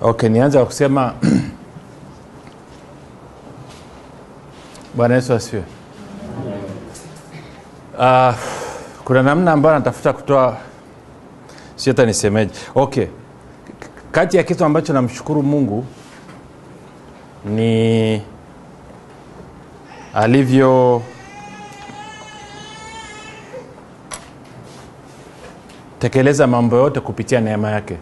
okay nianza kusema bwana yesu asifiwe. Uh, kuna namna ambayo natafuta kutoa si hata nisemeje. Okay kati ya kitu ambacho namshukuru mungu ni alivyo tekeleza mambo yote kupitia neema yake.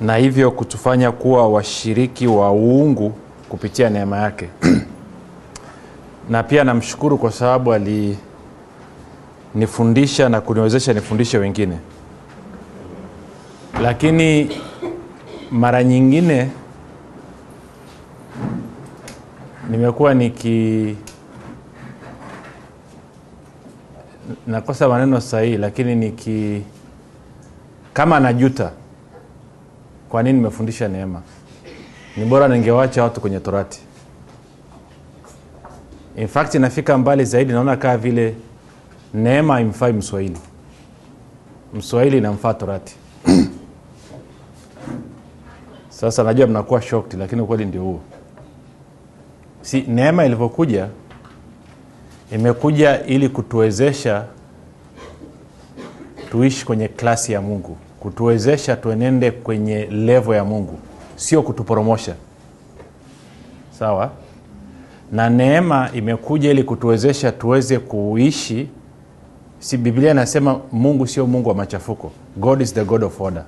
Na hivyo kutufanya kuwa washiriki wa uungu kupitia neema yake. Na pia namshukuru kwa sababu alinifundisha na kuniwezesha nifundishe wengine. Lakini mara nyingine nimekuwa niki nakosa maneno sahihi lakini niki kama najuta kwa nini nimefundisha neema? Ni bora ningewacha watu kwenye torati. In fact inafika mbali zaidi naona kaa vile neema imfai mswahili. Mswahili inamfaa torati. Sasa najua mnakuwa shocked lakini ukweli ndio huo. Si neema ilivyokuja imekuja ili kutuwezesha tuishi kwenye klasi ya mungu kutuwezesha tuenende kwenye levo ya mungu sio kutuporomosha sawa? Na neema imekuja ili kutuwezesha tuweze kuishi. Si biblia inasema mungu sio mungu wa machafuko. God is the god of order.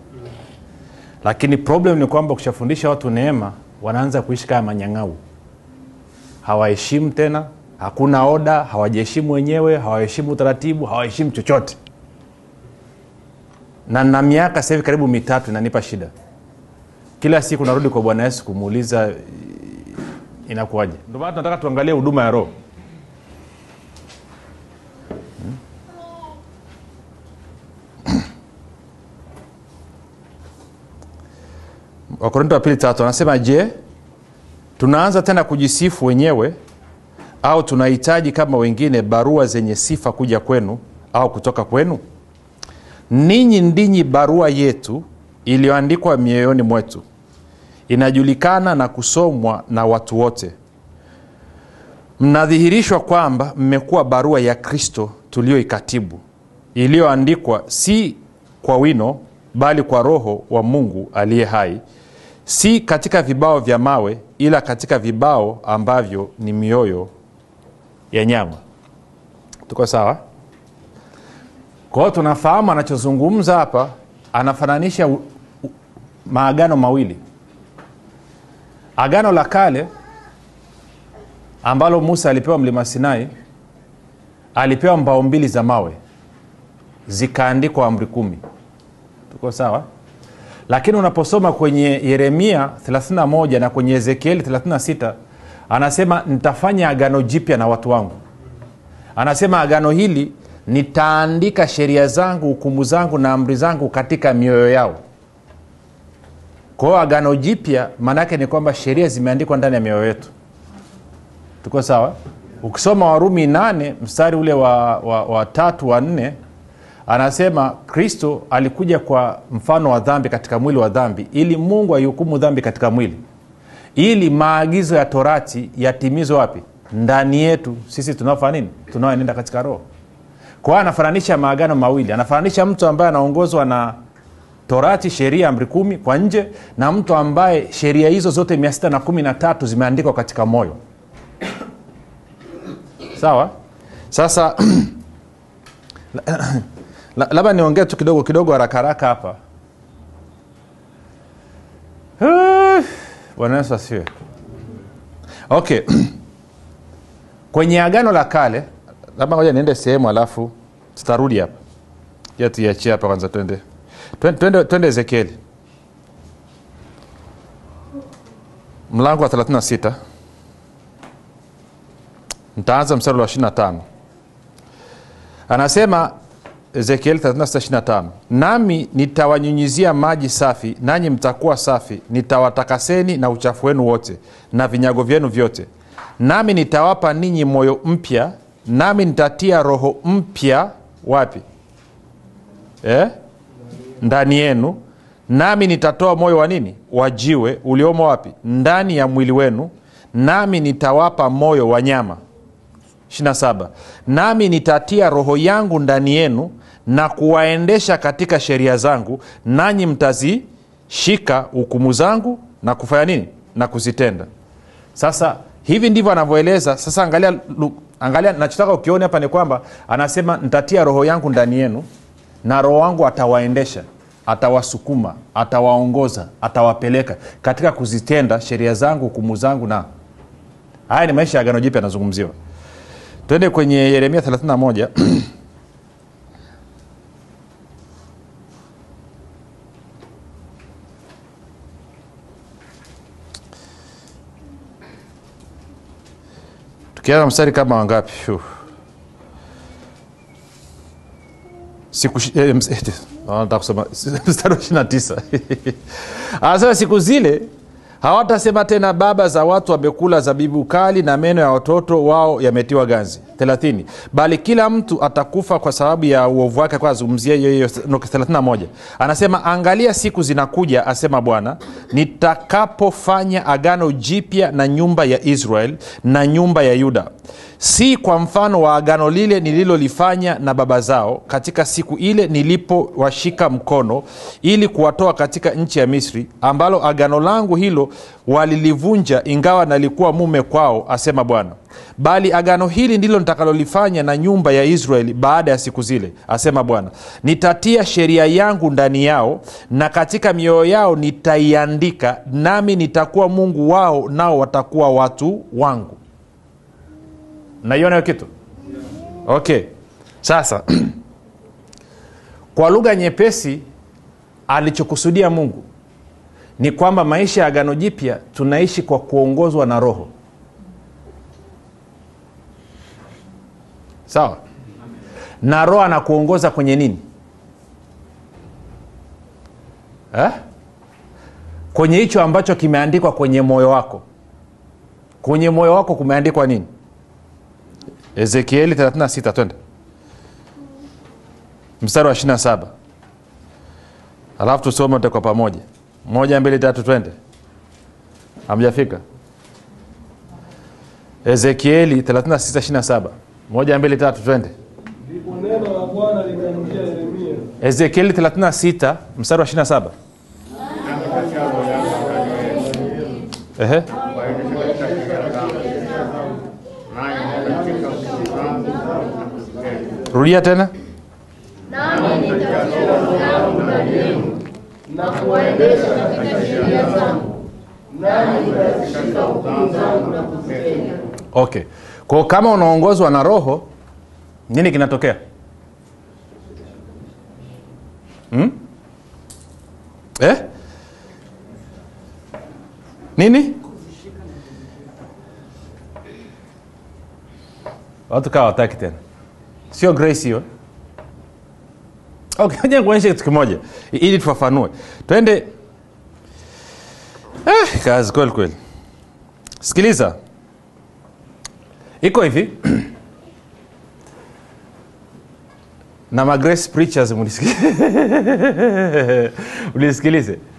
Lakini problem ni kwamba ukishafundisha watu neema wanaanza kuishi kama manyang'au. Hawaheshimu tena hakuna oda hawajiheshimu wenyewe hawaheshimu utaratibu hawaheshimu chochote. Na na miaka sahivi hivi karibu mitatu inanipa shida. Kila siku narudi kwa bwana yesu kumuuliza inakuwaje? Ndio maana tunataka tuangalie huduma ya roho. Hmm? wakorinto wa pili tatu anasema je tunaanza tena kujisifu wenyewe au tunahitaji kama wengine barua zenye sifa kuja kwenu au kutoka kwenu? Ninyi ndinyi barua yetu iliyoandikwa mioyoni mwetu. Inajulikana na kusomwa na watu wote. Mnadhihirishwa kwamba mmekuwa barua ya kristo tuliyoikatibu. Iliyoandikwa si kwa wino bali kwa roho wa mungu aliye hai. Si katika vibao vya mawe ila katika vibao ambavyo ni mioyo ya nyama. Tuko sawa? Kwa hiyo tunafahamu anachozungumza hapa anafananisha u, u, maagano mawili. Agano la kale ambalo musa alipewa mlima sinai alipewa mbao mbili za mawe zikaandikwa amri kumi. Tuko sawa? Lakini unaposoma kwenye yeremia 31 na kwenye ezekieli 36 anasema nitafanya agano jipya na watu wangu. Anasema agano hili nitaandika sheria zangu hukumu zangu na amri zangu katika mioyo yao. Kwa hiyo agano jipya maanaake ni kwamba sheria zimeandikwa ndani ya mioyo yetu. Tuko sawa? Ukisoma warumi nane mstari ule wa, wa, wa tatu wa nne anasema kristo alikuja kwa mfano wa dhambi katika mwili wa dhambi ili mungu aihukumu dhambi katika mwili ili maagizo ya torati yatimizwe wapi? Ndani yetu. Sisi tunaofanya nini? Tunaoenenda katika roho. Kwa anafananisha maagano mawili. Anafananisha mtu ambaye anaongozwa na torati sheria amri kumi kwa nje na mtu ambaye sheria hizo zote mia sita na kumi na tatu zimeandikwa katika moyo. Sawa? Sasa la- labda niongee tu kidogo kidogo haraka haraka hapa. Eh, bwana yesu okay. Kwenye agano la kale labda ngoja niende sehemu alafu tutarudi hapa. Ja tuiachie hapa kwanza twende. Twende, twende, twende ezekieli. Mlango wa 36 ntaanza mstari wa 25 anasema ezekieli 36:25 nami nitawanyunyizia maji safi nanyi mtakuwa safi nitawatakaseni na uchafu wenu wote na vinyago vyenu vyote. Nami nitawapa ninyi moyo mpya nami nitatia roho mpya wapi? Eh? ndani yenu. Nami nitatoa moyo wa nini? Wa jiwe uliomo wapi? Ndani ya mwili wenu. Nami nitawapa moyo wa nyama. 27 nami nitatia roho yangu ndani yenu na kuwaendesha katika sheria zangu nanyi mtazishika hukumu zangu na kufanya nini? Na kuzitenda. Sasa hivi ndivyo anavyoeleza. Sasa angalia angalia nachotaka ukione hapa ni kwamba anasema ntatia roho yangu ndani yenu na roho wangu atawaendesha atawasukuma atawaongoza atawapeleka katika kuzitenda sheria zangu hukumu zangu na haya ni maisha ya agano jipya yanazungumziwa. Twende kwenye yeremia 31 tukianza mstari kama wangapi? Eh, eh, kusema mstari wa ishiri tisa. Anasema siku zile hawatasema tena baba za watu wamekula zabibu kali na meno ya watoto wao yametiwa ganzi 30 bali kila mtu atakufa kwa sababu ya uovu wake. Kwa azungumzia hiyo hiyo no, 31 anasema angalia siku zinakuja asema bwana nitakapofanya agano jipya na nyumba ya israel na nyumba ya yuda. Si kwa mfano wa agano lile nililolifanya na baba zao katika siku ile nilipowashika mkono ili kuwatoa katika nchi ya misri ambalo agano langu hilo walilivunja ingawa nalikuwa mume kwao asema bwana bali agano hili ndilo nitakalolifanya na nyumba ya israeli baada ya siku zile asema bwana. Nitatia sheria yangu ndani yao na katika mioyo yao nitaiandika nami nitakuwa mungu wao nao watakuwa watu wangu. Naiona hiyo kitu? Okay. Sasa kwa lugha nyepesi alichokusudia mungu ni kwamba maisha ya agano jipya tunaishi kwa kuongozwa na roho sawa? Na roho anakuongoza kwenye nini? Eh? kwenye hicho ambacho kimeandikwa kwenye moyo wako. Kwenye moyo wako kumeandikwa nini? Ezekieli 36 twende. Mstari wa 27 alafu tusome wote kwa pamoja. Moja mbili tatu twende. Amjafika ezekieli 36 moja mbili tatu twende. Neno la bwana likamjia yeremia. Ezekieli 36 mstari wa 27 Ehe. rudia tena. Na kuwaendesha katika sheria zangu. Nani mtazishika hukumu zangu na kuzitenda okay kwao kama unaongozwa na roho nini kinatokea? Hmm? eh? nini? Watu kaa wataki tena. Sio grace hiyo. Okay, ngoja nikuonyeshe kitu kimoja. Ili tufafanue. Twende. Eh, kazi kweli kweli. Sikiliza iko hivi. Na magrace preachers mlisikilize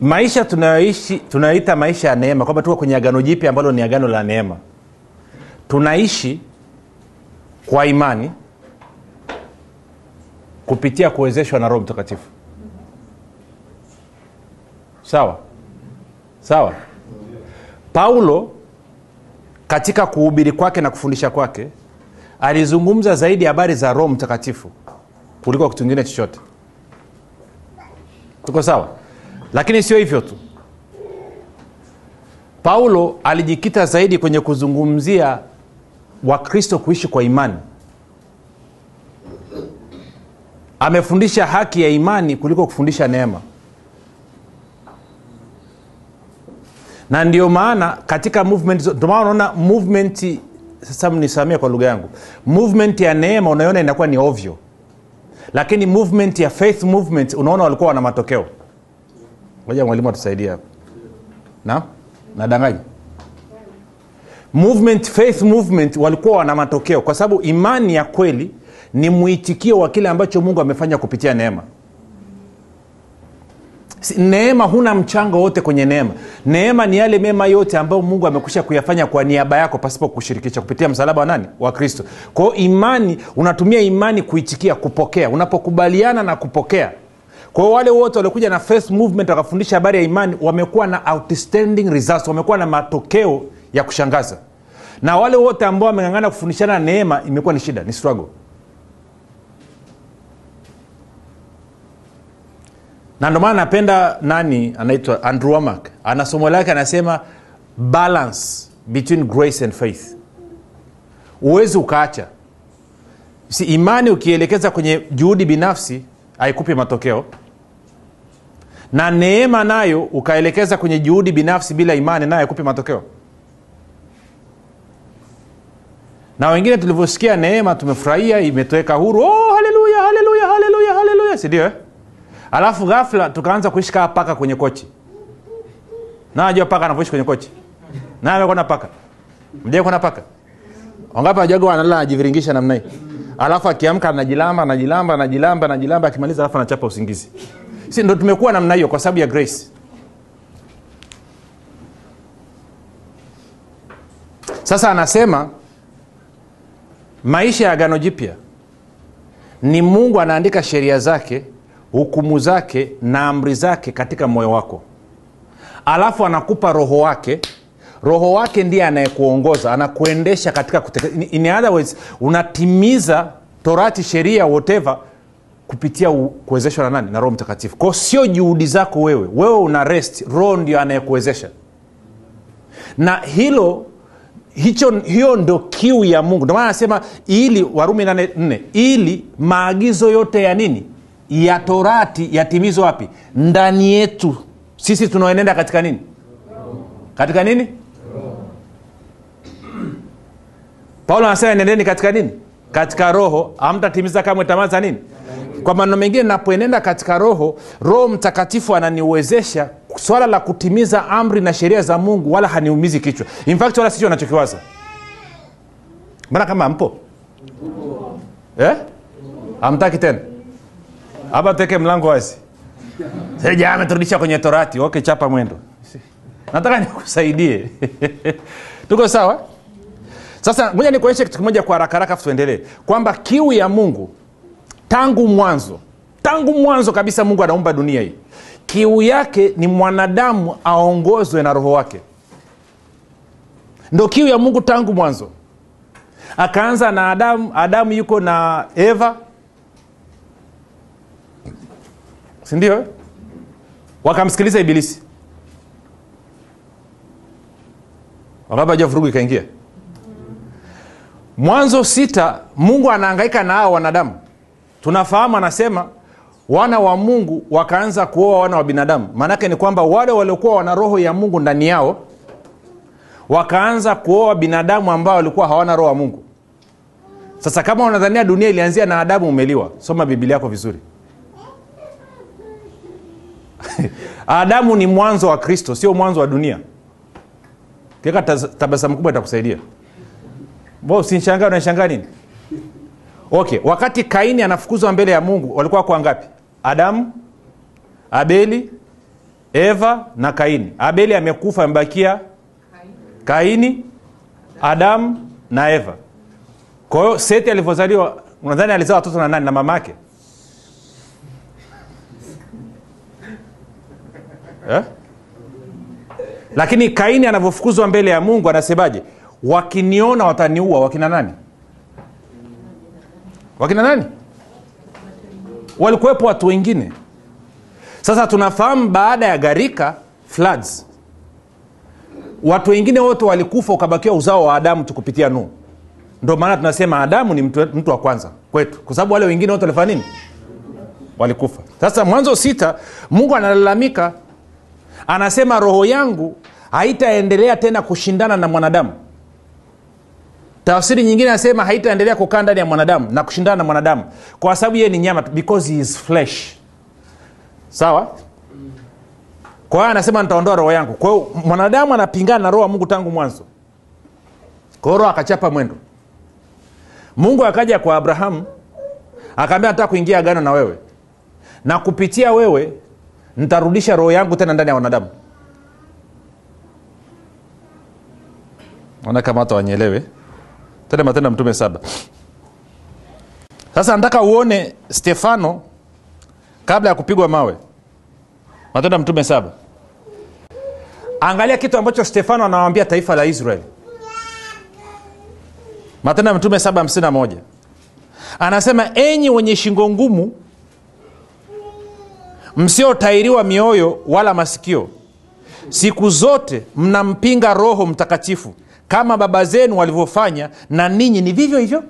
maisha tunayoishi tunayoita maisha ya neema kwamba tuko kwenye agano jipya ambalo ni agano la neema. Tunaishi kwa imani kupitia kuwezeshwa na roho mtakatifu. Sawa? Sawa? Paulo katika kuhubiri kwake na kufundisha kwake alizungumza zaidi habari za roho mtakatifu kuliko kitu kingine chochote. Tuko sawa? Lakini sio hivyo tu. Paulo alijikita zaidi kwenye kuzungumzia wakristo kuishi kwa imani. Amefundisha haki ya imani kuliko kufundisha neema na ndio maana katika movement maana unaona movement sasa mnisamia kwa lugha yangu movement ya neema unaiona inakuwa ni ovyo. Lakini movement ya faith movement unaona walikuwa wana matokeo. Moja mwalimu atusaidia hapa. Na? Nadanganya. Movement faith movement walikuwa wana matokeo. Kwa sababu imani ya kweli ni mwitikio wa kile ambacho mungu amefanya kupitia neema neema huna mchango wote kwenye neema. Neema ni yale mema yote ambayo mungu amekwisha kuyafanya kwa niaba yako pasipo kushirikisha kupitia msalaba wa nani? Wa kristo. Kwao imani unatumia imani kuitikia kupokea. Unapokubaliana na kupokea. Kwa hiyo wale wote waliokuja na first movement wakafundisha habari ya imani wamekuwa na outstanding results wamekuwa na matokeo ya kushangaza. Na wale wote ambao wameng'ang'ana kufundishana neema imekuwa ni shida ni struggle na ndio maana napenda nani anaitwa andrew wamak ana somo lake anasema balance between grace and faith. Uwezi ukaacha. Si imani ukielekeza kwenye juhudi binafsi haikupi matokeo. Na neema nayo ukaelekeza kwenye juhudi binafsi bila imani nayo haikupi matokeo. Na wengine tulivyosikia neema tumefurahia imetoweka huru. Oh, haleluya haleluya haleluya haleluya. Sindio eh? Alafu ghafla tukaanza kuishi kaa paka kwenye kochi. Na najua paka anavyoishi kwenye kochi? Na amekuona paka mjai kuona paka? Wangapi wajaga analala anajiviringisha namna hii? Alafu akiamka anajilamba anajilamba anajilamba anajilamba akimaliza alafu anachapa usingizi. Si ndo tumekuwa namna hiyo kwa sababu ya grace? Sasa anasema maisha ya gano jipya ni mungu anaandika sheria zake hukumu zake na amri zake katika moyo wako. Alafu anakupa roho wake. Roho wake ndiye anayekuongoza anakuendesha katika kuteke... in, words unatimiza torati sheria whatever kupitia kuwezeshwa na nani? Na roho mtakatifu. Kwao sio juhudi zako wewe. Wewe una rest. Roho ndio anayekuwezesha. Na hilo hicho hiyo ndo kiu ya mungu. Ndomana anasema ili warumi 84 ili maagizo yote ya nini ya torati yatimizwe wapi? Ndani yetu. Sisi tunaoenenda katika nini? Katika nini? Paulo anasema enendeni katika nini? Katika roho. Amtatimiza kamwe tamaa za nini? Kwa maneno mengine napoenenda katika roho roho mtakatifu ananiwezesha swala la kutimiza amri na sheria za mungu wala haniumizi kichwa. In fact wala sicho anachokiwaza mbona kama mpo eh? amtaki tena hapa teke mlango wazi. Seja ameturudisha kwenye torati. Okay chapa mwendo. Nataka nikusaidie. Tuko sawa? Sasa moja nikuonyeshe kitu kimoja kwa haraka haraka tuendelee. Kwamba kiu ya mungu tangu mwanzo tangu mwanzo kabisa mungu anaumba dunia hii kiu yake ni mwanadamu aongozwe na roho wake. Ndo kiu ya mungu tangu mwanzo. Akaanza na adamu adamu yuko na eva sindio eh? wakamsikiliza ibilisi. Wakapaja vurugu ikaingia. Mwanzo sita mungu anaangaika na hao wanadamu. Tunafahamu anasema wana wa mungu wakaanza kuoa wana wa binadamu. Maanake ni kwamba wale waliokuwa wana roho ya mungu ndani yao wakaanza kuoa binadamu ambao walikuwa hawana roho wa mungu. Sasa kama unadhania dunia ilianzia na adamu umeliwa. Soma bibilia yako vizuri adamu ni mwanzo wa kristo sio mwanzo wa dunia. Kiweka tabasamu kubwa itakusaidia. Usinshangaa, unashangaa nini? Okay wakati kaini anafukuzwa mbele ya mungu walikuwa kwa ngapi adamu abeli eva na kaini. Abeli amekufa amebakia kaini adamu na eva. Kwa hiyo seti alivyozaliwa unadhani alizaa watoto na nani? Na mama yake eh? lakini kaini anavyofukuzwa mbele ya mungu anasemaje? Wakiniona wataniua. Wakina nani? Wakina nani? Walikuwepo watu wengine. Sasa tunafahamu baada ya gharika floods. Watu wengine wote walikufa ukabakiwa uzao wa adamu tu kupitia nuhu. Ndio maana tunasema adamu ni mtu, mtu wa kwanza kwetu. Kwa sababu wale wengine wote walifanya nini? Walikufa. Sasa mwanzo sita mungu analalamika anasema roho yangu haitaendelea tena kushindana na mwanadamu. Tafsiri nyingine anasema haitaendelea kukaa ndani ya mwanadamu na kushindana na mwanadamu. Kwa sababu yeye ni nyama because he is flesh. Sawa? Kwa hiyo anasema nitaondoa roho yangu. Kwa hiyo mwanadamu anapingana na roho wa mungu tangu mwanzo. Kwa roho akachapa mwendo. Mungu akaja kwa abrahamu akaambia nataka kuingia agano na wewe. Na kupitia wewe nitarudisha roho yangu tena ndani ya wanadamu. Ona kama hata wanyelewe. Tena matendo mtume saba. Sasa nataka uone stefano kabla ya kupigwa mawe. Matendo ya mtume saba. Angalia kitu ambacho stefano anawambia taifa la israeli. Matendo ya mtume saba hamsini na moja. Anasema enyi wenye shingo ngumu msiotairiwa mioyo wala masikio. Siku zote mnampinga roho mtakatifu kama baba zenu walivyofanya na ninyi ni vivyo hivyo.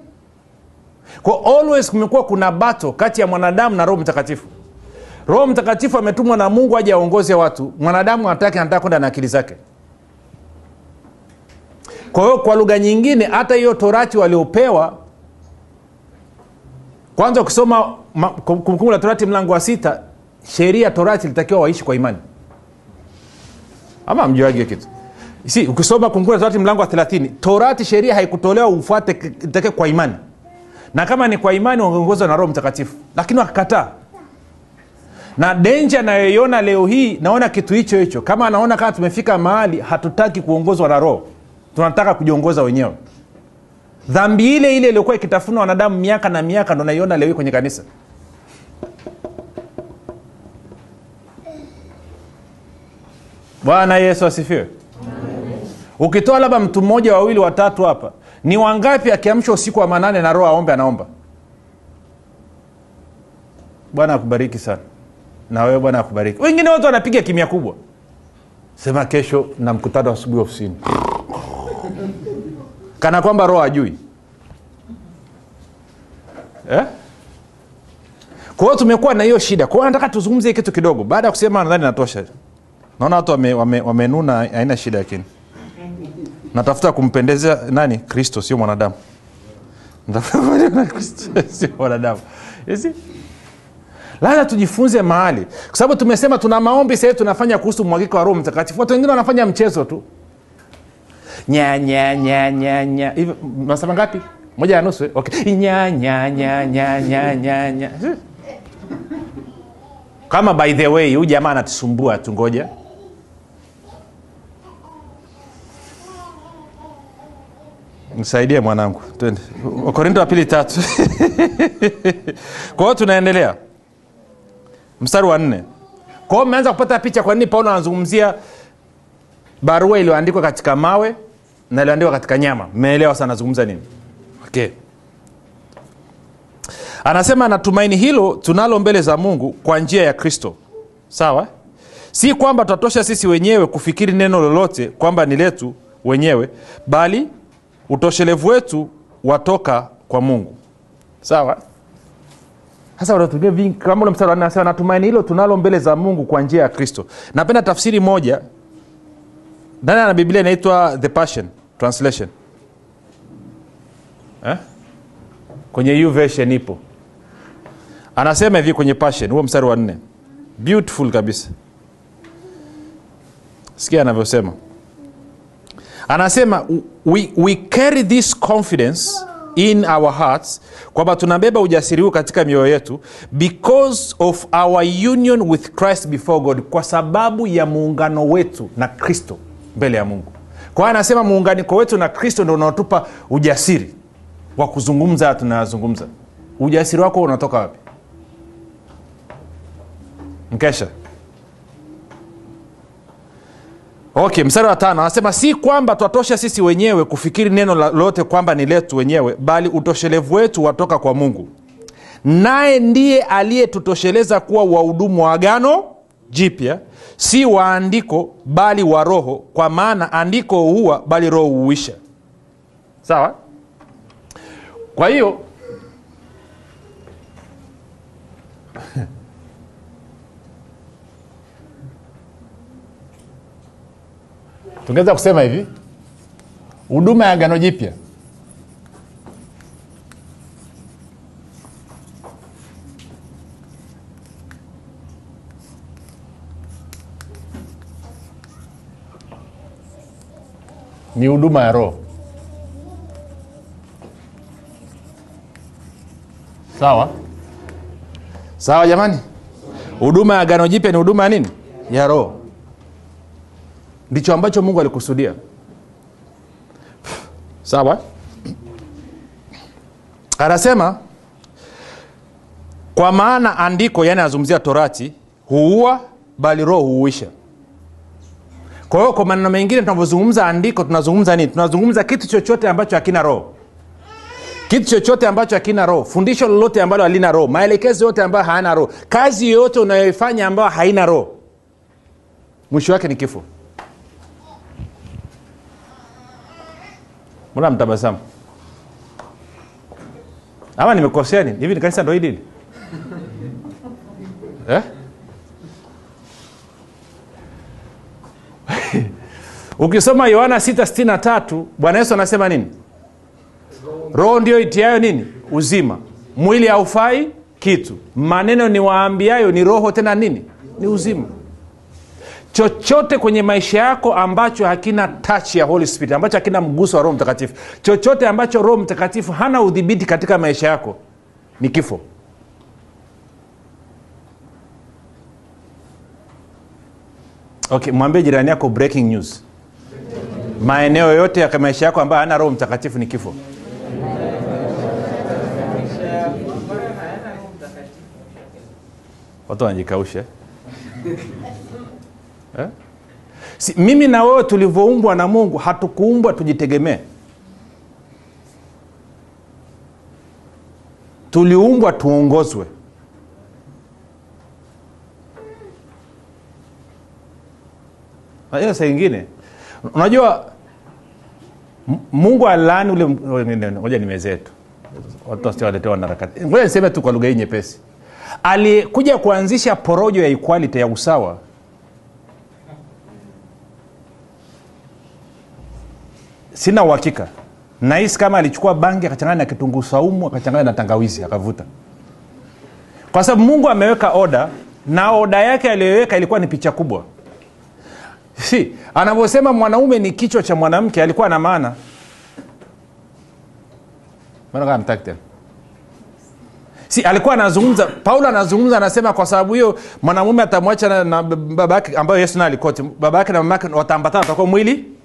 Kwa always kumekuwa kuna bato kati ya mwanadamu na roho mtakatifu. Roho mtakatifu ametumwa na mungu aje aongoze watu. Mwanadamu anatake anataka kwenda na akili zake. Kwa hiyo kwa lugha nyingine hata hiyo torati waliopewa kwanza ukisoma ma- kumbukumbu la torati mlango wa sita sheria torati ilitakiwa waishi kwa imani. Ama mjuagi kitu? Si ukisoma kumbukumbu torati mlango wa 30 torati sheria haikutolewa ufuate take kwa imani. Na kama ni kwa imani wangeongozwa na roho mtakatifu. Lakini wakakataa. Na denja anayoiona leo hii naona kitu hicho hicho. Kama anaona kama tumefika mahali hatutaki kuongozwa na roho. Tunataka kujiongoza wenyewe. Dhambi ile ile iliyokuwa ikitafunwa wanadamu miaka na miaka ndo naiona leo hii kwenye kanisa bwana yesu asifiwe. Ukitoa labda mtu mmoja wawili watatu hapa ni wangapi akiamsha usiku wa manane na roho aombe anaomba? Bwana akubariki sana. Na wewe bwana akubariki. Wengine watu wanapiga kimia kubwa. Sema kesho na mkutano asubuhi ofisini. Kana kwamba roho ajui eh? kwa hiyo tumekuwa na hiyo shida. Kwa hiyo nataka tuzungumze hii kitu kidogo. Baada ya kusema nadhani natosha naona watu wamenuna wame, wame haina shida lakini. Natafuta kumpendeza nani? Kristo sio mwanadamu. Sio mwanadamu. Lazima tujifunze mahali. Kwa sababu tumesema tuna maombi sahii tunafanya kuhusu mwagiko wa roho mtakatifu. Watu wengine wanafanya mchezo tu. Nya nya nya nya nya. Hivi masaba ngapi? Moja ya nusu eh? okay. kama by the way huyu jamaa anatusumbua tu nisaidie mwanangu. Twende. Wakorinto wa pili tatu. Kwa hiyo tunaendelea. Mstari wa nne. Kwa hiyo mmeanza kupata picha kwa nini paulo anazungumzia barua iliyoandikwa katika mawe na iliyoandikwa katika nyama. Mmeelewa sana anazungumza nini? Okay. Anasema natumaini hilo tunalo mbele za mungu kwa njia ya kristo. Sawa? Si kwamba tutatosha sisi wenyewe kufikiri neno lolote kwamba ni letu wenyewe bali utoshelevu wetu watoka kwa mungu. Sawa? Sasa wanatumia kama ule mstari anasema natumaini hilo tunalo mbele za mungu kwa njia ya kristo. Napenda tafsiri moja. Ndani na biblia inaitwa the passion translation. Eh? kwenye version ipo. Anasema hivi kwenye passion huo mstari wa nne. Beautiful kabisa. Sikia anavyosema anasema we, we carry this confidence in our hearts kwamba tunabeba ujasiri huu katika mioyo yetu because of our union with christ before god kwa sababu ya muungano wetu na kristo mbele ya mungu. Kwa hiyo anasema muunganiko wetu na kristo ndo unaotupa ujasiri wa kuzungumza tunayazungumza ujasiri wako unatoka wapi? Mkesha okay mstari wa tano anasema si kwamba twatosha sisi wenyewe kufikiri neno lolote kwamba ni letu wenyewe bali utoshelevu wetu watoka kwa mungu. Naye ndiye aliyetutosheleza kuwa wahudumu wa agano jipya si waandiko bali wa roho kwa maana andiko huua bali roho huuisha. Sawa? Kwa hiyo tungeweza kusema hivi huduma ya agano jipya ni huduma ya roho. Sawa? Sawa jamani? Huduma ya agano jipya ni huduma ya nini? Ya roho ndicho ambacho mungu alikusudia. Sawa? Anasema kwa maana andiko yani anazungumzia torati huua bali roho huuisha. Kwa hiyo kwa maneno mengine tunavyozungumza andiko tunazungumza nini? Tunazungumza kitu chochote ambacho hakina roho. Kitu chochote ambacho hakina roho. Fundisho lolote ambalo halina roho. Maelekezo yote ambayo hayana roho. Kazi yoyote unayoifanya ambayo haina roho. Mwisho wake ni kifo mbona mtabasamu? Ama nimekosea nini? Hivi ni kanisa ndo hili eh? ukisoma yohana 663 bwana yesu anasema nini? Roho ndio itiayo nini? Uzima. Mwili haufai kitu. Maneno niwaambiayo ni roho tena nini? Ni uzima chochote kwenye maisha yako ambacho hakina touch ya holy spirit ambacho hakina mguso wa roho mtakatifu chochote ambacho roho mtakatifu hana udhibiti katika maisha yako ni kifo. Okay mwambie jirani yako breaking news. Maeneo yote ya maisha yako ambayo hana roho mtakatifu ni kifo. Watu wanajikausha eh? si, mimi na wewe tulivyoumbwa na mungu hatukuumbwa tujitegemee? Tuliumbwa tuongozwe. Hiyo saa ingine unajua mungu alani ule ni nimezetu watu wasiwaletewa narakati ngoja niseme tu kwa lugha hii nyepesi. Alikuja kuanzisha porojo ya equality ya usawa sina uhakika. Nahisi kama alichukua bangi akachanganya na kitunguu saumu akachanganya na tangawizi akavuta. Kwa sababu mungu ameweka oda na oda yake aliyoweka ilikuwa ni picha kubwa. Si anavyosema mwanaume ni kichwa cha mwanamke alikuwa na maana. Tena? Si alikuwa anazungumza paulo anazungumza anasema kwa sababu hiyo mwanamume atamwacha na, na baba yake ambayo yesu naye alikoti. Baba yake na mama yake wataambatana watakuwa mwili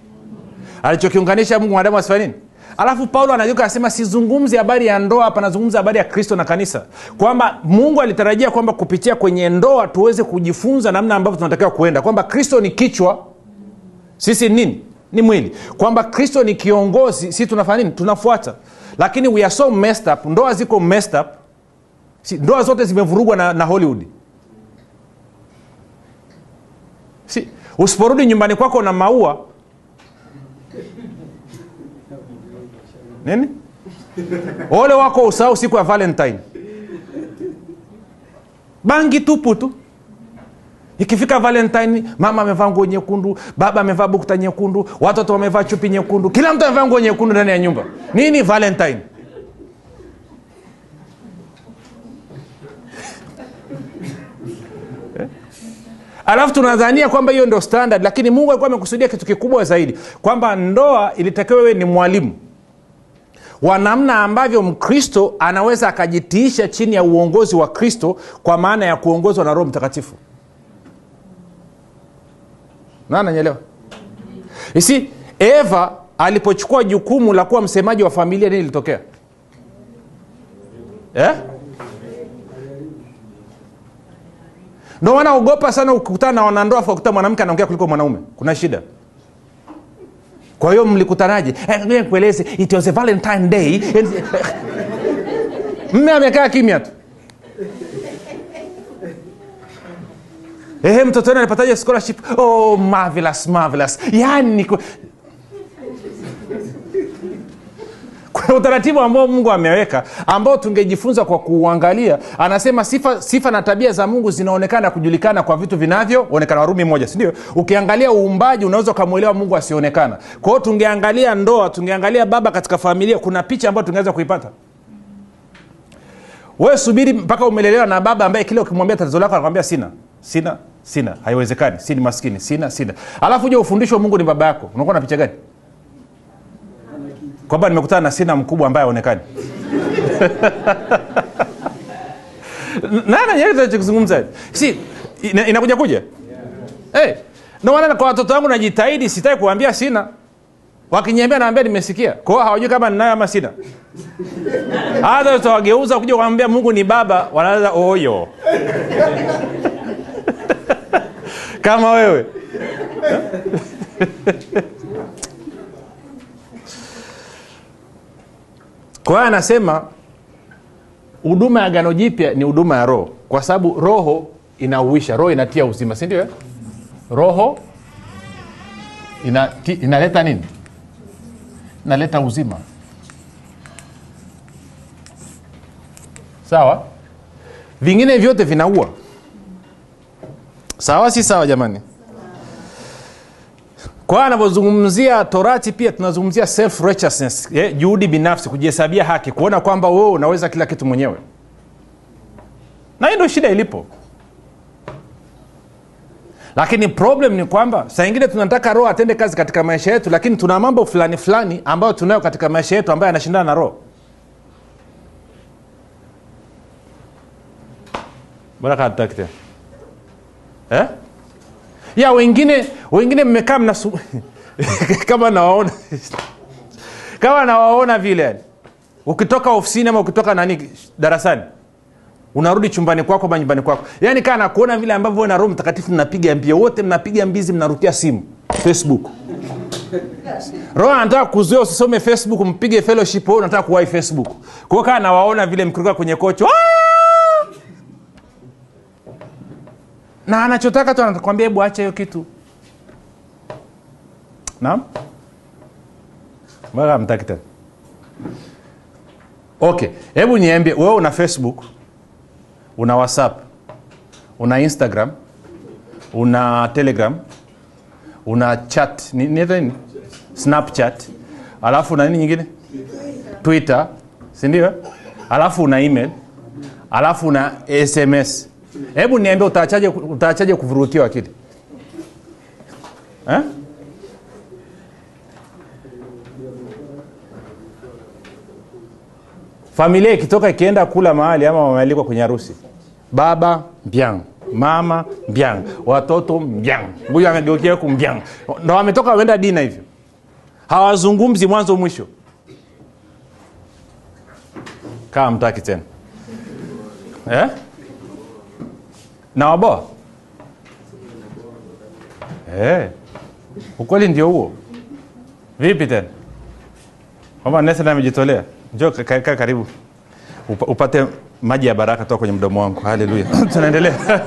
alichokiunganisha mungu mwanadamu asifanya nini? Alafu paulo anageuka anasema sizungumzi habari ya ndoa hapa nazungumza habari ya kristo na kanisa. Kwamba mungu alitarajia kwamba kupitia kwenye ndoa tuweze kujifunza namna ambavyo tunatakiwa kuenda. Kwamba kristo ni kichwa sisi nini? Ni mwili. Kwamba kristo ni kiongozi sisi tunafanya nini? Tunafuata. Lakini we are so messed up. Ndoa ziko messed up. Si, ndoa zote zimevurugwa na, na hollywood. Si, usiporudi nyumbani kwako na maua nini? Ole wako usahau siku ya valentine. Bangi tupu tu. Ikifika valentine mama amevaa nguo nyekundu baba amevaa bukta nyekundu watoto wamevaa chupi nyekundu kila mtu amevaa nguo nyekundu ndani ya nyumba. Nini valentine? Eh? alafu tunadhania kwamba hiyo ndio standard lakini mungu alikuwa amekusudia kitu kikubwa zaidi kwamba ndoa ilitakiwa wewe ni mwalimu wa namna ambavyo mkristo anaweza akajitiisha chini ya uongozi wa kristo kwa maana ya kuongozwa na roho mtakatifu. Nananyelewa isi eva alipochukua jukumu la kuwa msemaji wa familia nini ilitokea? Eh? ndo wanaogopa sana ukikutana na wanandoa fakuta mwanamke anaongea kuliko mwanaume. Kuna shida kwa hiyo mlikutanaje? Nikueleze. Kueleze it was a valentine day. Mme amekaa kimya tu. Ehe mtoto wenu alipataje scholarship? Oh marvelous marvelous. Yani kuna utaratibu ambao mungu ameweka ambao tungejifunza kwa kuuangalia anasema sifa, sifa na tabia za mungu zinaonekana kujulikana kwa vitu vinavyoonekana. Warumi moja sindio ukiangalia uumbaji unaweza ukamwelewa mungu asionekana. Kwa hiyo tungeangalia ndoa tungeangalia baba katika familia kuna picha ambayo tungeweza kuipata. Wewe subiri mpaka umelelewa na baba ambaye kile ukimwambia tatizo lako anakwambia sina sina sina. Haiwezekani. Si ni maskini sina sina. Alafu uje ufundishwa mungu ni baba yako? Unakuwa na picha gani kwamba nimekutana na sina mkubwa ambaye aonekani nani si ina, inakuja kuja yeah. hey, ndio maana kwa watoto wangu najitahidi sitaki kuwambia sina. Wakiniambia naambia nimesikia. Kwao hawajui kama ninayo ama sina. Hata utawageuza kuja kuambia mungu ni baba wanaanza oyo. Kama wewe kwa hiyo anasema huduma ya gano jipya ni huduma ya roho kwa sababu roho inauisha roho inatia uzima si ndio? Eh? roho inati, inaleta nini? Inaleta uzima. Sawa? Vingine vyote vinaua. Sawa si sawa jamani kwa hiyo anavyozungumzia torati pia tunazungumzia self righteousness eh, juhudi binafsi kujihesabia haki kuona kwamba wewe unaweza kila kitu mwenyewe. Na hii ndio shida ilipo. Lakini problem ni kwamba saingine tunataka roho atende kazi katika maisha yetu lakini tuna mambo fulani fulani ambayo tunayo katika maisha yetu ambayo yanashindana na roho. Bora katutaki eh? Ya wengine wengine mmekaa mnasu kama nawaona. Kama nawaona vile yani. Ukitoka ofisini ama ukitoka nani darasani unarudi chumbani kwako ama nyumbani kwako. Yaani kaa nakuona vile ambavyo na roho mtakatifu mnapiga mbio. Wote mnapiga mbizi mnarukia simu facebook. Roho anataka kuzuia usisome facebook mpige fellowship wewe unataka kuwai facebook. Kwao kaa nawaona vile mkiruka kwenye kocho "Ah!" Na anachotaka tu anakwambia hebu acha hiyo kitu. Naam? Mbona mtaki tena? Okay hebu niambie wewe una facebook una whatsapp una instagram una telegram una chat ni, snapchat alafu una nini nyingine? Twitter. Sindio alafu una email alafu una sms hebu niambie utaachaje utaachaje kuvurukiwa akili? Eh? familia ikitoka ikienda kula mahali ama wamealikwa kwenye harusi. Baba mbyang mama mbyang watoto mbyang huyu amegeukia huku mbyang ndo wametoka waenda dina hivyo. Hawazungumzi mwanzo mwisho. Kaa mtaki tena. Eh? Na waboa eh. ukweli ndio huo. Vipi tena? Kwamba nesna amejitolea. Njoo kaa karibu. Upa, upate maji ya baraka toka kwenye mdomo wangu. Haleluya. Tunaendelea.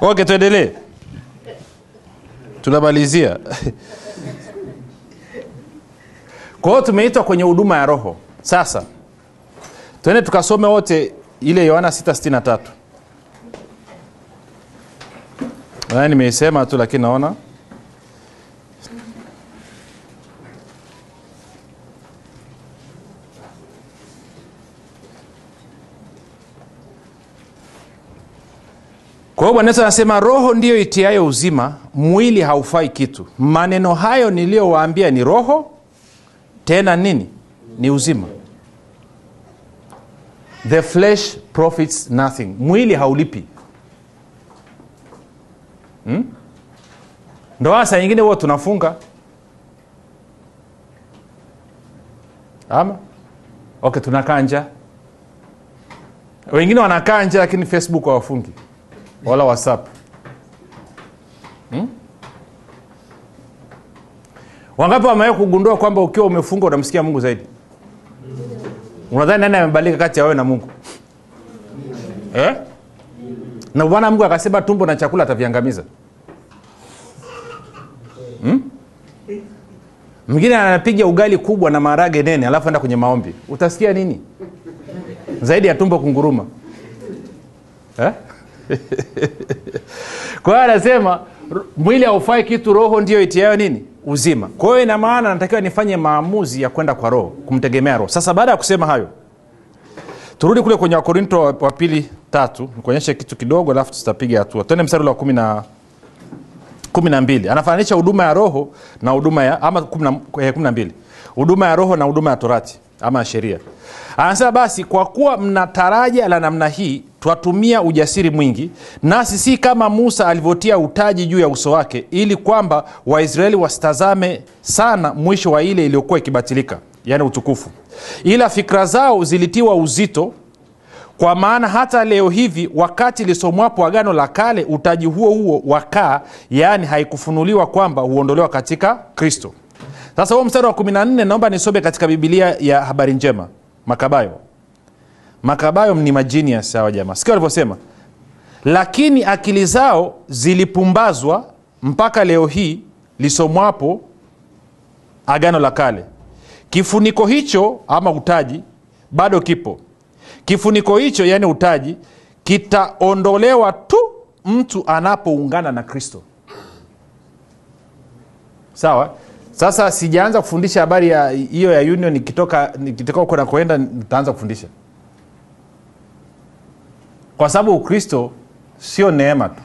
Okay tuendelee. Tunamalizia. Kwa hiyo tumeitwa kwenye huduma ya roho. Sasa twende tukasome wote ile yohana 663 Nadhani nimeisema tu lakini naona. Kwa hiyo bwana yesu anasema roho ndiyo itiayo uzima mwili haufai kitu. Maneno hayo niliyowaambia ni roho tena nini? Ni uzima the flesh profits nothing. Mwili haulipi. Hmm? ndoa saa nyingine huwa tunafunga. Ama? Okay tunakaa nja wengine wanakaa nja lakini facebook hawafungi. Wala whatsapp. Hmm? wangapi wamewahi kugundua kwamba ukiwa umefunga unamsikia mungu zaidi unadhani nani amebadilika kati ya wewe na mungu eh? na bwana mungu akasema tumbo na chakula ataviangamiza hmm? mwingine anapiga ugali kubwa na maharage nene alafu enda kwenye maombi utasikia nini zaidi ya tumbo kunguruma eh? kwa hiyo anasema mwili haufai kitu roho ndio itiayo nini uzima. Kwa hiyo ina maana natakiwa nifanye maamuzi ya kwenda kwa roho kumtegemea roho. Sasa baada ya kusema hayo turudi kule kwenye wakorinto wa pili tatu nikuonyeshe kitu kidogo alafu tutapiga hatua. Twende mstari wa kumi na kumi na mbili. Anafananisha huduma ya roho na huduma ya ama kumi na- eh, mbili. Huduma ya roho na huduma ya torati ama sheria. Anasema basi kwa kuwa mna taraja la namna hii twatumia ujasiri mwingi nasi si kama musa alivyotia utaji juu ya uso wake ili kwamba waisraeli wasitazame sana mwisho wa ile iliyokuwa ikibatilika yani utukufu. Ila fikra zao zilitiwa uzito kwa maana hata leo hivi wakati lisomwapo agano la kale utaji huo huo wakaa yaani haikufunuliwa kwamba huondolewa katika kristo sasa huo mstari wa 14 naomba nisome katika bibilia ya habari njema. Makabayo. Makabayo ni majinius hawa jamaa. Sikia walivyosema. Lakini akili zao zilipumbazwa mpaka leo hii lisomwapo agano la kale. Kifuniko hicho ama utaji bado kipo. Kifuniko hicho yani utaji kitaondolewa tu mtu anapoungana na kristo. Sawa sasa sijaanza kufundisha habari ya hiyo ya union nikitoka nikitoka huko na kuenda nitaanza kufundisha. Kwa sababu ukristo sio neema tu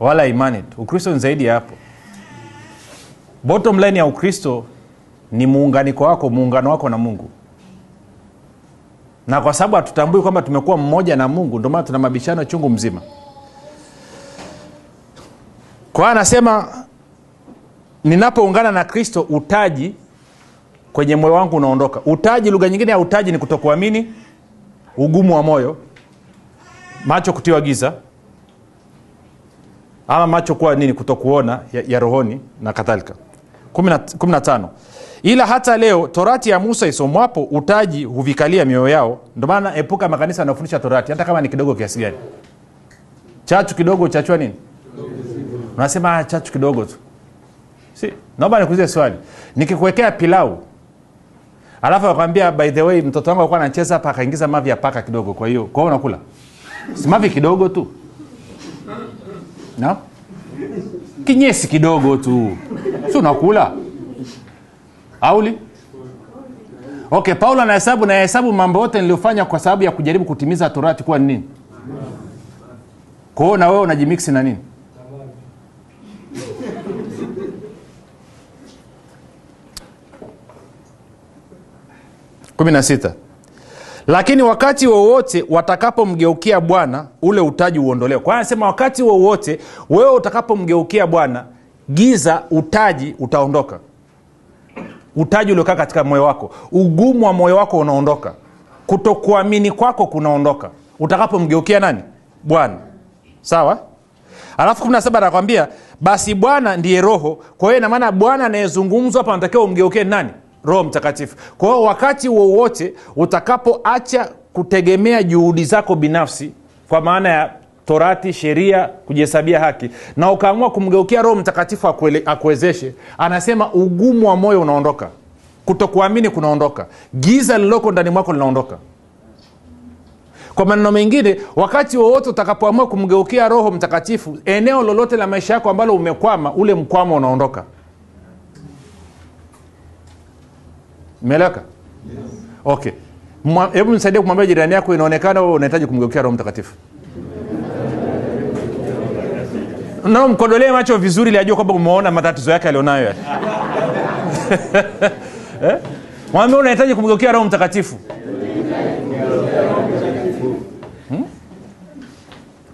wala imani tu. Ukristo ni zaidi ya hapo. Bottom line ya ukristo ni muunganiko wako muungano wako na mungu. Na kwa sababu hatutambui kwamba tumekuwa mmoja na mungu ndio maana tuna mabishano chungu mzima. Kwa anasema ninapoungana na kristo utaji kwenye moyo wangu unaondoka. Utaji lugha nyingine ya utaji ni kutokuamini ugumu wa moyo macho kutiwa giza ama macho kuwa nini kutokuona ya, ya rohoni na kadhalika. 15 ila hata leo torati ya musa isomwapo utaji huvikalia mioyo yao. Ndio maana epuka makanisa yanayofundisha torati hata kama ni kidogo kiasi gani. Chachu kidogo uchachua nini? Unasema "Ah, chachu kidogo tu si naomba nikuulize swali. Nikikuwekea pilau alafu akwambia by the way mtoto wangu alikuwa anacheza hapa akaingiza mavi ya paka kidogo kwa hiyo kwa hiyo unakula? Si mavi kidogo tu. No? kinyesi kidogo tu. Si unakula? Auli? Okay paulo anahesabu nahesabu mambo yote niliyofanya kwa sababu ya kujaribu kutimiza torati kuwa ni nini? Kwa hiyo na wewe unajimiksi na nini kumi na sita. Lakini wakati wowote watakapomgeukia bwana ule utaji uondolewe. Kwa anasema wakati wowote wewe utakapomgeukia bwana giza utaji utaondoka. Utaji uliokaa katika moyo wako ugumu wa moyo wako unaondoka. Kutokuamini kwako kunaondoka. Utakapomgeukia nani? Bwana. Sawa? Alafu 17 anakwambia basi bwana ndiye roho. Kwa hiyo inamaana bwana anayezungumzwa hapa anatakiwa umgeukie nani roho mtakatifu. Kwa hiyo wakati wowote utakapoacha kutegemea juhudi zako binafsi kwa maana ya torati sheria kujihesabia haki na ukaamua kumgeukia roho mtakatifu akuwezeshe anasema ugumu wa moyo unaondoka. Kutokuamini kunaondoka. Giza lililoko ndani mwako linaondoka. Kwa maneno mengine wakati wowote utakapoamua kumgeukia roho mtakatifu eneo lolote la maisha yako ambalo umekwama ule mkwama unaondoka imeeleweka okay. Mwa- hebu nisaidie kumwambia jirani yako inaonekana wewe unahitaji kumgeukia roho mtakatifu. Nao mkodolee macho vizuri ili ajua kwamba umeona matatizo yake alionayo yale. Eh? mwambie unahitaji kumgeukia roho mtakatifu. Hmm?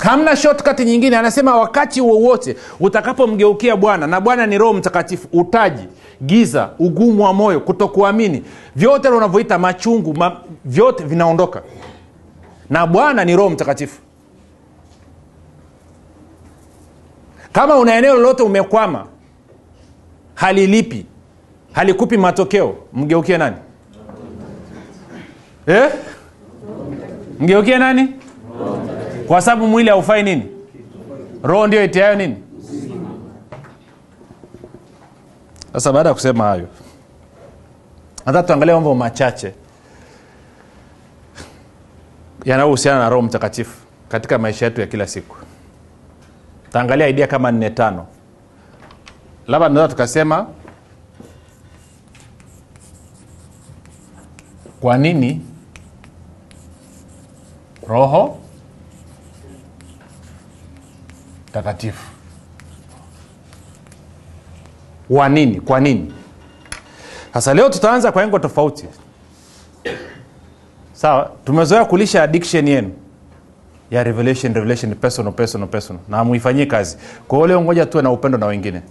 hamna shortcut nyingine. Anasema wakati wowote utakapomgeukia bwana na bwana ni roho mtakatifu utaji giza ugumu wa moyo kutokuamini. Vyote unavyoita machungu ma, vyote vinaondoka. Na bwana ni roho mtakatifu. Kama una eneo lolote umekwama halilipi halikupi matokeo mgeukie nani? Eh? mgeukie nani? Kwa sababu mwili haufai nini? Roho ndio itiayo nini sasa baada ya kusema hayo hata tuangalia mambo machache yanayohusiana na roho mtakatifu katika maisha yetu ya kila siku. Taangalia idea kama nne tano. Labda tunaweza tukasema kwa nini roho takatifu wa nini? Kwa nini? Sasa leo tutaanza kwa engo tofauti. Sawa tumezoea kulisha addiction yenu. Ya revelation revelation personal personal personal. Na muifanyie kazi. Kwa leo ngoja tuwe na upendo na wengine.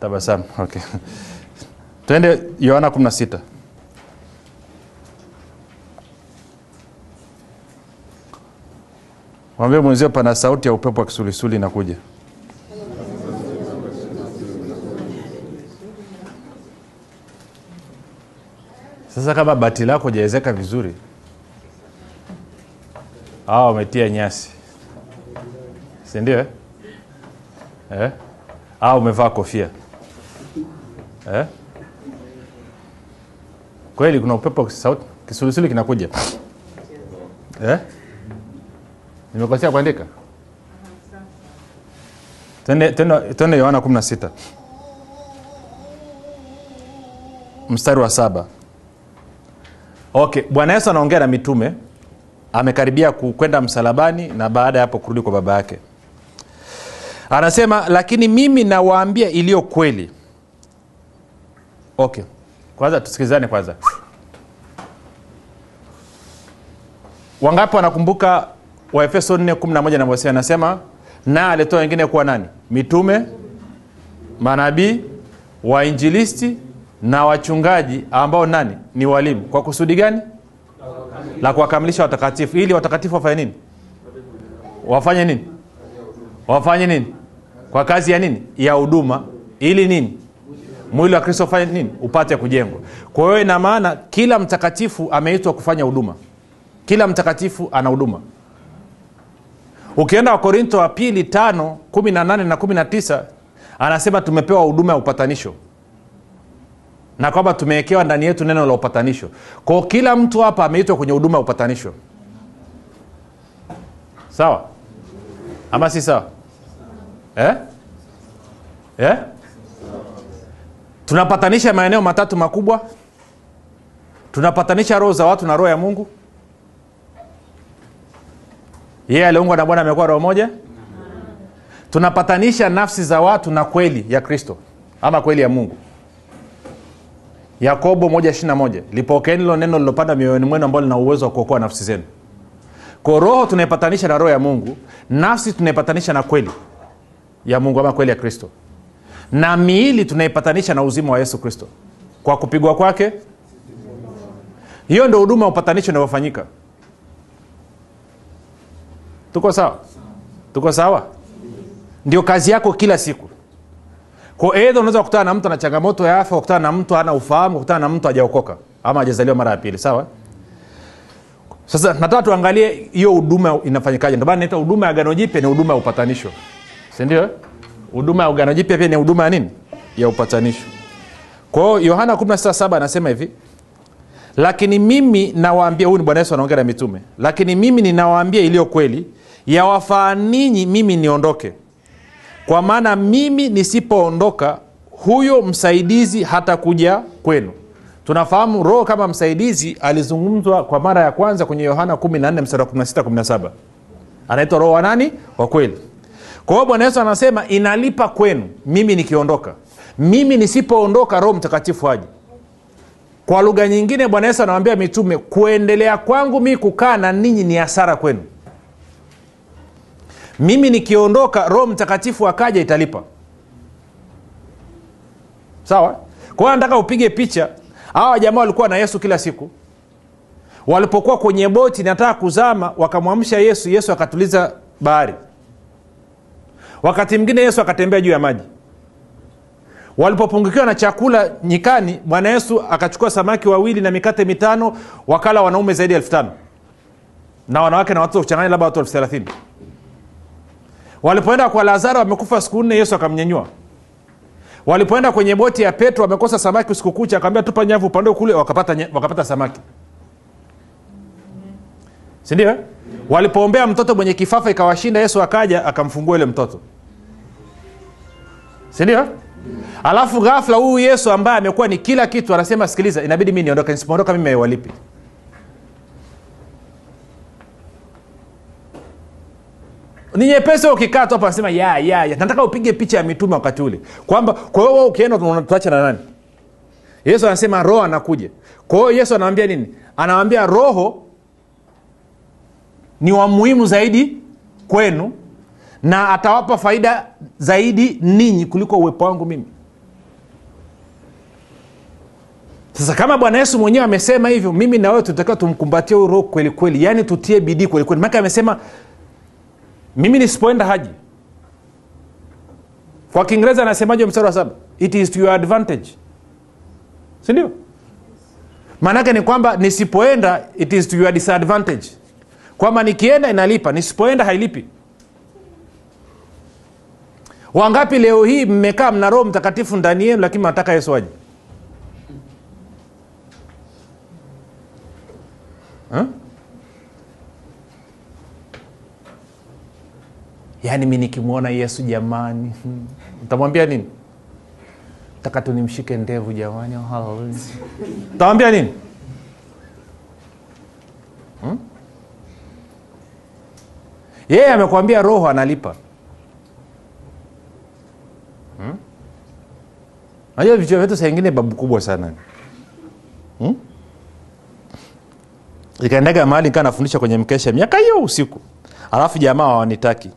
Tabasamu okay. Twende yohana 16 mwambie mwenzio pana sauti ya upepo wa kisulisuli inakuja sasa kama bati lako jaezeka vizuri awa wametia nyasi sindio eh? eh? au umevaa kofia eh? kweli kuna upepo sauti kisulisuli kinakuja eh? nimekosea kuandika twende yohana 16 mstari wa saba okay bwana yesu anaongea na mitume. Amekaribia kwenda msalabani na baada ya hapo kurudi kwa baba yake. Anasema lakini mimi nawaambia iliyo kweli. Okay kwanza tusikilizane kwanza. Wangapi wanakumbuka waefeso 411 na mosi anasema na alitoa wengine kuwa nani? Mitume manabii wainjilisti na wachungaji ambao nani? Ni walimu. Kwa kusudi gani? La kuwakamilisha watakatifu. Ili watakatifu wafanye nini? Wafanye nini? Wafanye nini? Kwa kazi ya nini? Ya huduma. Ili nini? Mwili wa kristo fanye nini? Upate kujengwa. Kwa hiyo ina maana kila mtakatifu ameitwa kufanya huduma. Kila mtakatifu ana huduma. Ukienda wakorinto wa pili tano kumi na nane na kumi na tisa anasema tumepewa huduma ya upatanisho na kwamba tumewekewa ndani yetu neno la upatanisho. Kwao kila mtu hapa ameitwa kwenye huduma ya upatanisho. Sawa? Ama si sawa? Eh? Eh? tunapatanisha maeneo matatu makubwa. Tunapatanisha roho za watu na roho ya mungu. Yeye aliungwa na bwana amekuwa roho moja. Tunapatanisha nafsi za watu na kweli ya kristo ama kweli ya mungu yakobo 1 lipokeeni lilo neno lilopanda mioyoni mwenu ambao lina uwezo wa kuokoa nafsi zenu. Ko roho tunaipatanisha na roho ya mungu nafsi tunaipatanisha na kweli ya mungu ama kweli ya kristo. Na miili tunaipatanisha na uzima wa yesu kristo. Kwa kupigwa kwake hiyo ndo huduma ya upatanisho inayofanyika tuko sawa? Tuko sawa? Ndio kazi yako kila siku kwa edha unaweza kukutana na mtu ana changamoto ya afya kukutana na mtu ana ufahamu kukutana na mtu hajaokoka ama hajazaliwa mara ya pili sawa? Sasa nataka tuangalie hiyo huduma inafanyikaje. Ndio maana naita huduma ya agano jipya ni huduma ya upatanisho. Sindio huduma ya agano jipya pia ni huduma ya nini? Ya upatanisho. Kwa hiyo yohana 167 anasema hivi lakini mimi nawaambia huyu ni bwana yesu anaongea na mitume lakini mimi ninawaambia iliyo kweli yawafaa ninyi mimi niondoke kwa maana mimi nisipoondoka huyo msaidizi hatakuja kwenu. Tunafahamu roho kama msaidizi alizungumzwa kwa mara ya kwanza kwenye yohana 14 mstari wa 16 17 anaitwa roho wa nani? Wa kweli. Kwa hiyo bwana yesu anasema inalipa kwenu mimi nikiondoka. Mimi nisipoondoka roho mtakatifu aje kwa lugha nyingine bwana yesu anawambia mitume kuendelea kwangu mii kukaa na ninyi ni hasara kwenu mimi nikiondoka roho mtakatifu akaja italipa. Sawa? Kwa hiyo nataka upige picha. Awa jamaa walikuwa na yesu kila siku. Walipokuwa kwenye boti nataka kuzama wakamwamsha yesu yesu akatuliza bahari. Wakati mwingine yesu akatembea juu ya maji. Walipopungukiwa na chakula nyikani bwana yesu akachukua samaki wawili na mikate mitano wakala wanaume zaidi ya elfu tano. Na wanawake na watoto kuchanganya labda watu elfu thelathini walipoenda kwa lazaro wamekufa siku nne yesu akamnyenywa walipoenda kwenye boti ya petro wamekosa samaki usiku kucha akawambia tupa nyavu upande kule. Wakapata, nye- wakapata samaki. Sindio eh? walipoombea mtoto mwenye kifafa ikawashinda yesu akaja akamfungua yule mtoto. Sindio alafu ghafla huyu yesu ambaye amekuwa ni kila kitu anasema sikiliza inabidi mi niondoke nisipoondoka mimi walipi ni nyepesi ukikaa tu hapa nasema ya ya ya nataka upige picha ya mitume wakati ule. Kwamba kwa hiyo ukienda tunatuacha na nani? Yesu anasema roho anakuja. Kwa hiyo yesu anawambia nini? Anawambia roho ni wa muhimu zaidi kwenu na atawapa faida zaidi ninyi kuliko uwepo wangu mimi. Sasa kama bwana yesu mwenyewe amesema hivyo mimi na wewe tunatakiwa tumkumbatie huyu roho kweli kweli yaani tutie bidii kweli kweli. Maake amesema mimi nisipoenda haji kwa kiingereza anasemaje mstari wa saba? It is to your advantage. Sindio maanake ni kwamba nisipoenda it is to your disadvantage. Kwamba nikienda inalipa nisipoenda hailipi. Wangapi leo hii mmekaa mna roho mtakatifu ndani yenu lakini mnataka yesu aje? Huh? Yaani mi nikimwona yesu jamani ntamwambia nini? Taka tunimshike ndevu jamani ntamwambia nini? Hmm? yeye amekwambia roho analipa. Hmm? najua vichwa vyetu saingine babu kubwa sana. Hmm? ikaendaga mahali nikaa nafundisha kwenye mkesha miaka hiyo usiku. Alafu jamaa hawanitaki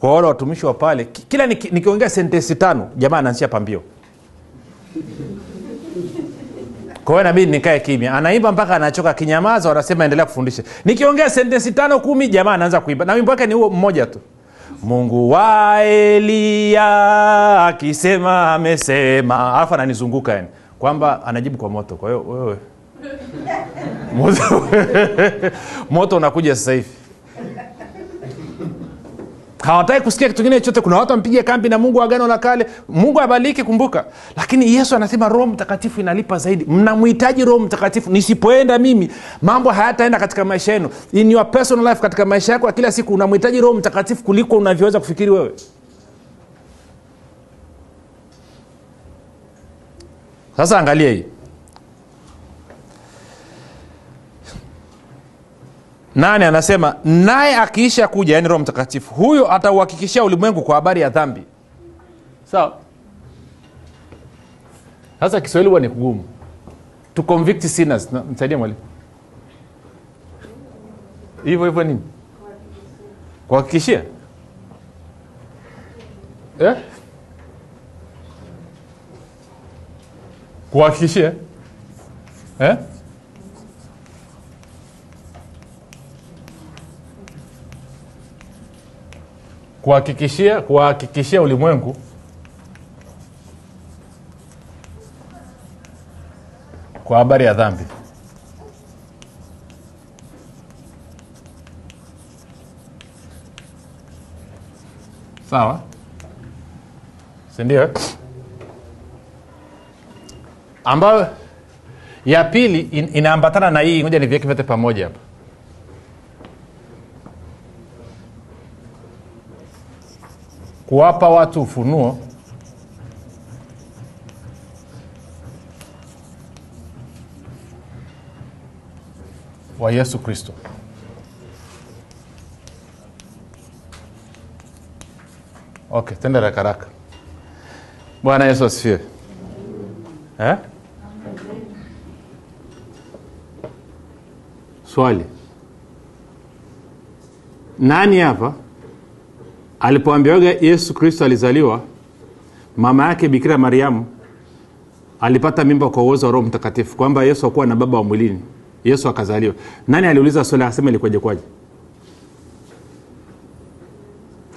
kwa wale watumishi wa pale kila nikiongea niki- sentensi tano jamaa anaanzia pambio kwa hiyo nabidi nikae kimya. Anaimba mpaka anachoka kinyamaza wanasema endelea kufundisha. Nikiongea sentensi tano kumi jamaa anaanza kuimba. Na wimbo wake ni huo mmoja tu. Mungu wa eliya akisema amesema. Alafu ananizunguka yani. Kwamba anajibu kwa moto. Kwa hiyo wewe moto unakuja sasa hivi hawataki kusikia kitu kingine chochote. Kuna watu wampigia kambi na mungu wa agano la kale. Mungu abaliki kumbuka. Lakini yesu anasema roho mtakatifu inalipa zaidi. Mnamhitaji roho mtakatifu. Nisipoenda mimi mambo hayataenda katika maisha yenu. In your personal life katika maisha yako ya kila siku unamhitaji roho mtakatifu kuliko unavyoweza kufikiri wewe. Sasa angalia hii nane anasema naye akiisha kuja yani roho mtakatifu huyo atauhakikishia ulimwengu kwa habari ya dhambi. Sawa. Sasa kiswahili huwa ni kugumu. To sinners. Msaidie mwalimu. Hivyo hivyo nini? Kuhakikishia? Eh? kuhakikishia? Eh? Kuhakikishia kuhakikishia ulimwengu kwa habari ya dhambi. Sawa? Sindio ambayo ya pili in, inaambatana na hii moja ni vyeke vyote pamoja hapa kuwapa watu ufunuo. Wa yesu kristo. Okay tende rakaraka bwana yesu asifiwe. Eh? swali. Nani hapa alipoambiwaga yesu kristo alizaliwa mama yake bikira mariamu alipata mimba kwa uwezo wa roho mtakatifu kwamba yesu akuwa na baba wa mwilini. Yesu akazaliwa. Nani aliuliza swali asema ilikuwaje kwaje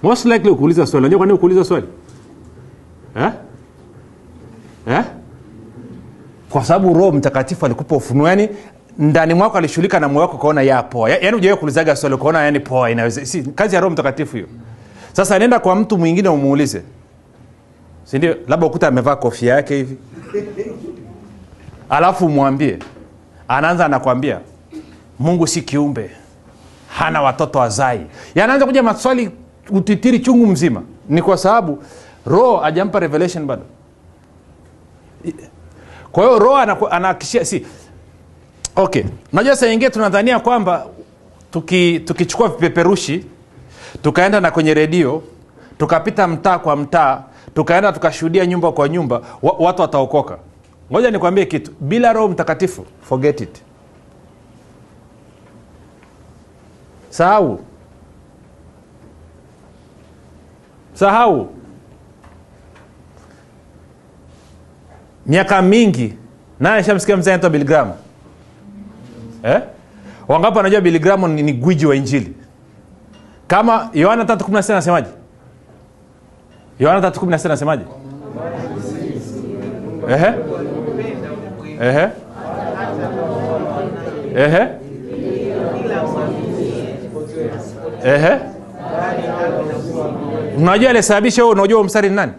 most likely ukuuliza swali. Unajua kwa nini ukuuliza swali? Eh? Eh? kwa sababu roho mtakatifu alikupa ufunuo yani ndani mwako alishulika na moyo wako ukaona ya poa. Ya- yaani ujawai kuulizaga swali ukaona yani poa inaweza si, kazi ya roho mtakatifu hiyo sasa nenda kwa mtu mwingine umuulize. Sindio labda ukuta amevaa kofia yake hivi. Alafu umwambie. Anaanza anakwambia mungu si kiumbe hana watoto wazai. Yanaanza kuja maswali utitiri chungu mzima. Ni kwa sababu roho ajampa revelation bado. Kwa hiyo roho anahakishia, si. Okay. Unajua saa tunadhania kwamba tuki- tukichukua vipeperushi tukaenda na kwenye redio tukapita mtaa kwa mtaa tukaenda tukashuhudia nyumba kwa nyumba wa, watu wataokoka. Ngoja nikwambie kitu bila roho mtakatifu forget it. Sahau. Sahau. Miaka mingi. Naye shamsikia mzee anaitwa biligramu eh? wangapo anajua biligramu ni, ni gwiji wa injili kama yohana 316 anasemaje yohana 316 anasemaje Ehe. Ehe. Ehe. Ehe. unajua alisababisha huo unajua mstari ni nani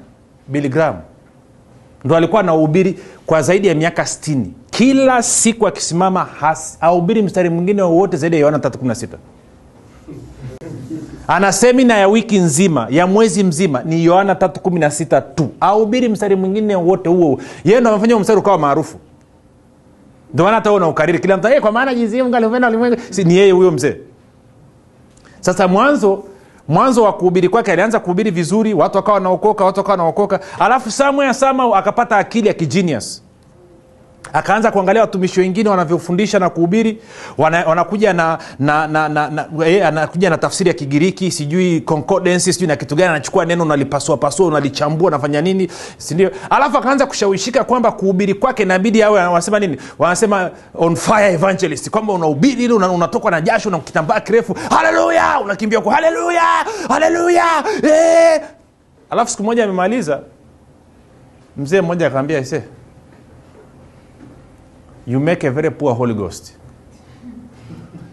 biligram ndo alikuwa anahubiri kwa zaidi ya miaka 60 kila siku akisimama ahubiri mstari mwingine wowote zaidi ya yohana 316 ana semina ya wiki nzima ya mwezi mzima ni yohana 316 tu. Ahubiri mstari mwingine wote huo yeye ndo amefanya mstari ukawa maarufu. Ndio maana hata huo unaukariri kila mtu "Eh, kwa maana jinsi mungu ulimwengu. Si ni yeye huyo mzee. Sasa mwanzo mwanzo wa kuhubiri kwake alianza kuhubiri vizuri watu wakawa wanaokoka watu wakawa wanaokoka. Alafu samuel sama akapata akili ya kijenius akaanza kuangalia watumishi wengine wanavyofundisha na kuhubiri. Wana, wanakuja na, na, na, na, na e, anakuja na tafsiri ya kigiriki sijui concordance sijui na kitu gani anachukua neno unalipasuapasua unalichambua unafanya nini sindio alafu akaanza kushawishika kwamba kuhubiri kwake inabidi awe wanasema nini? Wanasema on fire evangelist kwamba unahubiri ili una, unatokwa na jasho na kitambaa kirefu haleluya! Unakimbia kwa haleluya! Haleluya! Eh. alafu siku moja amemaliza mzee mmoja akaambia ise you make a very poor holy ghost.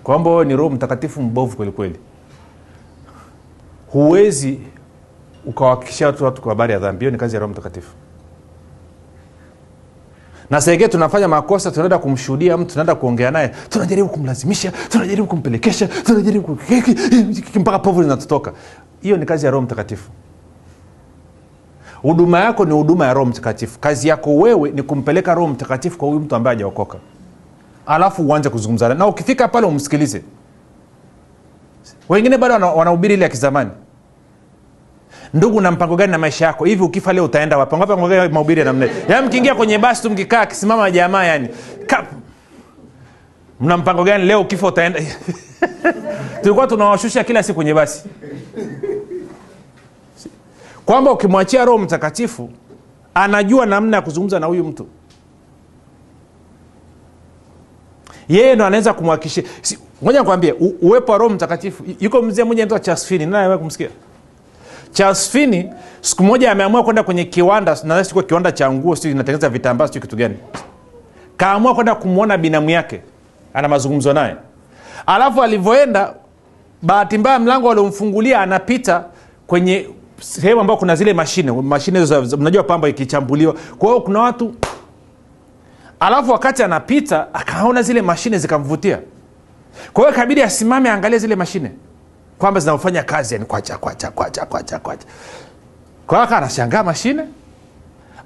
Kwamba ni roho mtakatifu mbovu kwelikweli huwezi ukawahakikishia watu watu kwa habari ya dhambi. Hiyo ni kazi ya roho mtakatifu. Na saingine tunafanya makosa tunaenda kumshuhudia mtu tunaenda kuongea naye. Tunajaribu kumlazimisha tunajaribu kumpelekesha tunajaribu mpaka povu linatutoka hiyo ni kazi ya roho mtakatifu huduma yako ni huduma ya roho mtakatifu. Kazi yako wewe ni kumpeleka roho mtakatifu kwa huyu mtu ambaye hajaokoka. Alafu uanze kuzungumza na ukifika pale umsikilize. Wengine bado wana- wanahubiri ile ya kizamani. Ndugu na mpango gani na maisha yako? Hivi ukifa leo utaenda wapi? Mahubiri ya yaani mkiingia kwenye basi tu mkikaa akisimama jamaa yani. Kap. mna mpango gani? Leo ukifa utaenda tulikuwa tunawashusha kila siku kwenye basi kwamba ukimwachia roho mtakatifu anajua namna ya kuzungumza na huyu mtu. Yeye ndo anaweza kumwakishia. Si, moja nikwambie uwepo wa roho mtakatifu yuko mzee mmoja anaitwa chasfini nawe kumsikia? Chasfini siku moja ameamua kwenda kwenye kiwanda nadhani sikuwa kiwanda cha nguo si inatengeneza vitambaa sio kitu gani. Kaamua kwenda kumwona binamu yake ana mazungumzo naye. Alafu alivyoenda bahati mbaya mlango aliomfungulia anapita kwenye sehemu ambao kuna zile mashine mashine hizo mnajua pamba ikichambuliwa. Kwa hiyo kuna watu alafu wakati anapita akaona zile mashine zikamvutia. Kwa hiyo kabidi asimame aangalie zile mashine kwamba zinafanya kazi yani kwacha kwacha kwacha kwacha kwacha. Kwa hiyo anashangaa mashine.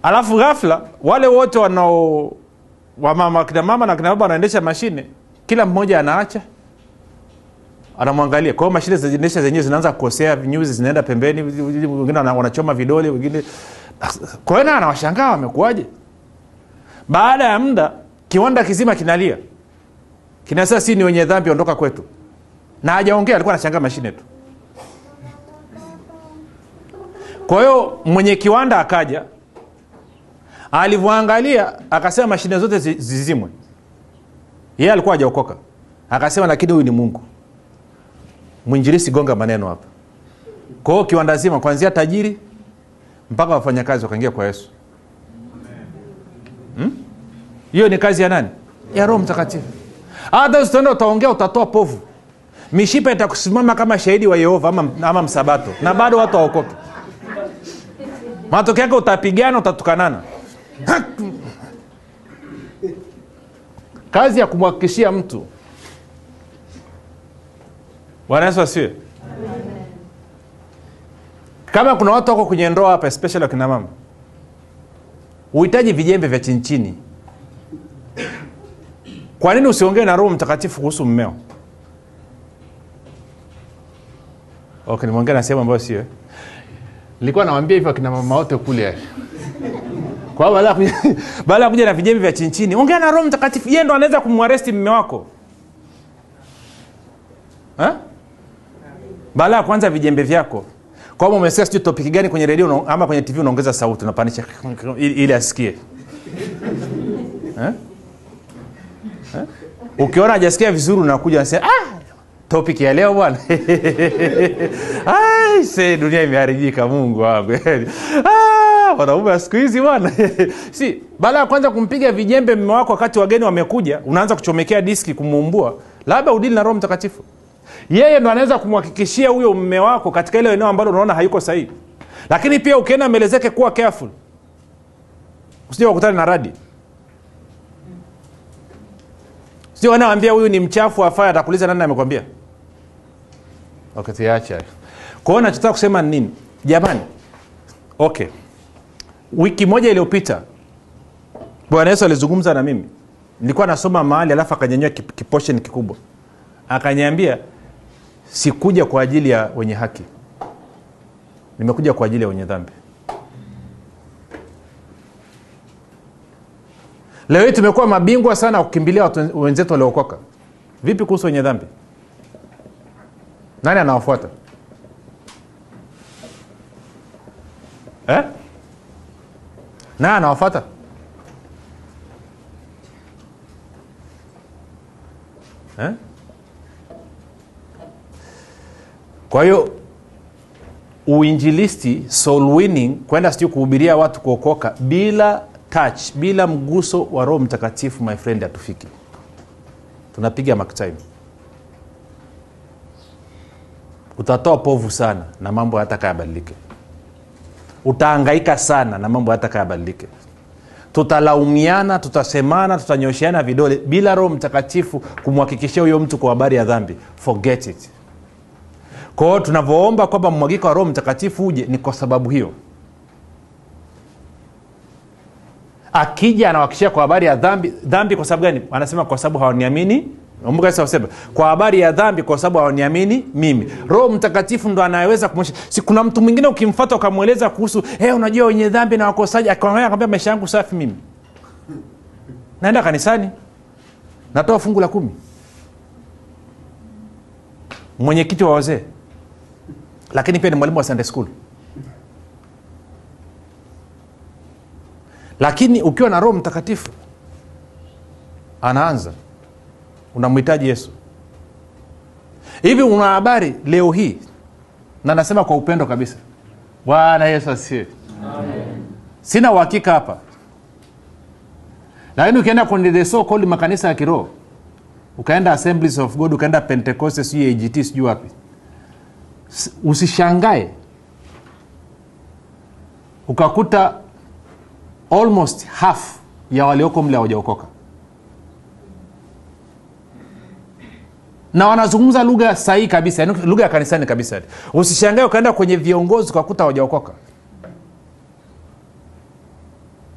Alafu ghafla wale wote wanao wamama kina mama na kina baba wanaendesha mashine kila mmoja anaacha anamwangalia. Kwa hiyo mashine zinaisha zenyewe zinaanza kukosea nyuzi zinaenda pembeni wengine wanachoma vidole wengine kwa hiyo anawashangaa wamekuwaje? Baada ya muda kiwanda kizima kinalia. Kinasema si ni wenye dhambi ondoka kwetu. Na hajaongea alikuwa anashangaa mashine tu. Kwa hiyo mwenye kiwanda akaja alivyoangalia akasema mashine zote zizimwe. Yeye alikuwa hajaokoka. Akasema lakini huyu ni mungu mwinjilisi gonga maneno hapa. Kwa hiyo kiwanda zima kwanzia tajiri mpaka wafanyakazi wakaingia kwa yesu. Hmm? hiyo ni kazi ya nani? Ya roho mtakatifu. Hata usitaenda utaongea utatoa povu. Mishipa itakusimama kama shahidi wa yehova ama, ama msabato. Na bado watu waokoke matokeo yake utapigana utatukanana. Kazi ya kumhakikishia mtu bwana yesu asiwe kama kuna watu wako kwenye ndoa hapa especially wakina mama uhitaji vijembe vya chinchini. Kwa nini usiongee na roho mtakatifu kuhusu mmeo? Okay nimeongea na sehemu ambayo sio. Nilikuwa nawambia hivyo akina mama wote kule. Kwa baada ya kuja- na vijembe vya chinchini ongea na roho mtakatifu yeye ndo anaweza kumwaresti mme wako. Ha? Baada ya kwanza vijembe vyako. Kwamba umesikia sijui topiki gani kwenye redio ama kwenye tv unaongeza sauti unapanisha ili, asikie. Eh? Eh? ukiona hajasikia vizuri unakuja unasema ah, topic ya leo bwana. Ai, se dunia imeharibika mungu wangu. Ah, wanaume wa siku hizi bwana. Si baada ya kwanza kumpiga vijembe mme wako wakati wageni wamekuja unaanza kuchomekea diski kumuumbua labda udili na roho mtakatifu yeye ndo anaweza kumhakikishia huyo mme wako katika ile eneo ambalo unaona hayuko sahihi. Lakini pia ukienda mbele zake kuwa careful. Usije wakutane na radi. Sio wanaambia huyu ni mchafu afaya atakuuliza nani amekwambia. Wakatiacha kwa hiyo nachotaka kusema ni nini? Jamani okay. Wiki moja iliyopita bwana yesu alizungumza na mimi. Nilikuwa nasoma mahali alafu akanyanyua kiposhen kikubwa. Akaniambia sikuja kwa ajili ya wenye haki. Nimekuja kwa ajili ya wenye dhambi. Leo hii tumekuwa mabingwa sana kukimbilia wenzetu waliokoka. Vipi kuhusu wenye dhambi? Nani anawafuata? Eh? nani anawafuata? Eh? Kwa hiyo uinjilisti soul winning kwenda sijui kuhubiria watu kuokoka bila touch bila mguso wa roho mtakatifu my friend hatufiki tunapiga maktime utatoa povu sana na mambo hayataka yabadilike utaangaika sana na mambo yataka yabadilike tutalaumiana tutasemana tutanyosheana vidole bila roho mtakatifu kumhakikishia huyo mtu kwa habari ya dhambi. Forget it kwa hiyo tunavyoomba kwamba mmwagika wa roho mtakatifu uje ni kwa sababu hiyo. Akija anawakishia kwa habari ya dhambi dhambi kwa sababu gani? Anasema kwa sababu hawaniamini. Kumbuka kwa habari ya dhambi kwa sababu hawaniamini mimi. Roho mtakatifu ndo anayeweza kumwonyesha. Si kuna mtu mwingine ukimfata ukamweleza kuhusu hey, unajua wenye dhambi na wakosaji akwambia maisha yangu safi mimi. Naenda kanisani natoa fungu la kumi. Mwenyekiti wa wazee lakini pia ni mwalimu wa sunday school. Lakini ukiwa na roho mtakatifu anaanza. Unamhitaji yesu. Hivi una habari leo hii? Na nasema kwa upendo kabisa. Bwana yesu asie sina uhakika hapa. Lakini ukienda kwenye the so called makanisa ya kiroho ukaenda assemblies of god ukaenda pentecoste sijui agt sijui wapi usishangae. Ukakuta almost half ya walioko mle hawajaokoka. Na wanazungumza lugha sahihi kabisa lugha ya kanisani kabisa. Usishangae ukaenda kwenye viongozi ukakuta hawajaokoka.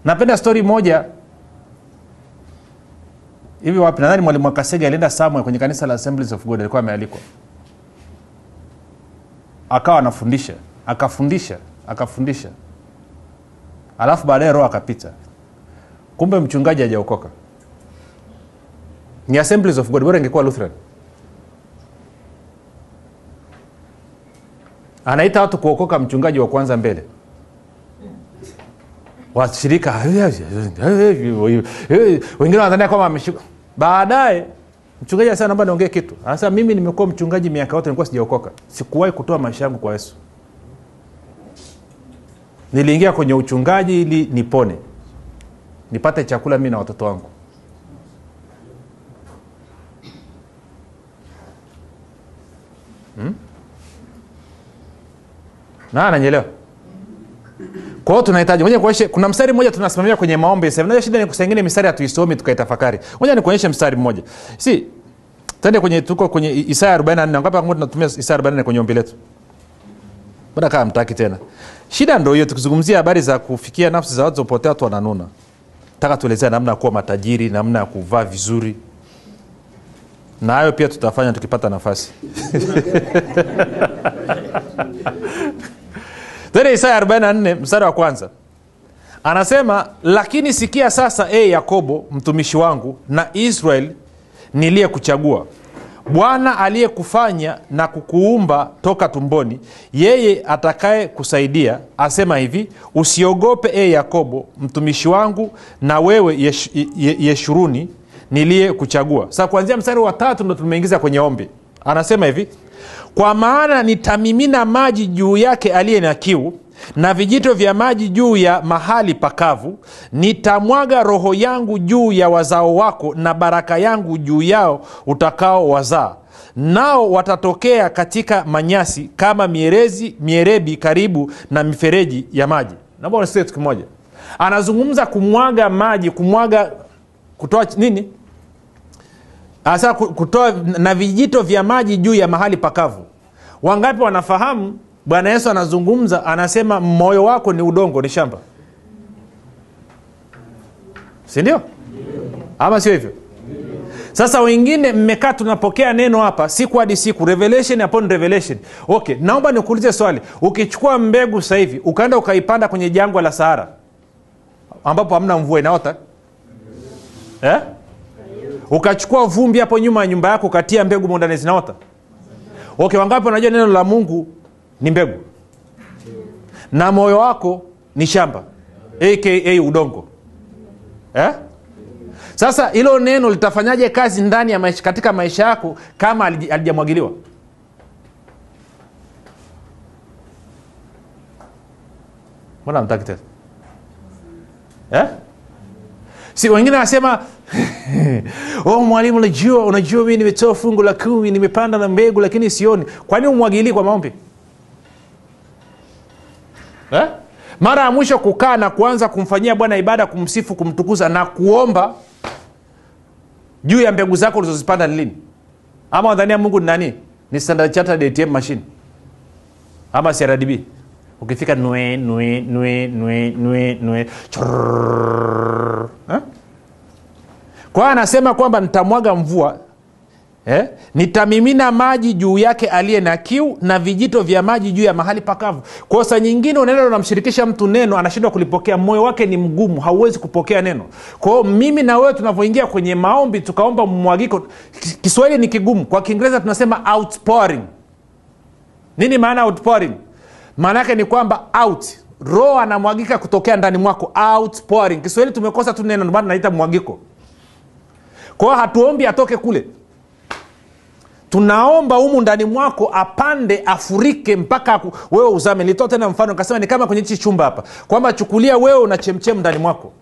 Napenda stori moja. Hivi wapi? Nadhani mwalimu akasege alienda samwe kwenye kanisa la assemblies of god alikuwa amealikwa akawa anafundisha akafundisha akafundisha. Alafu baadaye roho akapita. Kumbe mchungaji hajaokoka. Ni assemblies of god. Bora ingekuwa lutheran. Anaita watu kuokoka mchungaji wa kwanza mbele. Washirika wengine wanadhania kwama ameshika baadaye mchungaji anasema naomba niongee kitu. Anasema mimi nimekuwa mchungaji miaka yote nilikuwa sijaokoka. Sikuwahi kutoa maisha yangu kwa yesu. Niliingia kwenye uchungaji ili nipone. Nipate chakula mi na watoto wangu. Hmm? na ananyelewa kwa hiyo tunahitaji moja kuonyeshe kuna mstari mmoja tunasimamia kwenye maombi. Sasa shida ni kusengine mistari hatuisomi tukaitafakari. Moja ni kuonyeshe mstari mmoja. Si tende kwenye tuko kwenye isaya 44 ngapi ngapi tunatumia isaya 44 kwenye ombi letu? Bora kama mtaki tena? Shida ndo hiyo tukizungumzia habari za kufikia nafsi za watu zopotea watu wananuna. Taka tuelezea namna ya kuwa matajiri namna ya kuvaa vizuri. Na hayo pia tutafanya tukipata nafasi tena isaya 44 mstari wa kwanza. Anasema lakini sikia sasa e yakobo mtumishi wangu na israel niliyekuchagua. Bwana aliyekufanya na kukuumba toka tumboni yeye atakaye kusaidia asema hivi usiogope e yakobo mtumishi wangu na wewe yesh, ye, yeshuruni niliye kuchagua sasa kuanzia mstari wa tatu ndo tumeingiza kwenye ombi. Anasema hivi kwa maana nitamimina maji juu yake aliye na kiu na vijito vya maji juu ya mahali pakavu. Nitamwaga roho yangu juu ya wazao wako na baraka yangu juu yao utakao wazaa. Nao watatokea katika manyasi kama mierezi mierebi karibu na mifereji ya maji. Naomba unisikie kitu kimoja. Anazungumza kumwaga maji kumwaga kutoa nini asa kutoa na vijito vya maji juu ya mahali pakavu. Wangapi wanafahamu? Bwana yesu anazungumza anasema moyo wako ni udongo ni shamba. Sindio ama sio hivyo? Sasa wengine mmekaa tunapokea neno hapa siku hadi siku revelation upon revelation. Okay naomba nikuulize swali. Ukichukua mbegu sasa hivi ukaenda ukaipanda kwenye jangwa la sahara ambapo hamna mvua inaota eh? Ukachukua vumbi hapo nyuma ya nyumba yako ukatia mbegu mondani zinaota okay wangapi wanajua neno la mungu ni mbegu? Na moyo wako ni shamba aka udongo. Eh? sasa hilo neno litafanyaje kazi ndani ya maisha, katika maisha yako kama alijamwagiliwa? Eh? si wengine wanasema oh mwalimu unajua unajua mi nimetoa fungu la kumi nimepanda na mbegu lakini sioni. Kwani umwagilii kwa maombi? Eh? mara ya mwisho kukaa na kuanza kumfanyia bwana ibada kumsifu kumtukuza na kuomba juu ya mbegu zako ulizozipanda ni lini? Ama wadhania mungu ni nani? Ni standard chartered atm machine. Ama crdb ukifika nwe nwe nwe nwe nwe nwe eh? Kwa hiyo anasema kwamba nitamwaga mvua eh? nitamimina maji juu yake aliye na kiu na vijito vya maji juu ya mahali pakavu. Kwa saa nyingine unaenda unamshirikisha mtu neno anashindwa kulipokea. Moyo wake ni mgumu hauwezi kupokea neno. Kwa hiyo mimi na wewe tunavyoingia kwenye maombi tukaomba mwagiko kiswahili ni kigumu. Kwa kiingereza tunasema outpouring. Nini maana outpouring? Maana ni kwamba out. Roho anamwagika kutokea ndani mwako outpouring. Kiswahili tumekosa tu neno ndomana naita mwagiko kwa hiyo hatuombi atoke kule. Tunaomba humu ndani mwako apande afurike mpaka wewe uzame. Nilitoa tena mfano nikasema ni kama kwenye hichi chumba hapa kwamba chukulia wewe una chemchemu ndani mwako.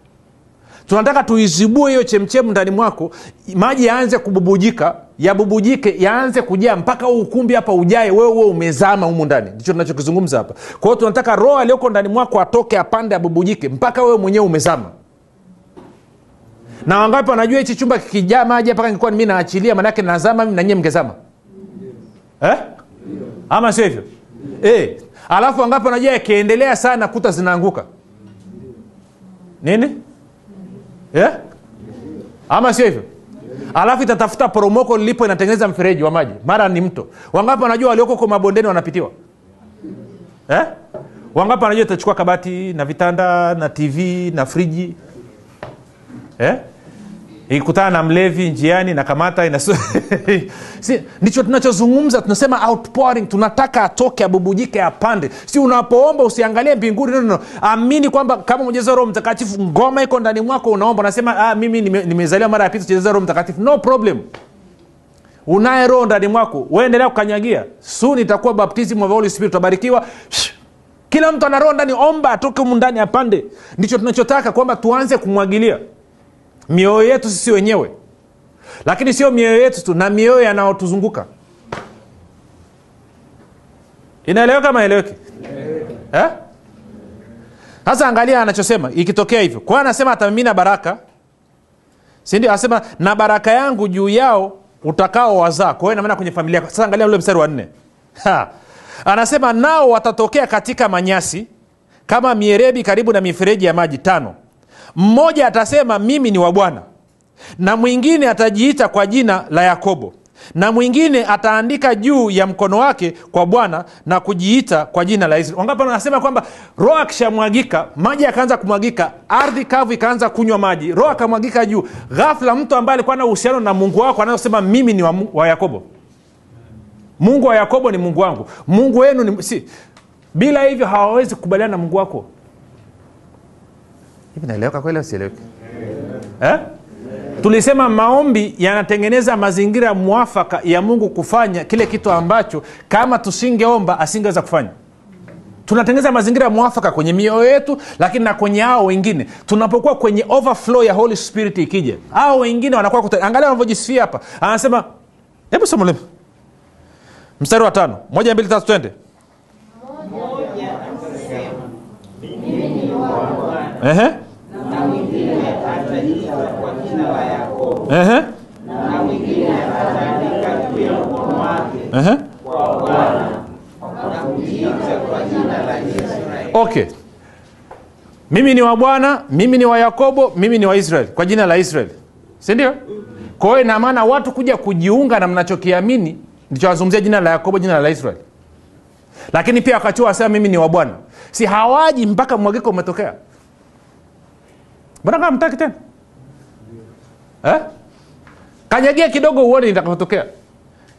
Tunataka tuizibue hiyo chemchemu ndani mwako maji yaanze kububujika yabubujike yaanze kujaa mpaka huu ukumbi hapa ujae wewe uwe umezama humu ndani. Ndicho tunachokizungumza hapa. Kwa hiyo tunataka roho aliyoko ndani mwako atoke apande abubujike mpaka wewe mwenyewe umezama na wangapi wanajua hichi chumba kikijaa maji mpaka nikuwa mi naachilia manake nazama mimi nanyie mngezama? Eh? ama sio hivyo? Eh. alafu wangapi wanajua yakiendelea sana kuta zinaanguka? Nini? Eh? ama sio hivyo? Alafu itatafuta poromoko lilipo inatengeneza mfereji wa maji. Mara ni mto. Wangapi wanajua walioko ko mabondeni wanapitiwa? Eh? wangapi wanajua itachukua kabati na vitanda na tv na friji eh? ikutana na mlevi njiani na kamata inasu... si, ndicho tunachozungumza tunasema outpouring tunataka atoke abubujike apande. Si unapoomba usiangalie mbinguni no, no, amini kwamba kama mwenyezi roho mtakatifu ngoma iko ndani mwako unaomba unasema ah, mimi nime, nimezaliwa mara ya pili cheza roho mtakatifu. No problem. Unaye roho ndani mwako uendelea kukanyagia. Suni itakuwa baptism of holy spirit utabarikiwa. Kila mtu ana roho ndani omba atoke humu ndani apande. Ndicho tunachotaka kwamba tuanze kumwagilia mioyo yetu sisi wenyewe. Lakini sio mioyo yetu tu na mioyo yanayotuzunguka inaeleweka maeleweki eh? sasa angalia anachosema ikitokea hivyo. Kwa anasema atamimina baraka. Sindio asema na baraka yangu juu yao utakao wazaa. Kwa hiyo inamaana kwenye familia. Sasa angalia ule mstari wa nne. Ha. anasema nao watatokea katika manyasi kama mierebi karibu na mifereji ya maji tano mmoja atasema mimi ni wa bwana. Na mwingine atajiita kwa jina la yakobo. Na mwingine ataandika juu ya mkono wake kwa bwana na kujiita kwa jina la israeli. Wangapi anasema kwamba roho akishamwagika maji akaanza kumwagika ardhi kavu ikaanza kunywa maji roho akamwagika juu ghafla mtu ambaye alikuwa na uhusiano na mungu wako anayosema mimi ni wa, wa yakobo. Mungu wa yakobo ni mungu wangu. Mungu wenu ni si bila hivyo hawawezi kukubaliana na mungu wako hivi naeleweka kweli sieleweki eh? tulisema maombi yanatengeneza mazingira mwafaka ya mungu kufanya kile kitu ambacho kama tusingeomba asingeweza kufanya. Tunatengeneza mazingira mwafaka kwenye mioyo yetu lakini na kwenye hao wengine. Tunapokuwa kwenye overflow ya holy spirit ikija hao wengine wanakuwa kuta... angalia wanavyojisifia hapa. Anasema hebu somoleme mstari wa tano. Moja mbili tatu twende Ehe. Ehe. Ehe. okay mimi ni wa bwana mimi ni wa yakobo mimi ni wa israeli kwa jina la israeli si ndio? kwa hiyo inamaana watu kuja kujiunga na mnachokiamini ndicho wazungumzia jina la yakobo jina la israeli lakini pia wakati huo wasema mimi ni wa bwana si hawaji mpaka mwagiko umetokea mbona kama mtaki tena eh? kanyagia kidogo uone itakapotokea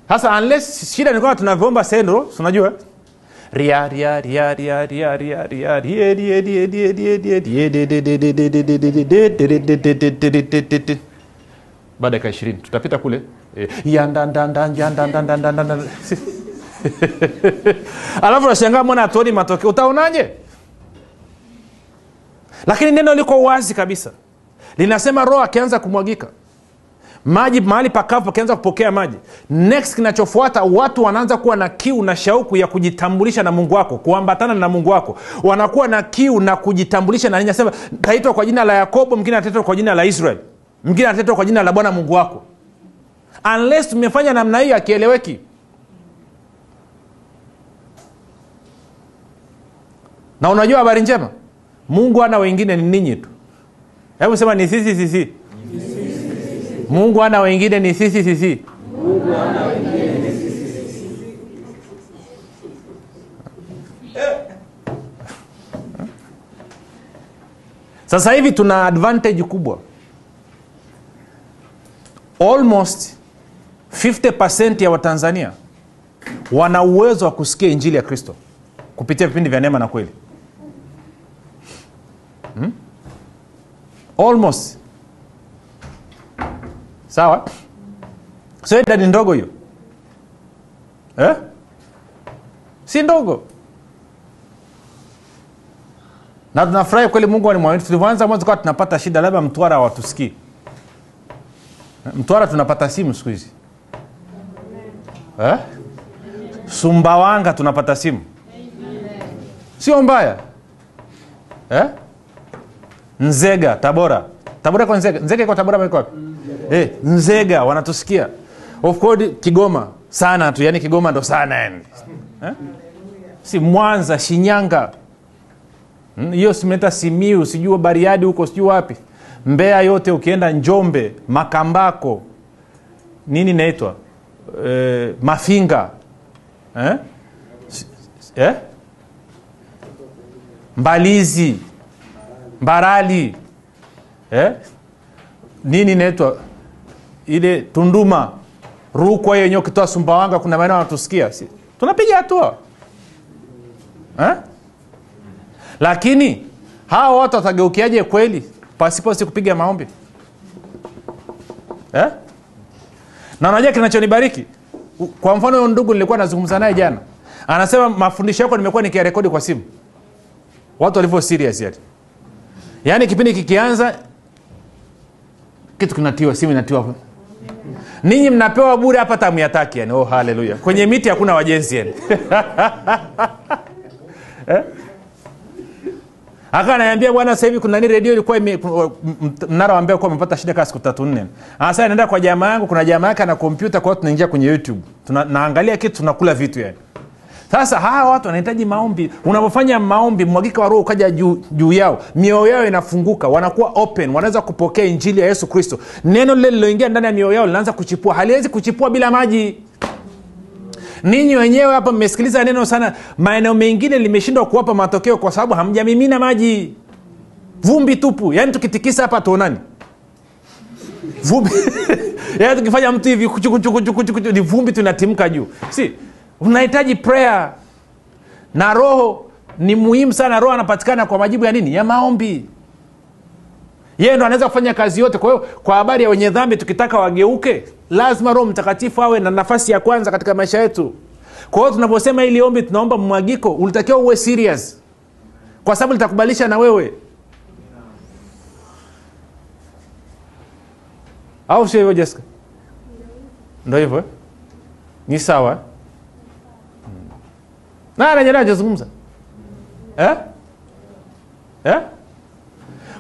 sasa unless shida ni kwamba tunavyoomba sendro unajua ria baada ya dakika ishirini tutapita kule alafu nashangaa mwana atuoni matokeo utaonaje lakini neno liko wazi kabisa linasema roho akianza kumwagika maji mahali pakavu pakianza kupokea maji. Next kinachofuata watu wanaanza kuwa na kiu na shauku ya kujitambulisha na mungu wako kuambatana na mungu wako. Wanakuwa na kiu na kujitambulisha na nasema taitwa kwa jina la yakobo mwingine ataitwa kwa jina la israel. Mwingine ataitwa kwa jina la bwana mungu wako. Unless tumefanya namna hiyo akieleweki na unajua habari njema? Mungu ana wengine ni ninyi tu. Hebu sema ni sisi sisi mungu ana wengine ni sisi sisi. Sasa hivi tuna advantage kubwa. Almost 50 ya watanzania wana uwezo wa kusikia injili ya kristo kupitia vipindi vya neema na kweli. Hmm? almost sawa? Sio idadi ndogo hiyo. Eh? si ndogo. Na tunafurahi kweli mungu ni mwaminifu. Tulivyoanza mwanzo kawa tunapata shida labda mtwara hawatusikii. Mtwara tunapata simu siku hizi. Eh? sumbawanga tunapata simu. Sio mbaya. Eh? nzega tabora. Tabora iko nzega. Nzega iko tabora wapi eh, nzega wanatusikia of kigoma sana tu yani kigoma ndo sana yani eh? si mwanza shinyanga hiyo hmm? simeta simiu sijui bariadi huko sijui wapi mbea yote ukienda njombe makambako nini naitwa e, mafinga eh? Eh? mbalizi mbarali eh? nini inaitwa ile tunduma rukwa yenyewe ukitoa sumbawanga kuna maeneo anatusikia si, tunapiga hatua. Eh? lakini hawa watu watageukiaje kweli pasipo si kupiga maombi? Eh? na unajua kinachonibariki? Kwa mfano huyo ndugu nilikuwa nazungumza naye jana. Anasema mafundisho yako nimekuwa nikiarekodi kwa simu. Watu walivyo serious yani yaani kipindi kikianza kitu kinatiwa simu inatiwa ninyi mnapewa bure hapa tamu ya taki yani. Oh haleluya. Kwenye miti hakuna wajenzi yani. Eh? aka bwana sasa hivi kuna nini? Redio ilikuwa mnara wa mbea kuwa amepata shida kaa siku tatu nne. Anasema naenda kwa jamaa yangu kuna jamaa yake ana kompyuta kwa tunaingia kwenye youtube. Tuna, naangalia kitu tunakula vitu yani sasa hawa watu wanahitaji maombi. Unapofanya maombi mwagika wa roho ukaja juu, juu yao. Mioyo yao inafunguka wanakuwa open wanaweza kupokea injili ya yesu kristo. Neno lile liloingia ndani ya mioyo yao linaanza kuchipua. Haliwezi kuchipua bila maji. Ninyi wenyewe hapa mmesikiliza neno sana. Maeneo mengine limeshindwa kuwapa matokeo kwa sababu hamjamimina maji. Vumbi tupu. Yaani tukitikisa hapa tuonani. Vumbi. Yaani tukifanya mtu hivi ni vumbi tunatimka juu. Si unahitaji prayer. Na roho ni muhimu sana. Roho anapatikana kwa majibu ya nini? Ya maombi. Yeye ndo anaweza kufanya kazi yote. Kwa hiyo kwa habari ya wenye dhambi tukitaka wageuke lazima roho mtakatifu awe na nafasi ya kwanza katika maisha yetu. Kwa hiyo tunaposema ili ombi tunaomba mwagiko. Ulitakiwa uwe serious. Kwa sababu litakubalisha na wewe. Au sio hivyo jessica? Ndo hivyo eh? ni sawa eh? Na ajazungumza eh? eh?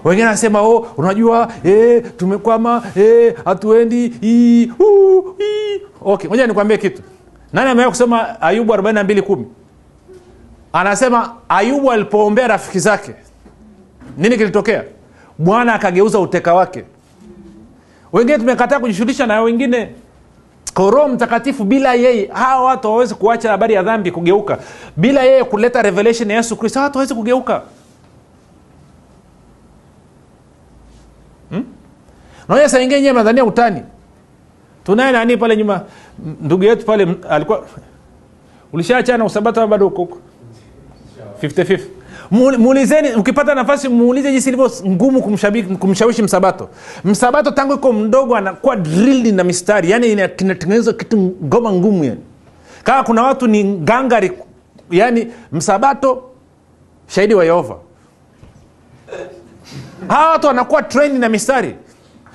wengine anasema oh, unajua eh, tumekwama eh, hatuendi uu, ii." okay moja nikwambie kitu. Nani amewahi kusema ayubu 42 kumi? Anasema ayubu alipoombea rafiki zake. Nini kilitokea? Bwana akageuza uteka wake. Wengine tumekataa kujishughulisha na wengine Kwa roho mtakatifu bila yeye hawa watu hawawezi kuacha habari ya dhambi kugeuka. Bila yeye kuleta revelation ya yesu kristo hawa watu hawawezi kugeuka. Hmm? naoja saa ingine nyewe mnadhania utani. Tunaye nani pale nyuma? Ndugu yetu pale alikuwa ulishaachana usabata bado huko. huko 50-50. Muuli- muulizeni ukipata nafasi muulize jinsi ilivyo ngumu kumshawishi msabato. Msabato tangu iko mdogo anakuwa drilled na mistari yani inatengenezwa kitu ngoma ngumu yani. Kama kuna watu ni gangari yani msabato shahidi wa yehova. Hawa watu wanakuwa treni na mistari.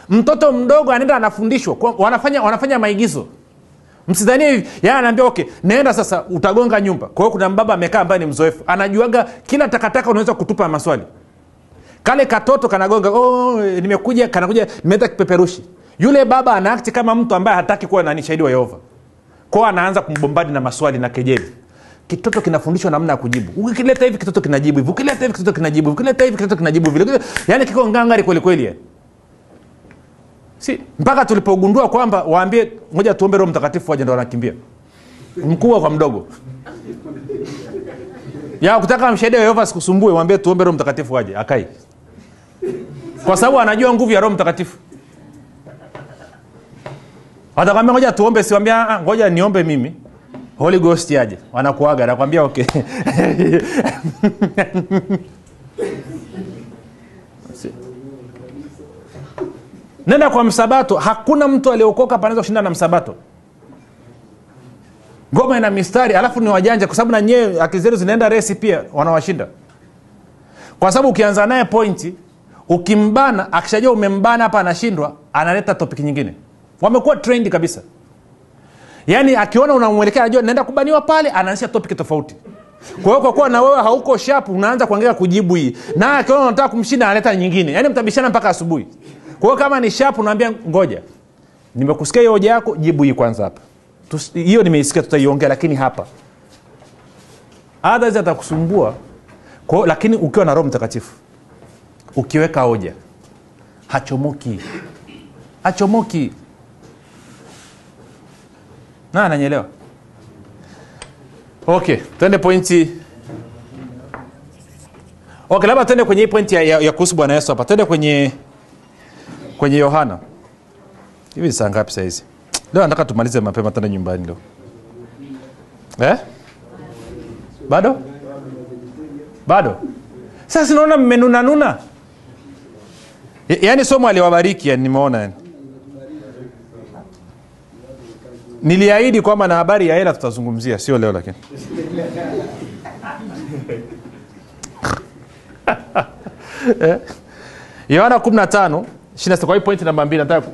Mtoto mdogo anaenda anafundishwa wanafanya, wanafanya maigizo msidhanie hivi. Yeye anaambia okay naenda sasa utagonga nyumba. Kwa hiyo kuna mbaba amekaa ambaye ni mzoefu. Anajuaga kila takataka unaweza kutupa maswali. Kale katoto kanagonga oh, nimekuja kanakuja nimeeta kipeperushi. Yule baba anaakti kama mtu ambaye hataki kuwa nani shahidi wa yehova. Kwao anaanza kumbombadi na maswali na kejeli. Kitoto kinafundishwa namna ya kujibu. Ukileta hivi kitoto kinajibu hivi ukileta hivi kitoto kinajibu hivi ukileta hivi kitoto kinajibu vile yaani kiko ngangari kwelikweli yani si mpaka tulipogundua kwamba waambie ngoja tuombe roho mtakatifu waje ndo wanakimbia mkubwa kwa mdogo. Ya kutaka mshahidi wa yehova sikusumbue waambie tuombe roho mtakatifu waje akai. Kwa sababu anajua nguvu ya roho mtakatifu. Watakwambia ngoja tuombe. Siwambia "Ah, ngoja niombe mimi. Holy ghost aje. Wanakuaga nakwambia okay nenda kwa msabato. Hakuna mtu aliokoka panaweza kushinda na msabato. Ngoma ina mistari alafu ni wajanja kwa sababu na nyewe akili zenu zinaenda resi pia wanawashinda. Kwa sababu ukianza naye pointi ukimbana akishajua umembana hapa anashindwa analeta topic nyingine. Wamekuwa trend kabisa. Yaani akiona unamwelekea anajua naenda kubaniwa pale anaanzisha topic tofauti. Kwa hiyo kwa na wewe hauko shap unaanza kuangalia kujibu hii. Na akiona unataka kumshinda analeta nyingine. Yaani mtabishana mpaka asubuhi kwa hiyo kama ni shap unaambia ngoja. Nimekusikia hiyo hoja yako jibu hii kwanza hapa. Hiyo nimeisikia tutaiongea lakini hapa. Others atakusumbua. Kwa lakini ukiwa na roho mtakatifu ukiweka hoja hachomoki. Hachomoki. Na ananyelewa okay tuende pointi. Okay labda tuende kwenye hii pointi ya, ya, ya kuhusu bwana yesu hapa. Tuende kwenye kwenye yohana. Hivi saa ngapi sahizi leo nataka tumalize mapema tena nyumbani leo. Eh? bado? Bado? Sasa sinaona mmenunanuna? Nuna. yaani somo aliwabariki yani nimeona yani niliahidi kwamba na habari ya hela tutazungumzia sio leo lakini. Eh? yohana 15 26 kwa hii pointi namba mbili nataka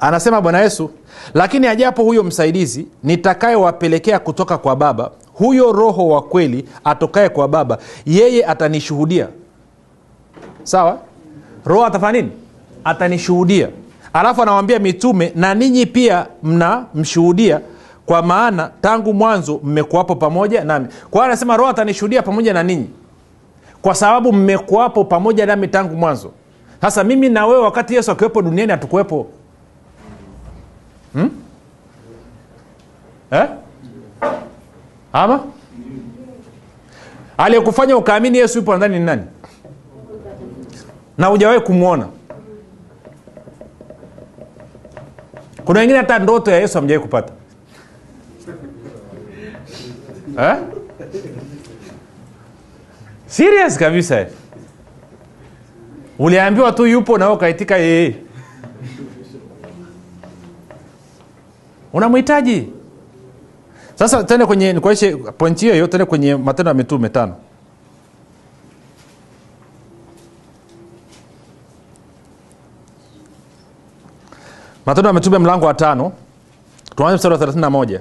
anasema bwana yesu lakini ajapo huyo msaidizi nitakayewapelekea kutoka kwa baba huyo roho wa kweli atokaye kwa baba yeye atanishuhudia. Sawa? Roho atafanya nini? Atanishuhudia. Alafu anawambia mitume na ninyi pia mnamshuhudia kwa maana tangu mwanzo mmekuwapo pamoja nami. Kwa hiyo anasema roho atanishuhudia pamoja na ninyi kwa sababu mmekuwapo pamoja nami tangu mwanzo sasa mimi na wewe wakati yesu akiwepo duniani hatukuwepo hmm? eh? ama aliyekufanya ukaamini yesu yupo nadhani ni nani na hujawahi kumwona kuna wengine hata ndoto ya yesu hamjawai kupata eh? serious kabisa uliambiwa tu yupo na ukaitika yeye. Unamhitaji. Sasa tende kwenye nikuaishe pointi hiyo hiyo tende kwenye matendo ya mitume tano. Matendo ya mitume mlango wa tano tuanze mstari wa 31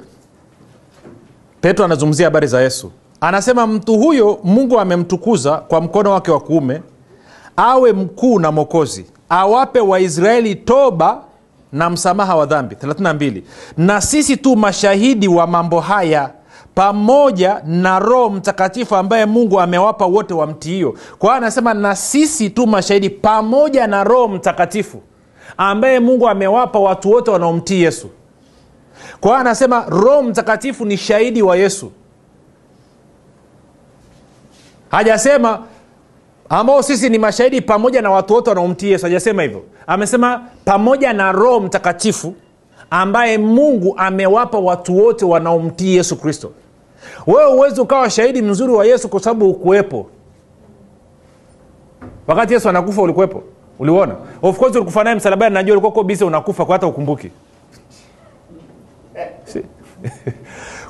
petro anazungumzia habari za yesu. Anasema mtu huyo mungu amemtukuza kwa mkono wake wa kuume awe mkuu na mokozi awape waisraeli toba na msamaha wa dhambi. 32 na sisi tu mashahidi wa mambo haya pamoja na roho mtakatifu ambaye mungu amewapa wote wa mti wamtiio kwa hiyo anasema na sisi tu mashahidi pamoja na roho mtakatifu ambaye mungu amewapa watu wote wanaomtii yesu. Kwa hiyo anasema roho mtakatifu ni shahidi wa yesu. Hajasema ambao sisi ni mashahidi pamoja na watu wote wanaomtii yesu. Hajasema hivyo. Amesema pamoja na roho mtakatifu ambaye mungu amewapa watu wote wanaomtii yesu kristo. Wewe huwezi ukawa shahidi mzuri wa yesu kwa sababu ukuwepo wakati yesu anakufa ulikuwepo. Uliona of course ulikufa naye msalabani najua ulikuwa bise unakufa kwa hata ukumbuki. Si-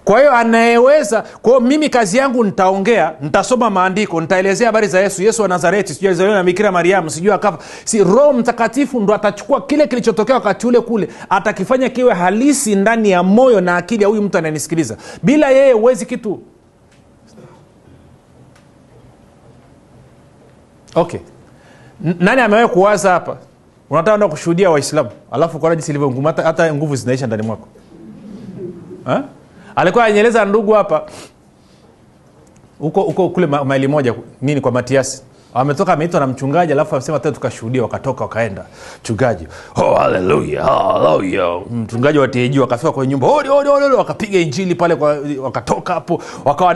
kwa hiyo anayeweza kwao mimi kazi yangu nitaongea nitasoma maandiko nitaelezea habari za yesu yesu wa nazareti sijui alizaliwa na bikira mariamu sijui akafa. Si roho mtakatifu ndo atachukua kile kilichotokea wakati ule kule atakifanya kiwe halisi ndani ya moyo na akili ya huyu mtu ananisikiliza bila yeye huwezi kitu. Okay. N- nani amewahi kuwaza hapa? Unataka enda kushuhudia waislamu? Alafu kuona jinsi ilivyo ngumu hata, hata nguvu zinaisha ndani mwako. Ha? Alikuwa anyeleza ndugu hapa huko huko kule ma- maili moja nini kwa matiasi ametoka ameitwa na mchungaji alafu amesema tena tukashuhudia wakatoka wakaenda. Mchungaji oh, haleluya haleluya mchungaji wa wakafika kwenye nyumba wakapiga injili pale kwa, wakatoka hapo wakawa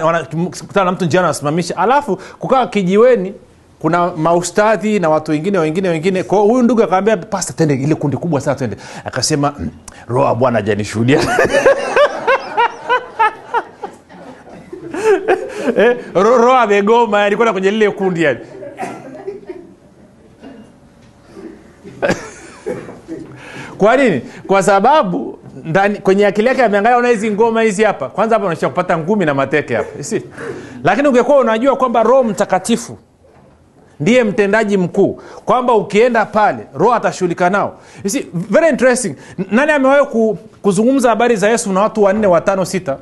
na mtu njiani anasimamisha alafu kukaa kijiweni kuna maustadhi na watu wengine wengine wengine. Kwao huyu ndugu akamwambia pasta tende ile kundi kubwa sana tende akasema "Mm, roho bwana ajanishuhudia eh, ro- roho amegoma kwenye lile kundi yani. Kwa nini? Kwa sababu ndani kwenye akili yake ameangalia ona hizi ngoma hizi hapa. Kwanza hapa unaisha kupata ngumi na mateke hapa si lakini ungekuwa unajua kwamba roho mtakatifu ndiye mtendaji mkuu kwamba ukienda pale roho atashughulika nao. You very interesting. Nani amewahi ku, kuzungumza habari za yesu na watu wanne watano sita?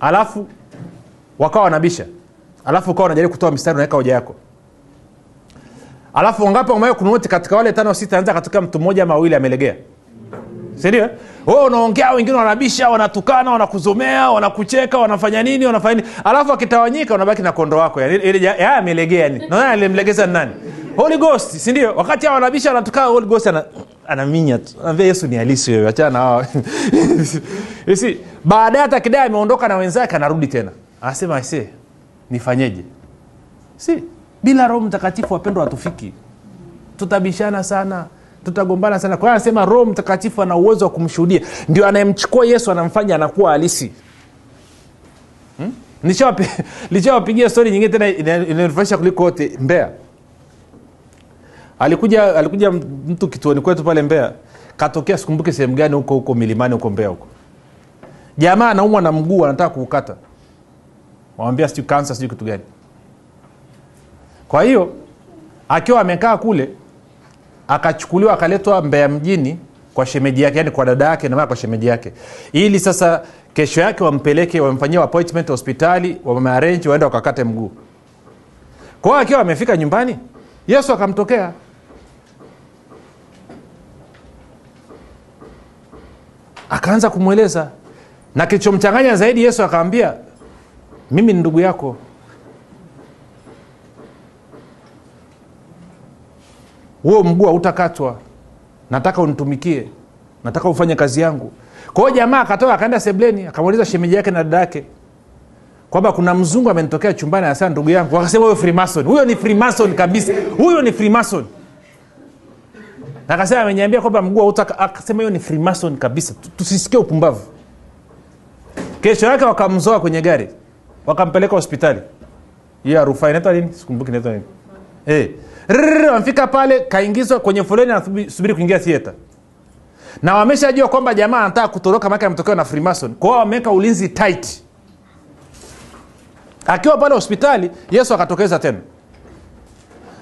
Alafu wakawa wanabisha. Alafu ukawa unajaribu kutoa mistari unaweka hoja yako. Alafu wangapi wamewahi kunoti katika wale tano sita anza katika mtu mmoja ama wawili amelegea. Sindio wewe unaongea wengine wanabisha wanatukana wanakuzomea wanakucheka wanafanya nini wanafanya nini? Alafu akitawanyika unabaki na kondo wako. Yani, amelegea ni na nani alimlegeza nani? Holy sindio wakati hao wanabisha wanatukana holy anaminya tu. Anaambia yesu ni halisi wewe achana na baadaye hata kidai ameondoka na wenzake anarudi tena anasema ase nifanyeje? Si bila roho mtakatifu wapendwa hatufiki. Tutabishana sana tutagombana sana. Kwa hiyo anasema roho mtakatifu ana uwezo wa kumshuhudia. Ndio anayemchukua yesu anamfanya anakuwa halisi. Hmm? Nishawapi- nishawapigia stori nyingine tena ina- inanifurahisha kuliko wote. Mbea alikuja alikuja mtu kituoni kwetu pale mbea katokea sikumbuke sehemu gani huko huko milimani huko mbea huko. Jamaa anaumwa na mguu anataka kuukata wamwambia sijui kansa sijui kitu gani. Kwa hiyo akiwa amekaa kule akachukuliwa akaletwa mbea mjini kwa shemeji yake yani kwa dada yake namaa kwa shemeji yake. Ili sasa kesho yake wampeleke wamfanyia appointment hospitali wamearenji waenda wakakate mguu. Kwa akiwa amefika nyumbani yesu akamtokea. Akaanza kumweleza. Na kilichomchanganya zaidi yesu akamwambia mimi ni ndugu yako. Huo mguu hautakatwa. Nataka unitumikie. Nataka ufanye kazi yangu. Kwa hiyo jamaa akatoka akaenda sebleni akamuuliza shemeji yake na dada yake kwamba kuna mzungu amenitokea chumbani anasema ndugu yangu. Akasema huyo freemason. Huyo ni freemason kabisa. Huyo ni freemason. Akasema ameniambia kwamba mguu akasema hiyo ni freemason kabisa. Tusisikie upumbavu. Kesho yake wakamzoa kwenye gari wakampeleka hospitali. Hiyo ya rufaa inaitwa nini? Sikumbuki inaitwa nini. Hey. wamfika pale kaingizwa kwenye foleni anasubiri kuingia thieta na wameshajua kwamba jamaa anataka kutoroka ametokewa na kwao wameweka ulinzi tight. Akiwa pale hospitali yesu akatokeza tena.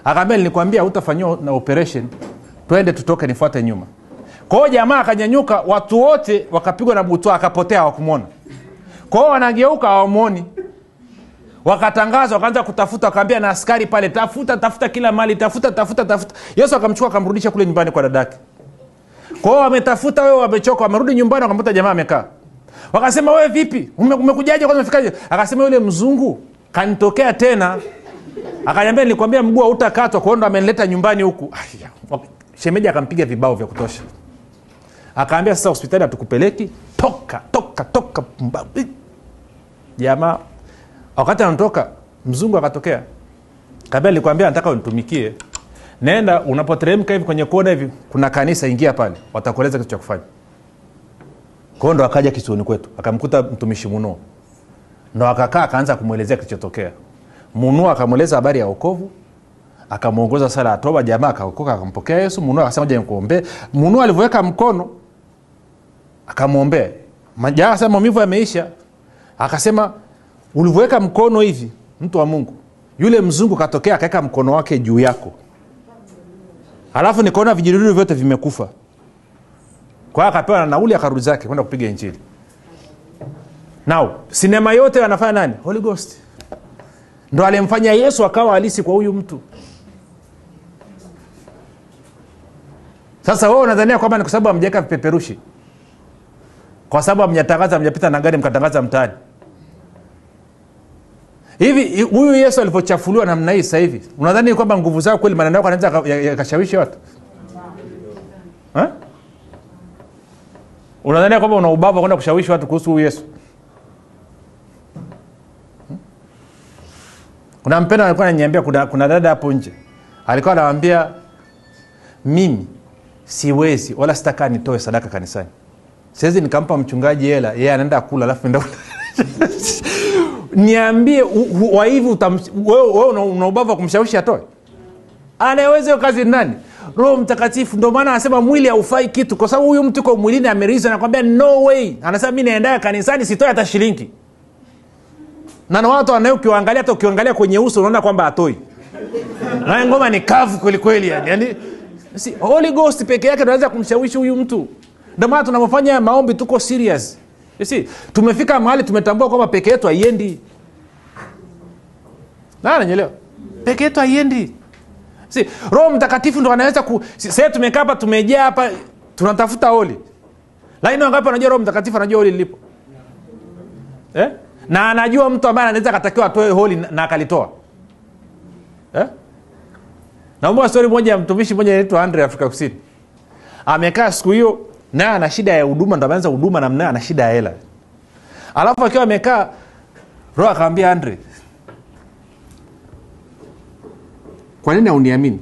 Akaambia nilikwambia utafanyiwa na operation. Twende tutoke nifuate nyuma. Kwao jamaa akanyanyuka watu wote wakapigwa na akapotea kwao wanageuka wakatangaza wakaanza kutafuta wakaambia na askari pale tafuta tafuta kila mali tafuta tafuta tafuta. Yesu akamchukua akamrudisha kule nyumbani kwa dadake. Kwa hiyo wametafuta wewe wamechoka wamerudi nyumbani wakamkuta jamaa amekaa. Wakasema wewe vipi? Umekujaje? Kwanza umefikaje? Akasema yule mzungu kanitokea tena. Akaniambia nilikwambia mguu hautakatwa kwa ndo amenileta nyumbani huku. Shemeji akampiga vibao vya kutosha. Akaambia sasa hospitali hatukupeleki. Toka toka toka jamaa wakati anatoka mzungu akatokea. Kabla alikwambia nataka unitumikie nenda unapoteremka hivi kwenye kona hivi kuna kanisa ingia pale watakueleza kitu cha kufanya. Kwao ndo akaja kituoni kwetu akamkuta mtumishi munuo ndo akakaa akaanza kumwelezea kilichotokea. Munuo akamweleza habari ya okovu akamwongoza sala ya toba jamaa akaokoka akampokea yesu. Munuo akasema ja nikuombee? Munuo alivyoweka mkono akamwombea. Ma- jamaa akasema maumivu yameisha. Akasema ulivyoweka mkono hivi mtu wa mungu. Yule mzungu katokea akaweka mkono wake juu yako. Alafu nikaona vijidudu vyote vimekufa. Kwa hiyo akapewa na nauli akarudi zake kwenda kupiga injili. Nao sinema yote anafanya nani? Holy ghost. Ndo alimfanya yesu akawa halisi kwa huyu mtu. Sasa wewe unadhania kwamba ni kwa sababu amjaweka vipeperushi? Kwa sababu amjatangaza amjapita na gari mkatangaza mtaani hivi huyu yesu alivyochafuliwa namna hii sasa hivi unadhani kwamba nguvu zao kweli maneno yako anaweza yaka- yakashawishi watu? Ha? unadhania kwamba una ubavu kwenda kushawishi watu kuhusu huyu yesu? Hmm? kuna mpendo alikuwa ananiambia kuna, kuna dada hapo nje. Alikuwa anawambia mimi siwezi wala sitakaa nitoe sadaka kanisani. Siwezi nikampa mchungaji hela yeye anaenda kula alafu niambie wa hivi wewe una ubavu wa kumshawishi atoe? Anaweza hiyo kazi ni nani? Roho mtakatifu ndio maana anasema mwili haufai kitu kwa sababu huyu mtu uko mwilini amerizwa nakwambia no way. Anasema mi naendaa kanisani sitoe hata shilingi. Na na watu wanae ukiwaangalia hata ukiangalia kwenye uso unaona kwamba atoi naye ngoma ni kavu kwelikweli yani, yani si, holy ghost peke yake tunaweza kumshawishi huyu mtu. Ndio maana maombi tuko serious See, tumefika mahali tumetambua kwamba peke yetu haiendi. Nananyelewa peke yetu haiendi. Si roho mtakatifu ndo anaweza ku si, sasa tumekaa hapa tumejaa hapa tunatafuta holi. Lakini wangapi wanajua roho mtakatifu anajua holi lilipo? Eh? na anajua mtu ambaye anaweza akatakiwa atoe holi na, na akalitoa. Eh? naomba stori moja ya mtumishi mmoja anaitwa andre afrika kusini. Amekaa siku hiyo naye ana shida ya huduma ndo ameanza huduma na mnaye ana shida ya hela. Alafu akiwa amekaa roho akamwambia andre kwa nini hauniamini?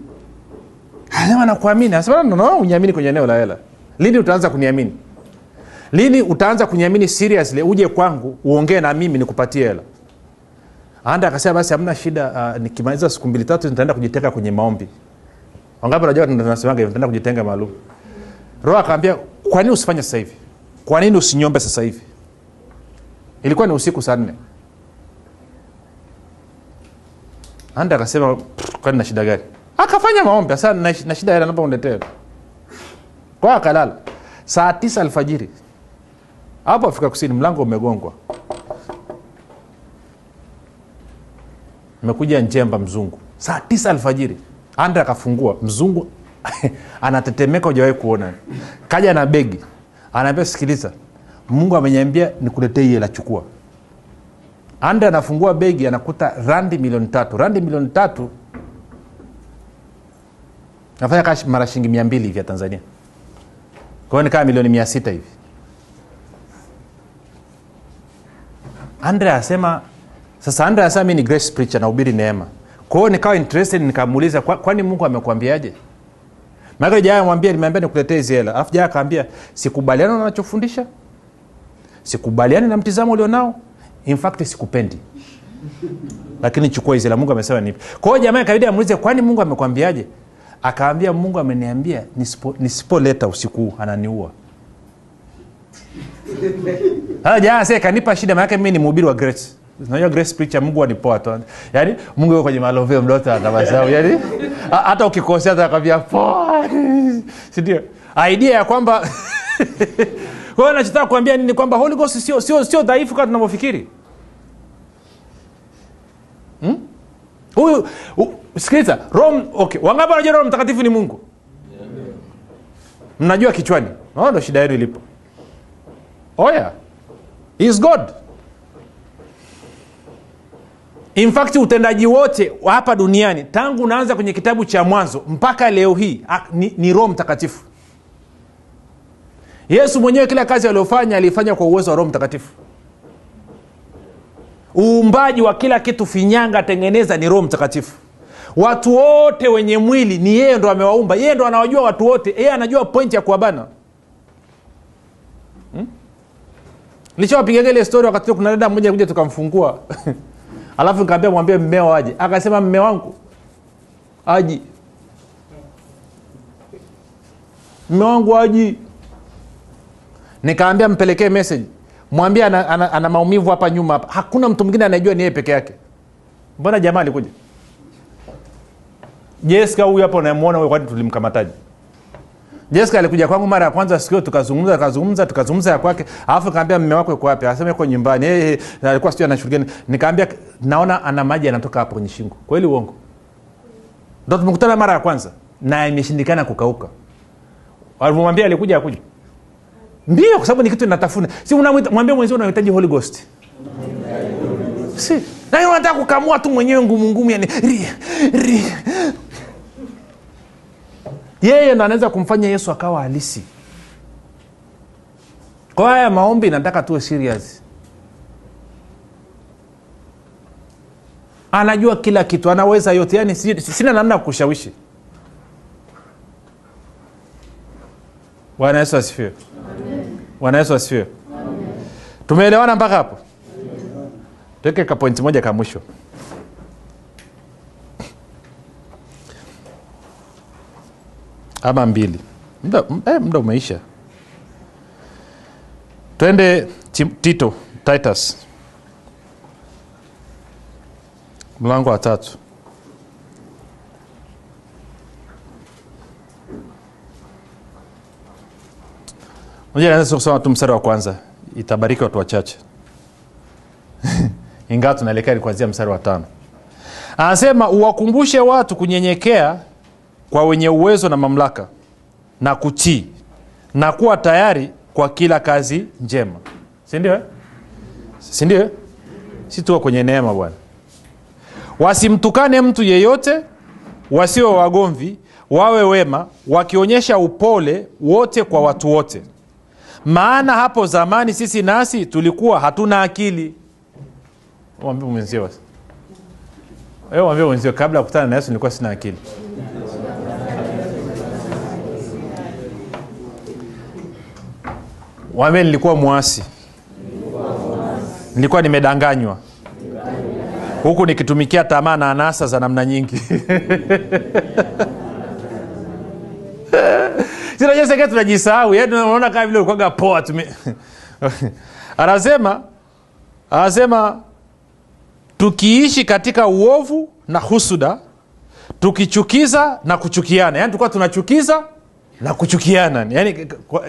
Anasema nakuamini. Anasema no, no, uniamini kwenye eneo la hela. Lini utaanza kuniamini? Lini utaanza kuniamini seriously uje kwangu uongee na mimi nikupatie hela? Anda akasema basi hamna shida uh, nikimaliza siku mbili tatu nitaenda kujitenga kwenye maombi. Wangapi najua tunasemaga nitaenda kujitenga maalum? Roho akaambia kwa nini usifanye sasa hivi? Kwa nini usinyombe sasa hivi? Ilikuwa ni usiku saa nne. Anda akasema "Pff, kwani na shida gani? Akafanya maombi sasa na, shida ile anapo uniletee. Kwa akalala. Saa tisa alfajiri. Hapo afrika kusini mlango umegongwa. Mekuja njemba mzungu. Saa tisa alfajiri. Anda akafungua. Mzungu anatetemeka ujawahi kuona. Kaja na begi. Anaambia sikiliza mungu amenyambia nikuletee hiyo la chukua. Andre anafungua begi anakuta randi milioni tatu. Randi milioni tatu nafanya kaa mara shilingi mia mbili hivi ya tanzania. Kwa hiyo ni kama milioni mia sita hivi. Andre asema sasa andre anasema mi ni grace preacher nahubiri neema. Kwa hiyo nikawa interested nikamuuliza "Kwa- kwani mungu amekwambiaje maana jaya mwambia nimeambia nikuletee hizi hela. Alafu jaya akaambia sikubaliana na nachofundisha sikubaliani na mtizamo ulionao. In fact sikupendi. Lakini chukua hizi hela. Mungu amesema nipe. Kwa jamaa ikabidi amuulize kwani mungu amekwambiaje akaambia mungu ameniambia nisipo- nisipoleta usiku huu ananiua. Sasa sasa kanipa shida maanake mimi ni mhubiri wa grace unajua grace preacher mungu anipoa tu. Yaani mungu yuko kwenye maloveo mdoto anatabasamu yaani hata ukikosea atakwambia poa sindio idea ya kwamba kwa hiyo nachotaka kuambia nini? Kwamba holy ghost sio sio sio dhaifu kama tunavyofikiri. Hmm? huyu sikiliza rom okay wangapi wanajua roho mtakatifu ni mungu? Mnajua kichwani. Naona ndo shida yenu ilipo. Oya oh, He is god in fact utendaji wote hapa duniani tangu unaanza kwenye kitabu cha mwanzo mpaka leo hii ah, ni, ni roho mtakatifu. Yesu mwenyewe kila kazi aliyofanya aliifanya kwa uwezo wa roho mtakatifu. Uumbaji wa kila kitu finyanga tengeneza ni roho mtakatifu. Watu wote wenye mwili ni yeye ndo amewaumba. Yeye ndo anawajua watu wote. Yeye anajua pointi ya kuwabana hmm? lishawapigaga ile stori wakati kuna dada mmoja kuja tukamfungua alafu nikaambia mwambie mmeo aje. Akasema mme wangu aji mme wangu aji nikaambia mpelekee message. Mwambie ana, ana, ana maumivu hapa nyuma hapa. Hakuna mtu mwingine anayejua ni yeye peke yake. Mbona jamaa alikuja? Jeska huyu hapo unayemwona kwani tulimkamataji jeska alikuja kwangu mara ya kwanza sikio tukazungumza tukazungumza tukazungumza ya kwake. Alafu kaambia mme wako yuko wapi? Asema yuko nyumbani. Hey, hey, alikuwa sijui anashughulikia nini. nikaambia naona ana maji anatoka hapo kwenye shingo. Kweli uongo? Ndo tumekutana mara ya kwanza na imeshindikana kukauka. Alivyomwambia alikuja akuja ndio kwa sababu ni kitu natafuna si unamwambia mwenzio unahitaji holy ghost. Si. Na unataka kukamua tu mwenyewe ngumu ngumu yani ri, ri. Yeye ndo anaweza kumfanya yesu akawa halisi. Kwa haya maombi nataka tuwe serious. Anajua kila kitu anaweza yote. Yani sina namna ya kushawishi. Bwana yesu asifiwe. Bwana yesu asifiwe. Tumeelewana mpaka hapo? Tuweke kapointi moja ka mwisho ama mbili. Mda eh, muda umeisha. Twende tito titus. Mlango wa tatu. Kusoma tu mstari wa kwanza. Itabariki watu wachache. Ingawa tunaelekea ni kuanzia mstari wa tano. Anasema uwakumbushe watu kunyenyekea kwa wenye uwezo na mamlaka na kutii na kuwa tayari kwa kila kazi njema. Sindio eh? sindio eh? si tuko kwenye neema bwana. Wasimtukane mtu yeyote wasiwe wagomvi wawe wema wakionyesha upole wote kwa watu wote. Maana hapo zamani sisi nasi tulikuwa hatuna akili. Mwambie mwenzio kabla ya kukutana na yesu nilikuwa sina akili mwambie nilikuwa mwasi. Nilikuwa nimedanganywa. Huku nikitumikia tamaa na anasa za namna nyingi. Sinajoseke tunajisahau yani unaona kama vile ulikuwaga poa tumi anasema anasema tukiishi katika uovu na husuda tukichukiza na kuchukiana. Yani tulikuwa tunachukiza na kuchukiana. Kwa-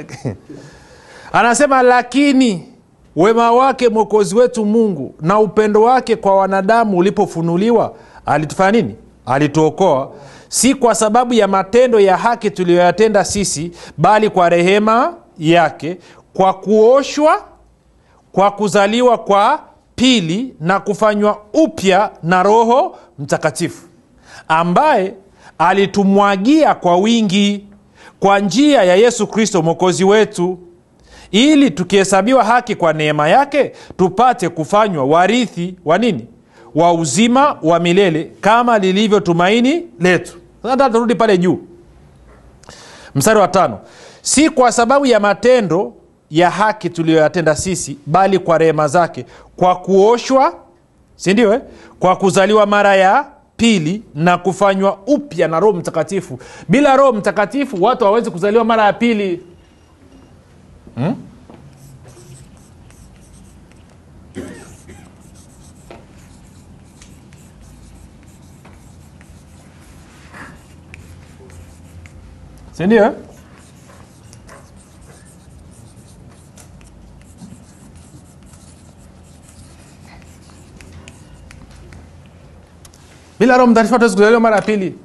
anasema lakini wema wake mwokozi wetu mungu na upendo wake kwa wanadamu ulipofunuliwa alitufanya nini? Alituokoa. Si kwa sababu ya matendo ya haki tuliyoyatenda sisi bali kwa rehema yake kwa kuoshwa kwa kuzaliwa kwa pili na kufanywa upya na roho mtakatifu ambaye alitumwagia kwa wingi kwa njia ya yesu kristo mwokozi wetu ili tukihesabiwa haki kwa neema yake tupate kufanywa warithi wa nini? Wa uzima wa milele kama lilivyo tumaini letu. Sasa turudi pale juu. Mstari wa tano. Si kwa sababu ya matendo ya haki tuliyoyatenda sisi bali kwa rehema zake. Kwa kuoshwa sindio eh? kwa kuzaliwa mara ya pili na kufanywa upya na roho mtakatifu. Bila roho mtakatifu watu hawawezi kuzaliwa mara ya pili hmm? sindio ndio? bila roho mtakatifu hatuwezi kuzaliwa mara ya pili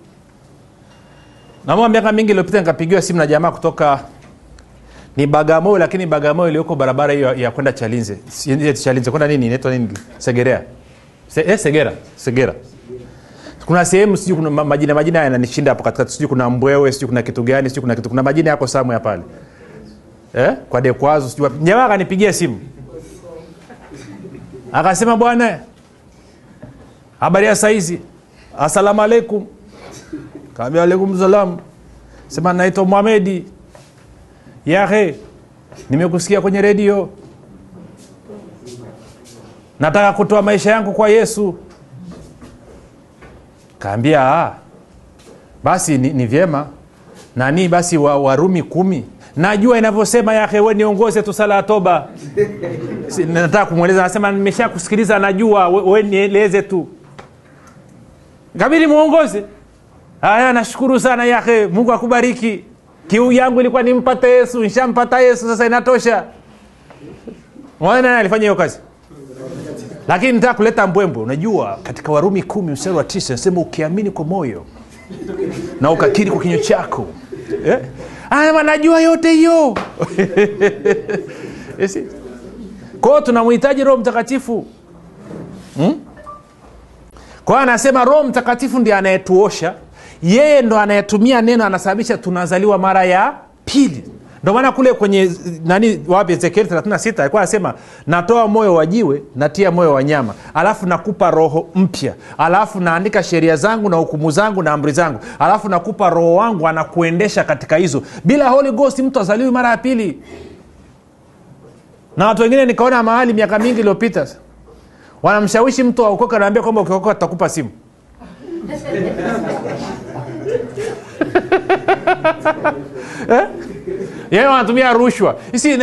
namaa miaka mingi iliyopita nikapigiwa simu na jamaa kutoka ni bagamoyo lakini bagamoyo iliyoko barabara hiyo ya kwenda chalinze. Si- chalinze kwenda nini? Inaitwa nini? Segerea Se, eh, segera. Segera. Kuna sehemu sijui kuna ma- majina majina yananishinda hapo katikati. Sijui kuna mbwewe sijui kuna kitu gani sijui kuna kitu. Kuna majina yako samwe pale. Eh? kwa dekwazo sijui jamaa akanipigia simu. Akasema bwana habari ya saizi? Asalamu alaikum. Kaambia alaikum salam. Sema naitwa muhamedi yahe nimekusikia kwenye redio. Nataka kutoa maisha yangu kwa yesu. Kaambia "Ah, basi ni, ni vyema. Nani basi wa, warumi kumi? Najua inavyosema yahe, we niongoze tu sala toba. Nataka kumweleza anasema nimesha kusikiliza najua we, nieleze tu. Kabidi mwongoze haya nashukuru sana yahe, mungu akubariki kiu yangu ilikuwa nimpate yesu nshampata yesu sasa inatosha. Alifanya hiyo kazi. Lakini nitaka kuleta mbwembwe. Unajua katika warumi kumi mstari wa tisa nasema ukiamini kwa moyo na ukakiri kwa kinywa chako. Eh? Najua yote hiyo. Esi? kwao tunamhitaji roho mtakatifu. Hmm? kwao anasema roho mtakatifu ndi anayetuosha yeye ndo anayetumia neno anasababisha tunazaliwa mara ya pili. Ndo maana kule kwenye nani wapi ezekieli 36 alikuwa anasema natoa moyo wa jiwe natia moyo wa nyama alafu nakupa roho mpya alafu naandika sheria zangu na hukumu zangu na amri zangu alafu nakupa roho wangu anakuendesha katika hizo. Bila holy ghost mtu azaliwi mara ya pili. Na watu wengine nikaona mahali miaka mingi iliyopita wanamshawishi mtu aokoka anaambia kwamba ukiokoka tutakupa simu eh? yeye wanatumia rushwa. Isi-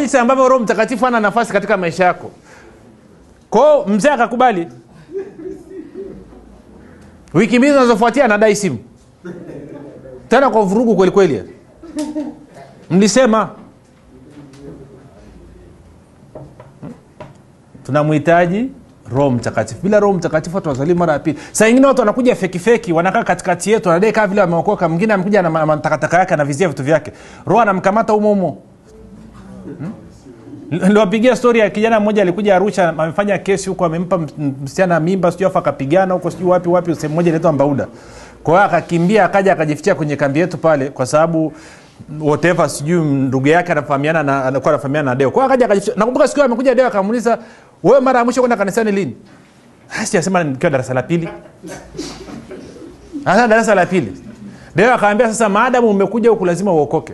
jinsi ambavyo roho mtakatifu ana nafasi katika maisha yako. Kwao mzee akakubali. Wiki mbili zinazofuatia anadai simu. Tena kwa vurugu kwelikweli mlisema. Tunamhitaji roho mtakatifu. Bila roho mtakatifu watu wazalii mara ya pili. Saa ingine watu wanakuja fekifeki wanakaa katikati yetu wanadai kaa vile wameokoka mwingine amekuja na matakataka yake anavizia vitu vyake. Roho anamkamata humo humo. Hmm? niliwapigia stori ya kijana mmoja alikuja arusha amefanya kesi huko amempa msichana mimba sijui afu akapigana huko sijui wapi wapi sehemu moja inaitwa mbauda. Kwa hiyo akakimbia akaja akajifitia kwenye kambi yetu pale kwa sababu whatever sijui ndugu yake anafahamiana na anakuwa anafahamiana na deo. Kwa akaja akajifitia nakumbuka siku amekuja deo akamuuliza wewe mara ya mwisho kwenda kanisani lini? Ah, sijasema nikiwa darasa la pili. Darasa la pili. Deo akaambia sasa maadamu umekuja huku lazima uokoke.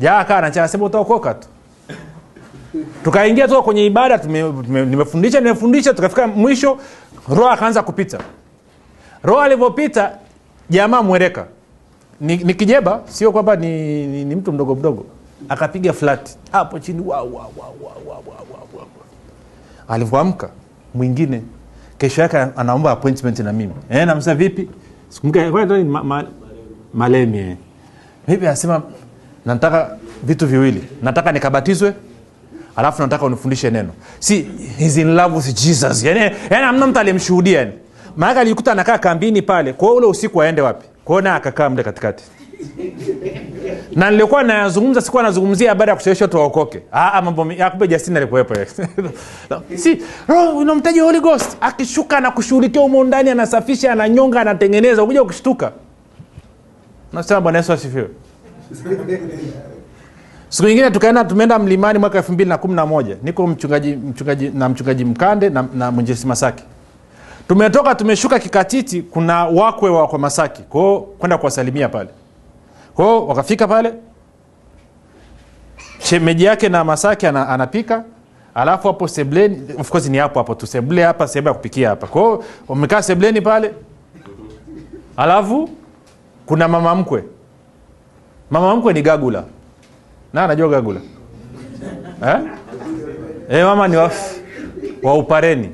Jaa kaa nacha asema utaokoka tu. Tukaingia tuka kwenye ibada nimefundisha nimefundisha tukafika mwisho roho akaanza kupita. Roho alivyopita jamaa mwereka. Ni, ni kijeba sio kwamba ni, ni, ni mtu mdogo mdogo. Akapiga flati hapo chini wa, wa, wa, wa, wa, wa, wa alivyoamka mwingine. Kesho yake anaomba appointment na mimi. E, namsa vipi? Ma, ma, malemi eh. vipi anasema nataka vitu viwili. Nataka nikabatizwe alafu nataka unifundishe neno. Si he's in love with jesus. Yani, yani amna mtu aliyemshuhudia yani. Maanake alikuta anakaa kambini pale. Kwa ule usiku aende wapi? Kwa hiyo naye akakaa mle katikati na nilikuwa nayazungumza sikuwa nazungumzia habari ya kushawishi watu waokoke. Ah, ah, mambo jasini kumbe justin alikuwepo. Si roho unamtaji holy ghost? Akishuka na kushughulikia umo ndani anasafisha ananyonga anatengeneza ukuja ukishtuka. Nasema bwana yesu asifiwe. Siku nyingine tukaenda tumeenda mlimani mwaka elfu mbili na kumi na moja. Niko mchungaji, mchungaji na mchungaji mkande na, na mwenjesi masaki. Tumetoka tumeshuka kikatiti kuna wakwe wa kwa masaki. Kwao kwenda kuwasalimia pale kwao wakafika pale shemeji yake na masake ana, anapika alafu hapo sebleni of course ni hapo hapo tu seble hapa sehemu ya kupikia hapa. Kwao wamekaa sebleni pale alafu kuna mama mkwe. Mama mkwe ni gagula. Na anajua gagula? Eh? E, mama ni wa, wa upareni.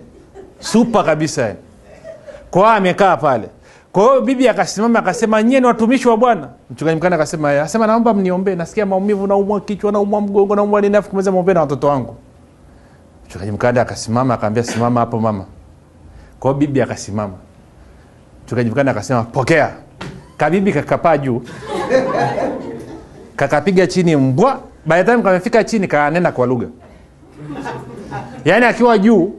Supa kabisa kwa amekaa pale kwa hiyo bibi akasimama akasema nyie ni watumishi wa bwana. Mchungaji mkana akasema asema naomba mniombee nasikia maumivu naumwa kichwa naumwa mgongo naumwa nini afu kumeza mwombee na watoto wangu. Mchungaji mkanda akasimama akaambia simama hapo mama. Kwa hiyo bibi akasimama. Mchungaji mkanda akasema pokea. Kabibi kakapaa juu. Kakapiga chini mbwa. By time kamefika chini kaanena kwa lugha. Yaani akiwa juu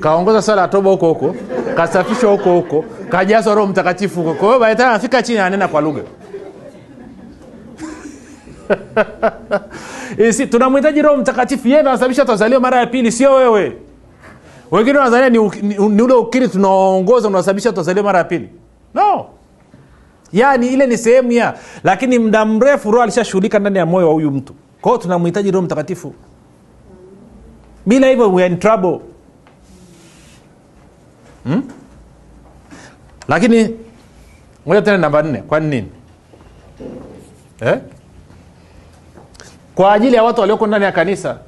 kaongoza sala ya toba huko huko kasafishwa huko huko kajazwa roho mtakatifu huko. Kwa hiyo anafika chini ananena kwa lugha. Isi, tunamhitaji roho mtakatifu. Yeye anasababisha tuzaliwe mara ya pili sio wewe. Wengine wanadhania ni, ni, ni ule ukiri tunaoongoza unasababisha tuzaliwe mara ya pili. No. Yaani ile ni sehemu ya lakini muda mrefu roho alishashughulika ndani ya moyo wa huyu mtu. Kwa hiyo tunamhitaji roho mtakatifu. Bila hivyo we are in trouble. Hmm? Lakini moja tena namba nne. Kwa nini? Eh? kwa ajili ya watu walioko ndani ya kanisa.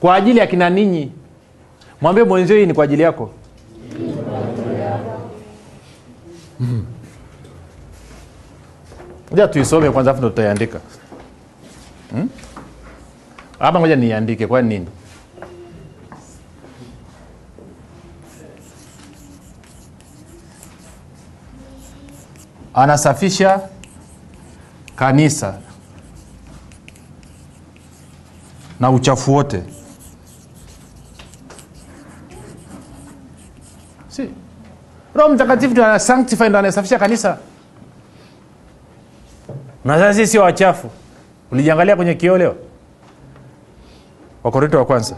Kwa ajili ya kina ninyi. Mwambie mwenzio hii ni kwa ajili yako. Ja tuisome kwanza afu ndo tutaiandika. Hmm? ama ngoja niiandike kwa nini anasafisha kanisa na uchafu wote. Si. Roho mtakatifu ndo anasanctify ndo anasafisha kanisa. Na sasa sisi sio wachafu. Ulijiangalia kwenye kioo leo? Wakorinto wa kwanza.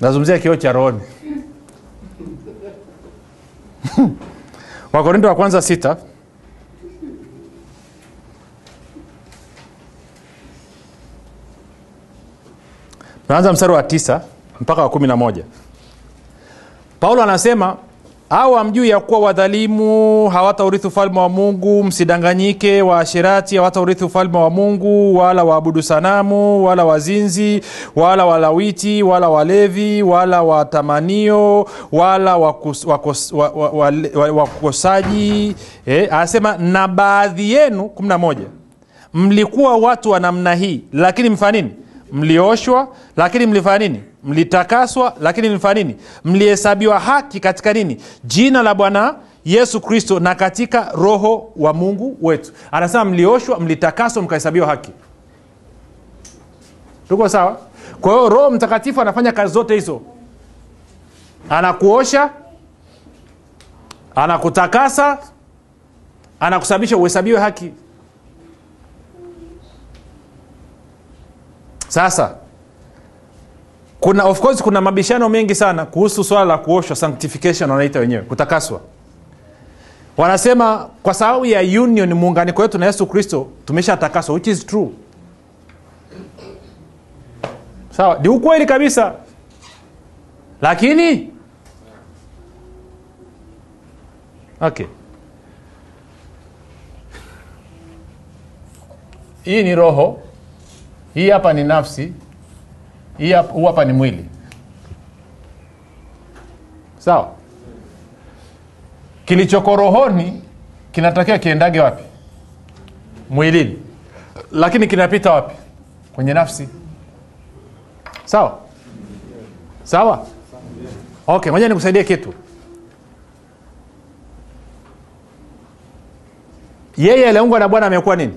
Nazungumzia kioo cha rohoni wakorinto wa kwanza sita. Tunaanza mstari wa tisa mpaka wa kumi na moja. Paulo anasema au hamjui ya kuwa wadhalimu hawataurithi ufalme wa mungu msidanganyike waasherati hawataurithi ufalme wa mungu wala waabudu sanamu wala wazinzi wala walawiti wala walevi wala watamanio wala wakus- wakos- wa- wa- wa- wa- wakosaji. Eh, anasema na baadhi yenu 11 mlikuwa watu wa namna hii lakini mfanya nini? Mlioshwa lakini mlifanya nini mlitakaswa lakini mlifanya nini? Mlihesabiwa haki katika nini? Jina la bwana yesu kristo na katika roho wa mungu wetu. Anasema mlioshwa mlitakaswa mkahesabiwa haki. Tuko sawa? Kwa hiyo roho mtakatifu anafanya kazi zote hizo. Anakuosha anakutakasa anakusababisha uhesabiwe haki. Sasa kuna of course kuna mabishano mengi sana kuhusu swala la kuoshwa sanctification wanaita wenyewe kutakaswa. Wanasema kwa sababu ya union muunganiko wetu na yesu kristo tumeshatakaswa which is true. Sawa ni ukweli kabisa. Lakini okay. Hii ni roho hii hapa ni nafsi huu hapa ni mwili. Sawa? Kilichoko rohoni kinatakiwa kiendage wapi? Mwilini. Lakini kinapita wapi? Kwenye nafsi. Sawa? Sawa? Okay moja nikusaidie kitu. Yeye aliungwa na bwana amekuwa nini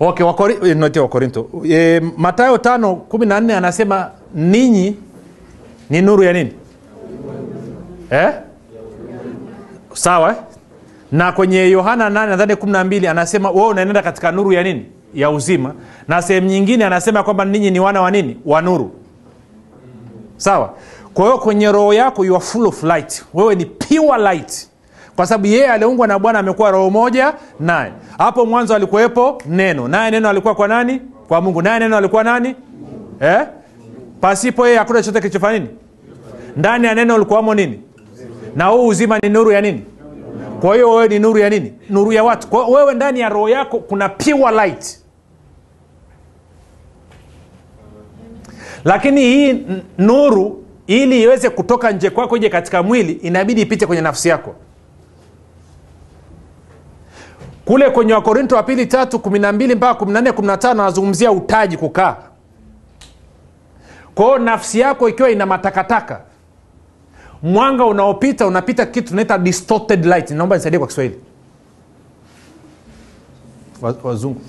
okay, wakori, eh, wakorinto e, matayo tano kumi na nne anasema ninyi ni nuru ya nini? Eh? sawa eh? na kwenye yohana 8 nadhani kumi na mbili anasema wewe unaenenda katika nuru ya nini? Ya uzima. Na sehemu nyingine anasema kwamba ninyi ni wana wa nini? Wa nuru. Sawa? Kwa hiyo kwenye roho yako you are full of light. Wewe ni pure light kwa sababu yeye aliungwa na bwana amekuwa roho moja naye. Hapo mwanzo alikuwepo neno. Naye neno alikuwa kwa nani? Kwa mungu. Naye neno alikuwa nani? Eh? pasipo yeye hakuna chochote kilichofanya nini? Ndani ya neno ulikuwamo nini? Na huu uzima ni nuru ya nini? Kwa hiyo wewe ni nuru ya nini? Nuru ya watu. Kwa wewe ndani ya roho yako kuna pure light. Lakini hii nuru ili iweze kutoka nje kwako ije katika mwili inabidi ipite kwenye nafsi yako kule kwenye wakorinto wa pili tatu kumi na mbili mpaka kumi na nne kumi na tano anazungumzia utaji kukaa. Kwao nafsi yako ikiwa ina matakataka mwanga unaopita unapita kitu tunaita distorted light. Naomba nisaidie kwa kiswahili. Wazungu.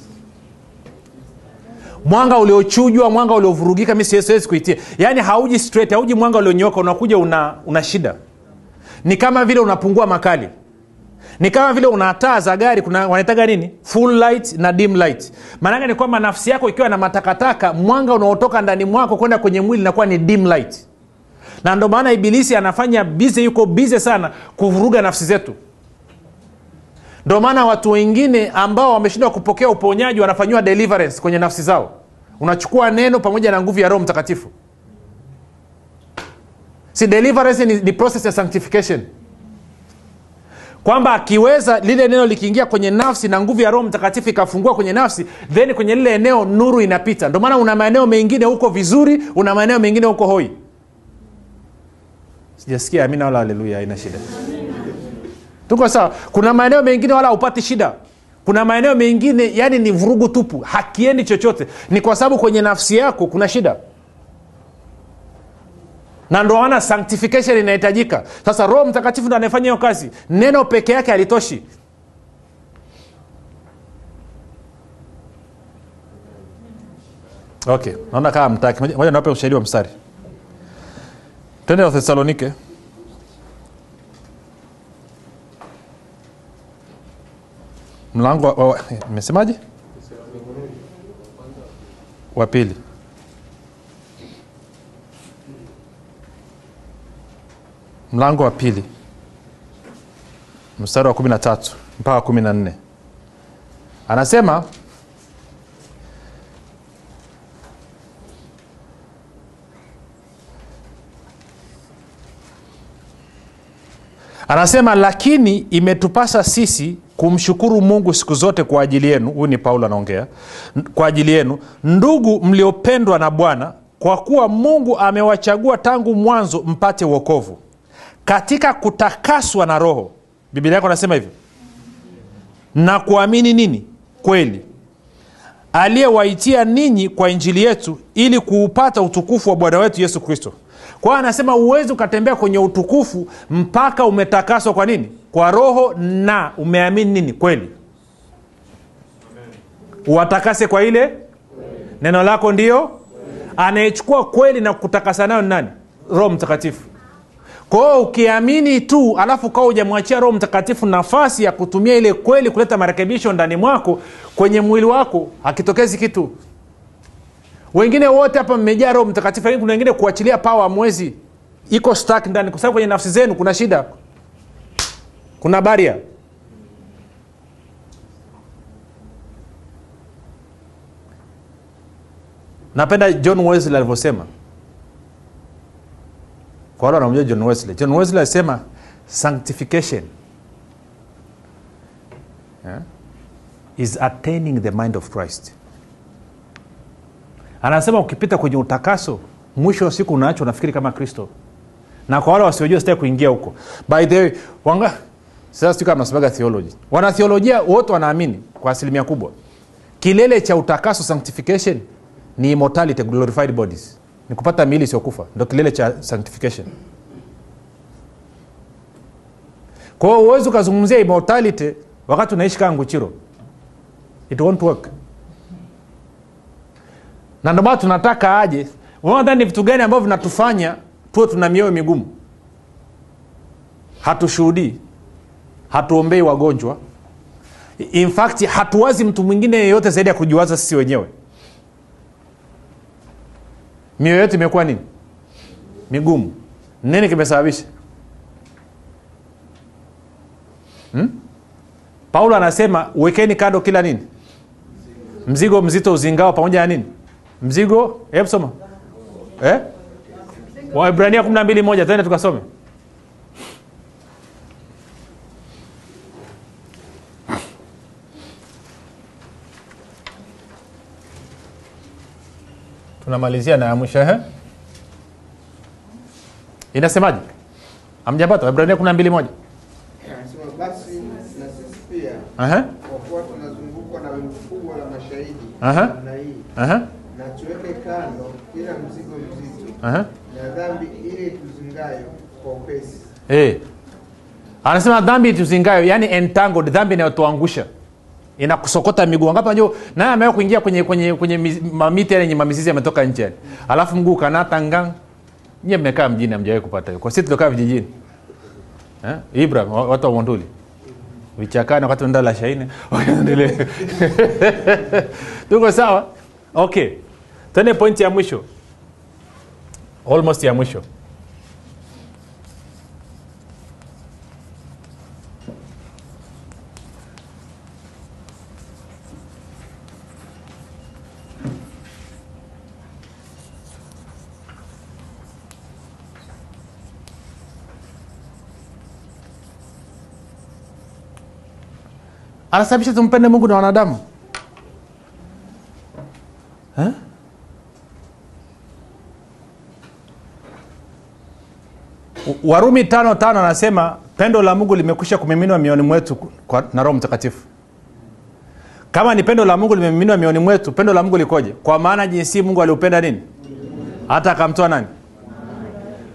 Mwanga uliochujwa mwanga uliovurugika mi siwezi siwezi kuitia. Yaani hauji straight hauji mwanga ulionyoka unakuja una, una shida. Ni kama vile unapungua makali ni kama vile una taa za gari kuna wanaitaga nini? Full light na dim light. Maanake ni kwamba nafsi yako ikiwa na matakataka mwanga unaotoka ndani mwako kwenda kwenye mwili inakuwa ni dim light. Na ndio maana ibilisi anafanya bize yuko bize sana kuvuruga nafsi zetu. Ndio maana watu wengine ambao wameshindwa kupokea uponyaji wanafanyiwa deliverance kwenye nafsi zao. Unachukua neno pamoja na nguvu ya roho mtakatifu. Si deliverance ni, ni process ya sanctification kwamba akiweza lile neno likiingia kwenye nafsi na nguvu ya roho mtakatifu ikafungua kwenye nafsi then kwenye lile eneo nuru inapita. Ndio maana una maeneo mengine huko vizuri una maeneo mengine huko hoi. Sijasikia amina wala haleluya haina shida. Tuko sawa? Kuna maeneo mengine wala haupati shida. Kuna maeneo mengine yani ni vurugu tupu hakiendi chochote. Ni kwa sababu kwenye nafsi yako kuna shida na ndo maana sanctification inahitajika. Sasa roho mtakatifu ndo anayefanya hiyo kazi. Neno peke yake alitoshi okay naona kama mtaki moja niwape ushahidi wa mstari. Twende wathesalonike mlango wa- wa- mlango mesemaji wa pili mlango wa pili. Mstari wa kumi na tatu mpaka kumi na nne. Anasema anasema lakini imetupasa sisi kumshukuru mungu siku zote kwa ajili yenu. Huyu ni paulo anaongea. Kwa ajili yenu ndugu mliopendwa na bwana kwa kuwa mungu amewachagua tangu mwanzo mpate uokovu katika kutakaswa na roho. Biblia yako anasema hivyo na kuamini nini? Kweli. Aliyewaitia ninyi kwa injili yetu ili kuupata utukufu wa bwana wetu yesu kristo. Kwa hiyo anasema uwezi ukatembea kwenye utukufu mpaka umetakaswa kwa nini? Kwa roho na umeamini nini? Kweli. Uwatakase kwa ile? Neno lako ndio? Anayechukua kweli na kutakasa nayo ni nani? Roho mtakatifu kwa hiyo ukiamini tu alafu kawa ujamwachia roho mtakatifu nafasi ya kutumia ile kweli kuleta marekebisho ndani mwako kwenye mwili wako hakitokezi kitu. Wengine wote hapa mmejaa roho mtakatifu lakini kuna wengine kuachilia pawa mwezi iko stak ndani. Kwa sababu kwenye nafsi zenu kuna shida kuna baria napenda john wesley alivyosema kwa wale wanamjua john wesley. John wesley alisema sanctification yeah, is attaining the mind of christ. Anasema ukipita kwenye utakaso mwisho wa siku unaacho unafikiri kama kristo. Na kwa wale wasiojua sitaki kuingia huko. By the way wanga sasa sijui kama nasemaga theology. Wanathiolojia wote wanaamini kwa asilimia kubwa. Kilele cha utakaso sanctification ni immortality glorified bodies ni kupata miili isiyokufa. Ndo kilele cha sanctification. Kwa hiyo ukazungumzia immortality wakati unaishi kaa nguchiro. It won't work. Na ndio maana tunataka aje. Unaona ni vitu gani ambavyo vinatufanya tuwe tuna mioyo migumu? Hatushuhudii. Hatuombei wagonjwa. In fact hatuwazi mtu mwingine yeyote zaidi ya kujiwaza sisi wenyewe mioyo yetu imekuwa nini? Migumu. Nini kimesababisha? Hmm? paulo anasema wekeni kando kila nini? Mzigo mzito uzingao pamoja na nini? Mzigo hebu soma. Eh? waibrania kumi na mbili moja tende tukasome tunamalizia na ya mwisho ehe. Inasemaje? Amjapata waibrania kumi na mbili moja. Anasema basi na sisi pia Aha, kwa kuwa tunazungukwa na wingu kubwa la mashahidi Aha. namna hii, aha, na tuweke kando kila mzigo mzito aha. na dhambi ile tuzingayo kwa upesi, Eh. anasema dhambi tuzingayo yani entangled dhambi inayotuangusha inakusokota miguu ngapi? Najua naye amewa kuingia kwenye kwenye kwenye mamiti yale yenye mamizizi yametoka nje. Yani alafu mguu kanata ngang. Nyie mmekaa mjini amjawahi kupata hiyo. Kwa sisi tuliokaa vijijini. Eh? ibrahim watu wa monduli. Vichakani wakati unaenda la shaine. Waendelee tuko sawa? Okay. Tene pointi ya mwisho. Almost ya mwisho anasababisha tumpende mungu na wanadamu? Eh? Warumi tano tano anasema pendo la mungu limekwisha kumiminwa mioni mwetu na roho mtakatifu. Kama ni pendo la mungu limemiminwa mioni mwetu pendo la mungu likoje? Kwa maana jinsi mungu aliupenda nini? Hata akamtoa nani?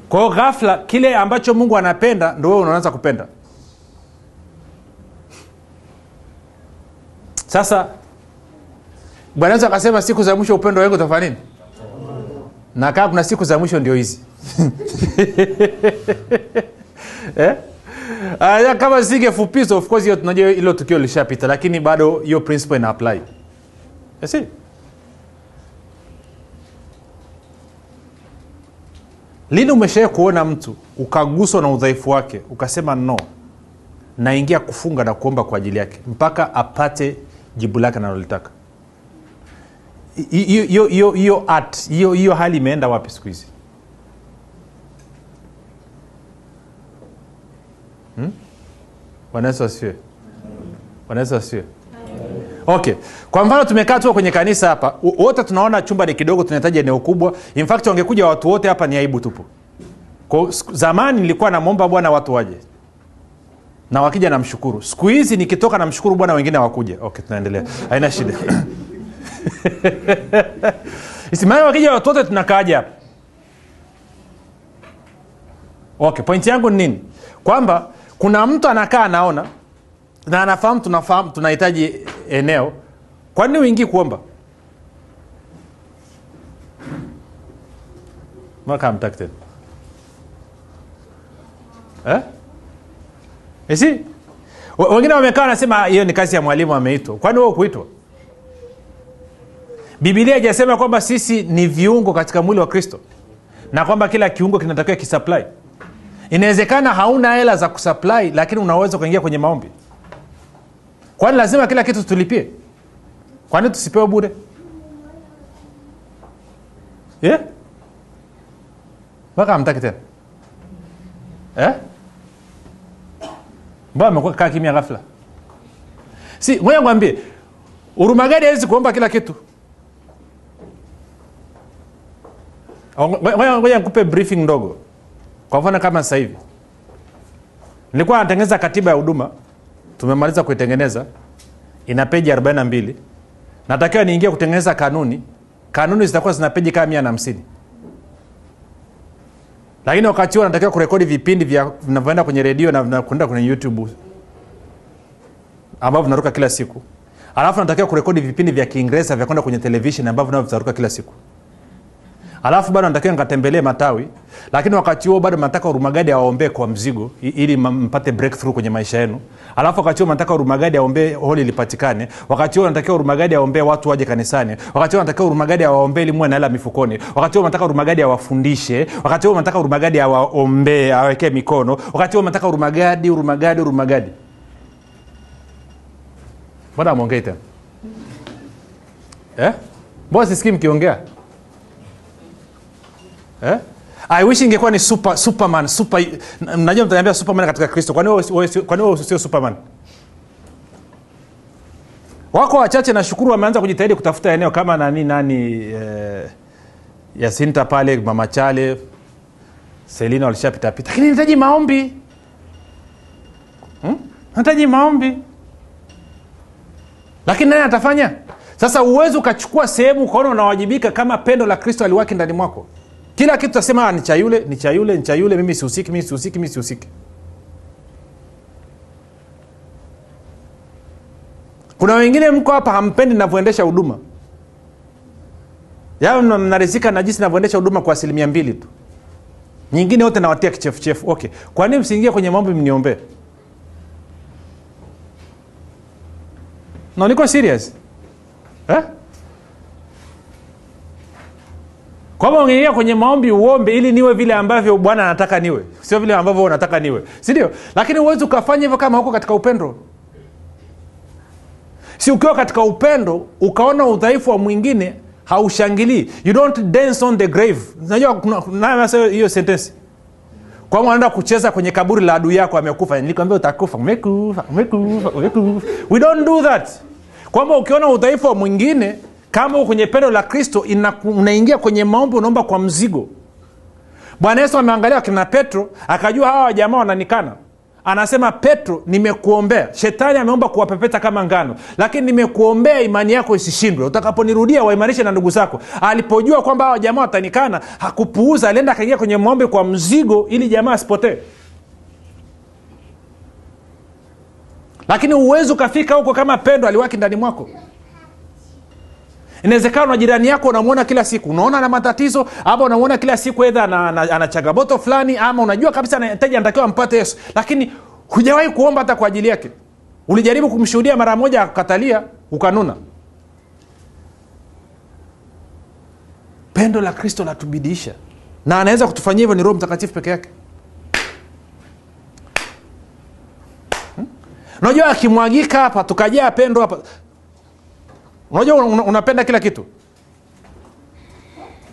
Kwa ghafla kile ambacho mungu anapenda ndo wewe unaanza kupenda sasa bwana yesu akasema siku za mwisho upendo wengu utafanya nini? Na kaa kuna siku za mwisho ndio hizi. Eh? Aya, kama singefupiswa of course hiyo tunajua hilo tukio lishapita lakini bado hiyo principle ina apply. Yes, lini umeshawai kuona mtu ukaguswa na udhaifu wake ukasema no naingia kufunga na kuomba kwa ajili yake mpaka apate jibu lake analolitaka. Hiyo- hiyo hiyo- hiyo hali imeenda wapi siku hizi? Hmm? wanaweza Yesu wanaweza Bwana okay. Kwa mfano tumekaa tu kwenye kanisa hapa wote tunaona chumba ni kidogo tunahitaji eneo kubwa. In fact wangekuja watu wote hapa ni aibu tupu. Kwa zamani nilikuwa namwomba bwana watu waje na wakija namshukuru. Siku hizi nikitoka namshukuru bwana wengine wakuja okay tunaendelea. Haina shida. Isimani wakija watu wote tunakaaja hapa? Okay pointi yangu ni nini? Kwamba kuna mtu anakaa anaona na anafahamu tunafahamu tunahitaji eneo. Kwa nini uingii kuomba? Hamtaki tena. Eh? Isi wengine wamekaa wanasema hiyo ni kazi ya mwalimu ameitwa. Kwani wewe kuitwa bibilia ijasema kwamba sisi ni viungo katika mwili wa kristo na kwamba kila kiungo kinatakiwa kisupply. Inawezekana hauna hela za kusupply lakini unaweza ukaingia kwenye maombi. Kwani lazima kila kitu tulipie? Kwani tusipewe bure? Yeah? mpaka amtaki tena. Eh? Mbona amekuwa kaa kimya ghafla? Si ngoja ngwambie urumagadi hawezi kuomba kila kitu. Ngoja nikupe briefing ndogo. Kwa mfano kama sasa hivi. Nilikuwa natengeneza katiba ya huduma. Tumemaliza kuitengeneza. Ina peji 42 natakiwa niingie kutengeneza kanuni. Kanuni zitakuwa zina peji kama mia na hamsini lakini wakati huo natakiwa kurekodi vipindi vya vinavyoenda kwenye redio na vinakwenda kwenye youtube ambavyo vinaruka kila siku. Alafu natakiwa kurekodi vipindi vya kiingereza vya kwenda kwenye televishen ambavyo navyo vitaruka kila siku alafu bado natakiwa nikatembelee matawi lakini wakati huo bado nataka urumagadi awaombee kwa mzigo ili mpate breakthrough kwenye maisha yenu. Alafu wakati huo nataka urumagadi aombee holi lipatikane. Wakati huo natakiwa urumagadi aombee watu waje kanisani. Wakati huo natakiwa urumagadi awaombee ili muwe na hela mifukoni. Wakati huo nataka urumagadi awafundishe. Wakati huo nataka urumagadi awaombee awekee mikono. Wakati huo nataka urumagadi urumagadi urumagadi. Mbona amwongei tena? Eh? mbona sisikii mkiongea eh? i wish ingekuwa ni super, superman super najua mtaniambia superman katika kristo kwani wewe- sio superman? Wako wachache nashukuru wameanza kujitahidi kutafuta eneo kama nani nani eh, yasinta pale mama chale selina walishapitapita lakini nahitaji maombi. Hmm? nahitaji maombi. Lakini nani atafanya? Sasa uwezi ukachukua sehemu ukaona unawajibika kama pendo la kristo aliwaki ndani mwako kila kitu tasema "Ah, ni cha yule ni cha yule ni cha yule mimi sihusiki mimi sihusiki mimi sihusiki. Kuna wengine mko hapa hampendi navyoendesha huduma. Mna- mnarizika na jinsi navyoendesha huduma kwa asilimia mbili tu. Nyingine wote nawatia kichefuchefu. Okay kwa nini msiingie kwenye maombi mniombee? No niko serious. Eh? Kwamba ungeingia kwenye maombi uombe ili niwe vile ambavyo bwana anataka niwe. Sio vile ambavyo unataka niwe. Sindio lakini huwezi ukafanya hivyo kama huko katika upendo. Si ukiwa katika upendo ukaona udhaifu wa mwingine haushangilii. You don't dance on the grave. Unajua hiyo sentensi kwama unaenda kucheza kwenye kaburi la adui yako amekufa. Nilikwambia utakufa. Umekufa umekufa umekufa. We don't do that. Kwamba ukiona udhaifu wa mwingine kama uko kwenye pendo la kristo unaingia kwenye maombi unaomba kwa mzigo. Bwana yesu ameangalia akina petro akajua hawa wajamaa wananikana. Anasema petro nimekuombea. Shetani ameomba kuwapepeta kama ngano. Lakini nimekuombea imani yako isishindwe. Utakaponirudia waimarishe na ndugu zako. Alipojua kwamba hawa jamaa watanikana hakupuuza. Alienda akaingia kwenye maombi kwa mzigo ili jamaa asipotee. Lakini uwezi ukafika huko kama pendo aliwaki ndani mwako inawezekana na jirani yako unamwona kila siku unaona na matatizo ama unamwona kila siku edha ana, changamoto fulani ama unajua kabisa anahitaji anatakiwa ampate yesu. Lakini hujawahi kuomba hata kwa ajili yake. Ulijaribu kumshuhudia mara moja akatalia ukanuna. Pendo la kristo latubidiisha na anaweza kutufanyia hivyo ni roho mtakatifu peke yake. Hmm? unajua akimwagika hapa tukajaa pendo hapa unajua unapenda kila kitu?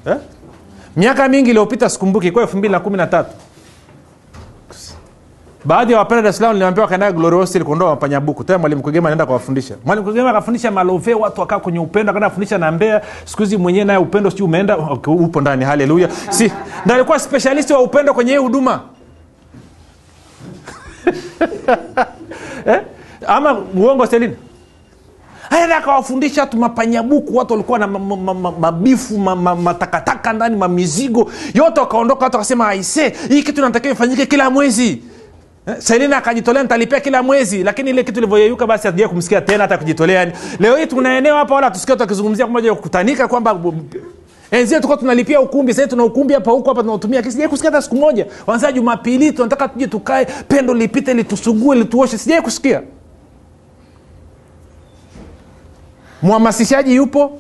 Eh? miaka mingi iliyopita sikumbuki kwa elfu mbili na kumi na tatu. Baadhi ya wapenda dar es salaam niliambiwa wakaendaa glory hostel kuondoa mapanyabuku tena mwalimu kugema anaenda kuwafundisha. Mwalimu kugema akafundisha malove watu wakaa kwenye upendo akaenda kufundisha na mbea siku hizi mwenyewe naye upendo sijui umeenda? Okay, upo ndani haleluya. Si ndo alikuwa specialist wa upendo kwenye hii huduma. Eh? ama uongo selini aenda akawafundisha watu mapanyabuku watu walikuwa na mabifu ma- ma- ma- ma- ma- matakataka ndani mamizigo yote wakaondoka watu wakasema aise hii kitu natakiwa ifanyike kila mwezi. Eh, selina akajitolea nitalipia kila mwezi. Lakini ile kitu ilivyoyeyuka basi hatuja kumsikia tena hata kujitolea. Yani, leo hii tuna eneo hapa wala tusikia watu wakizungumzia moja kukutanika kwamba enzie tulikuwa tunalipia ukumbi sahii tuna ukumbi hapa huko hapa tunautumia sijai kusikia hata siku moja. Wanzia jumapili tunataka tuje tukae pendo lipite litusugue lituoshe. Sijai kusikia mhamasishaji yupo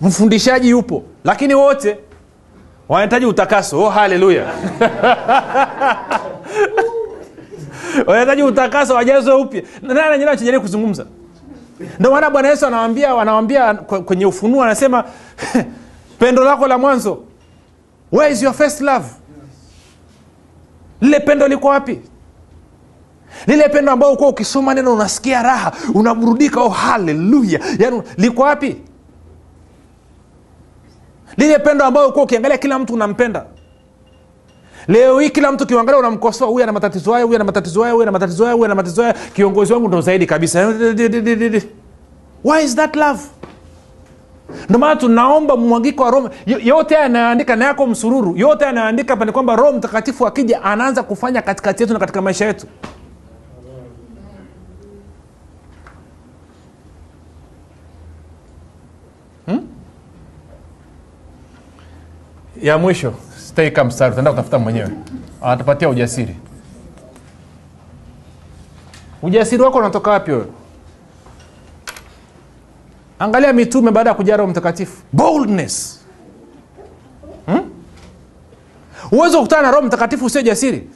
mfundishaji yupo lakini wote wanahitaji utakaso. Oh, haleluya. Wanahitaji utakaso wajazwe upya. Nani anajaribu kuzungumza? Ndio maana bwana yesu anawambia wanawambia kwenye ufunuo anasema pendo lako la mwanzo where is your first love? Lile pendo liko wapi lile pendo ambao ukuwa ukisoma neno unasikia raha unaburudika oh haleluya yani liko wapi? Lile pendo ambayo ukuwa ukiangalia kila mtu unampenda. Leo hii kila mtu kiangalia unamkosoa huyu ana matatizo haya huyu ana matatizo haya huyu ana matatizo haya huyu ana matatizo haya kiongozi wangu ndo zaidi kabisa. Why is that love? Ndio maana tunaomba mwagiko wa roma yote haya anayoandika na yako msururu. Yote anayoandika pani ni kwamba roho mtakatifu akija anaanza kufanya katikati yetu na katika maisha yetu ya mwisho sitaika mstari utaenda kutafuta mwenyewe. Anatupatia ujasiri. Ujasiri wako unatoka wapi wewe? Angalia mitume baada ya kujaa roho mtakatifu. Boldness. Hmm? uwezi kukutana na roho mtakatifu usio jasiri.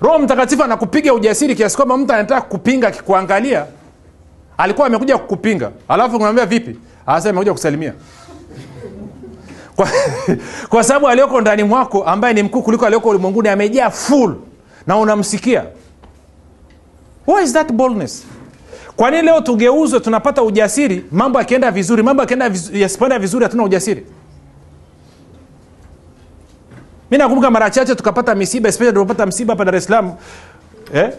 Roho mtakatifu anakupiga ujasiri kiasi kwamba mtu anataka kupinga akikuangalia alikuwa amekuja kukupinga. Alafu unamwambia vipi? Anasema amekuja kusalimia kwa, kwa sababu alioko ndani mwako ambaye ni mkuu kuliko alioko ulimwenguni amejaa full. Na unamsikia. What is that boldness? Kwa nini leo tugeuzwe tunapata ujasiri? Mambo yakienda vizuri mambo yakienda yasipoenda vizuri hatuna ujasiri? Mi nakumbuka mara chache tukapata misiba tulipopata msiba hapa dar es salaam eh?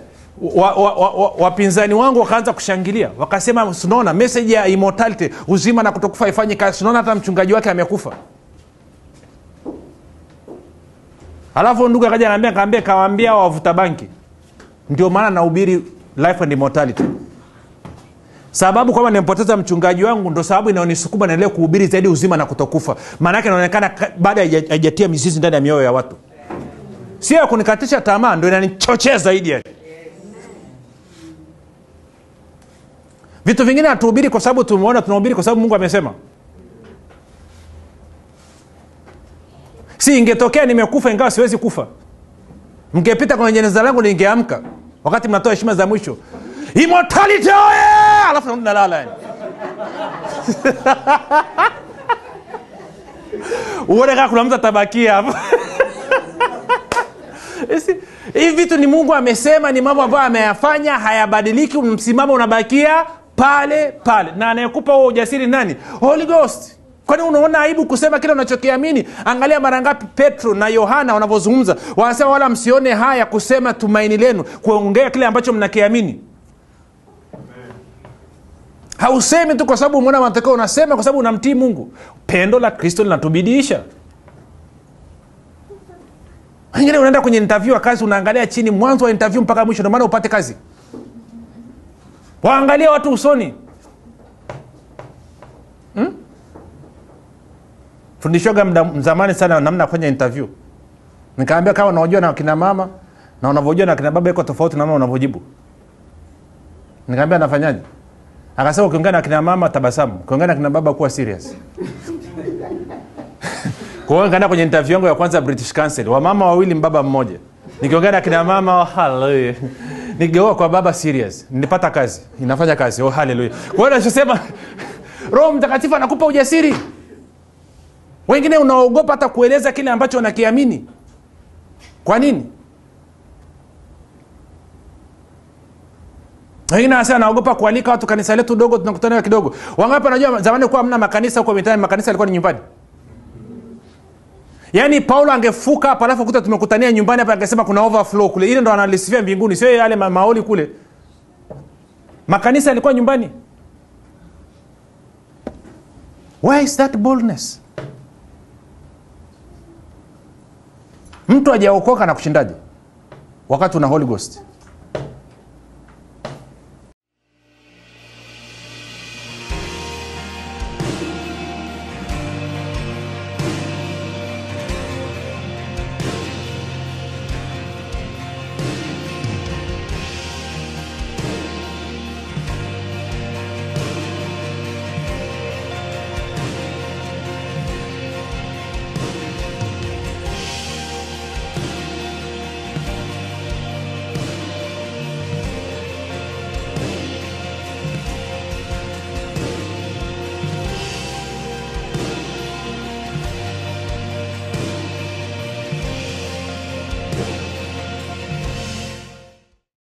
wapinzani wa, wa, wa, wangu wakaanza kushangilia. Wakasema sunaona meseji ya immortality uzima na kutokufa ifanye kazi. Sunaona hata mchungaji wake amekufa alafu ndugu akaja naambia kaambia kawaambia wavuta banki. Ndio maana nahubiri life and immortality. Sababu kwamba nimepoteza mchungaji wangu ndo sababu inaonisukuma naendelea kuhubiri zaidi uzima na kutokufa. Maanake inaonekana ka- bado haijatia mizizi ndani ya mioyo ya watu. Sio ya kunikatisha tamaa ndo inanichochea zaidi yani vitu vingine hatuhubiri kwa sababu tumeona tunahubiri kwa sababu mungu amesema si ingetokea nimekufa ingawa siwezi kufa. Mngepita kwenye jeneza langu ningeamka. Wakati mnatoa heshima za mwisho. Immortality oye alafu nalala yani. Uone kaa kuna mtu atabakia hivi vitu ni mungu amesema ni mambo ambayo ameyafanya hayabadiliki msimama unabakia pale pale. Na anayekupa huo ujasiri nani? Holy ghost kwani unaona aibu kusema kile unachokiamini? Angalia mara ngapi petro na yohana wanavyozungumza. Wanasema wala msione haya kusema tumaini lenu kuongea kile ambacho mnakiamini. Hausemi tu kwa sababu umeona matokeo unasema kwa sababu unamtii mungu. Pendo la kristo linatubidiisha. Wengine unaenda kwenye intervyu ya kazi unaangalia chini mwanzo wa intervyu mpaka mwisho ndio maana upate kazi. Waangalia watu usoni. Hmm? Fundishwaga zamani sana namna ya kufanya interview. Nikaambia kama unaojua na kina mama na unavyojua na kina baba iko tofauti na unavyojibu. Nikaambia nafanyaje? Akasema ukiongea na kina mama tabasamu. Ukiongea na kina baba kuwa serious. Kwa hiyo nikaenda kwenye interview yangu ya kwanza british council. Wamama wawili mbaba mmoja. Nikiongea na kina mama oh, haleluya nigeuka kwa baba serious. Nilipata kazi. Inafanya kazi. Oh, haleluya kwa hiyo nachosema roho mtakatifu anakupa ujasiri wengine unaogopa hata kueleza kile ambacho unakiamini kwa nini? Wengine wanasema naogopa kualika watu kanisa letu dogo tunakutana kidogo. Wangapi wanajua zamani kuwa mna makanisa huko mitaani makanisa yalikuwa ni nyumbani? Yaani paulo angefuka hapa alafu kuta tumekutania nyumbani hapa angesema kuna overflow kule. Ile ndo analisifia mbinguni sio yale ma- maoli kule. Makanisa yalikuwa nyumbani. Where is that boldness mtu ajaokoka na kushindaje? Wakati una holy ghost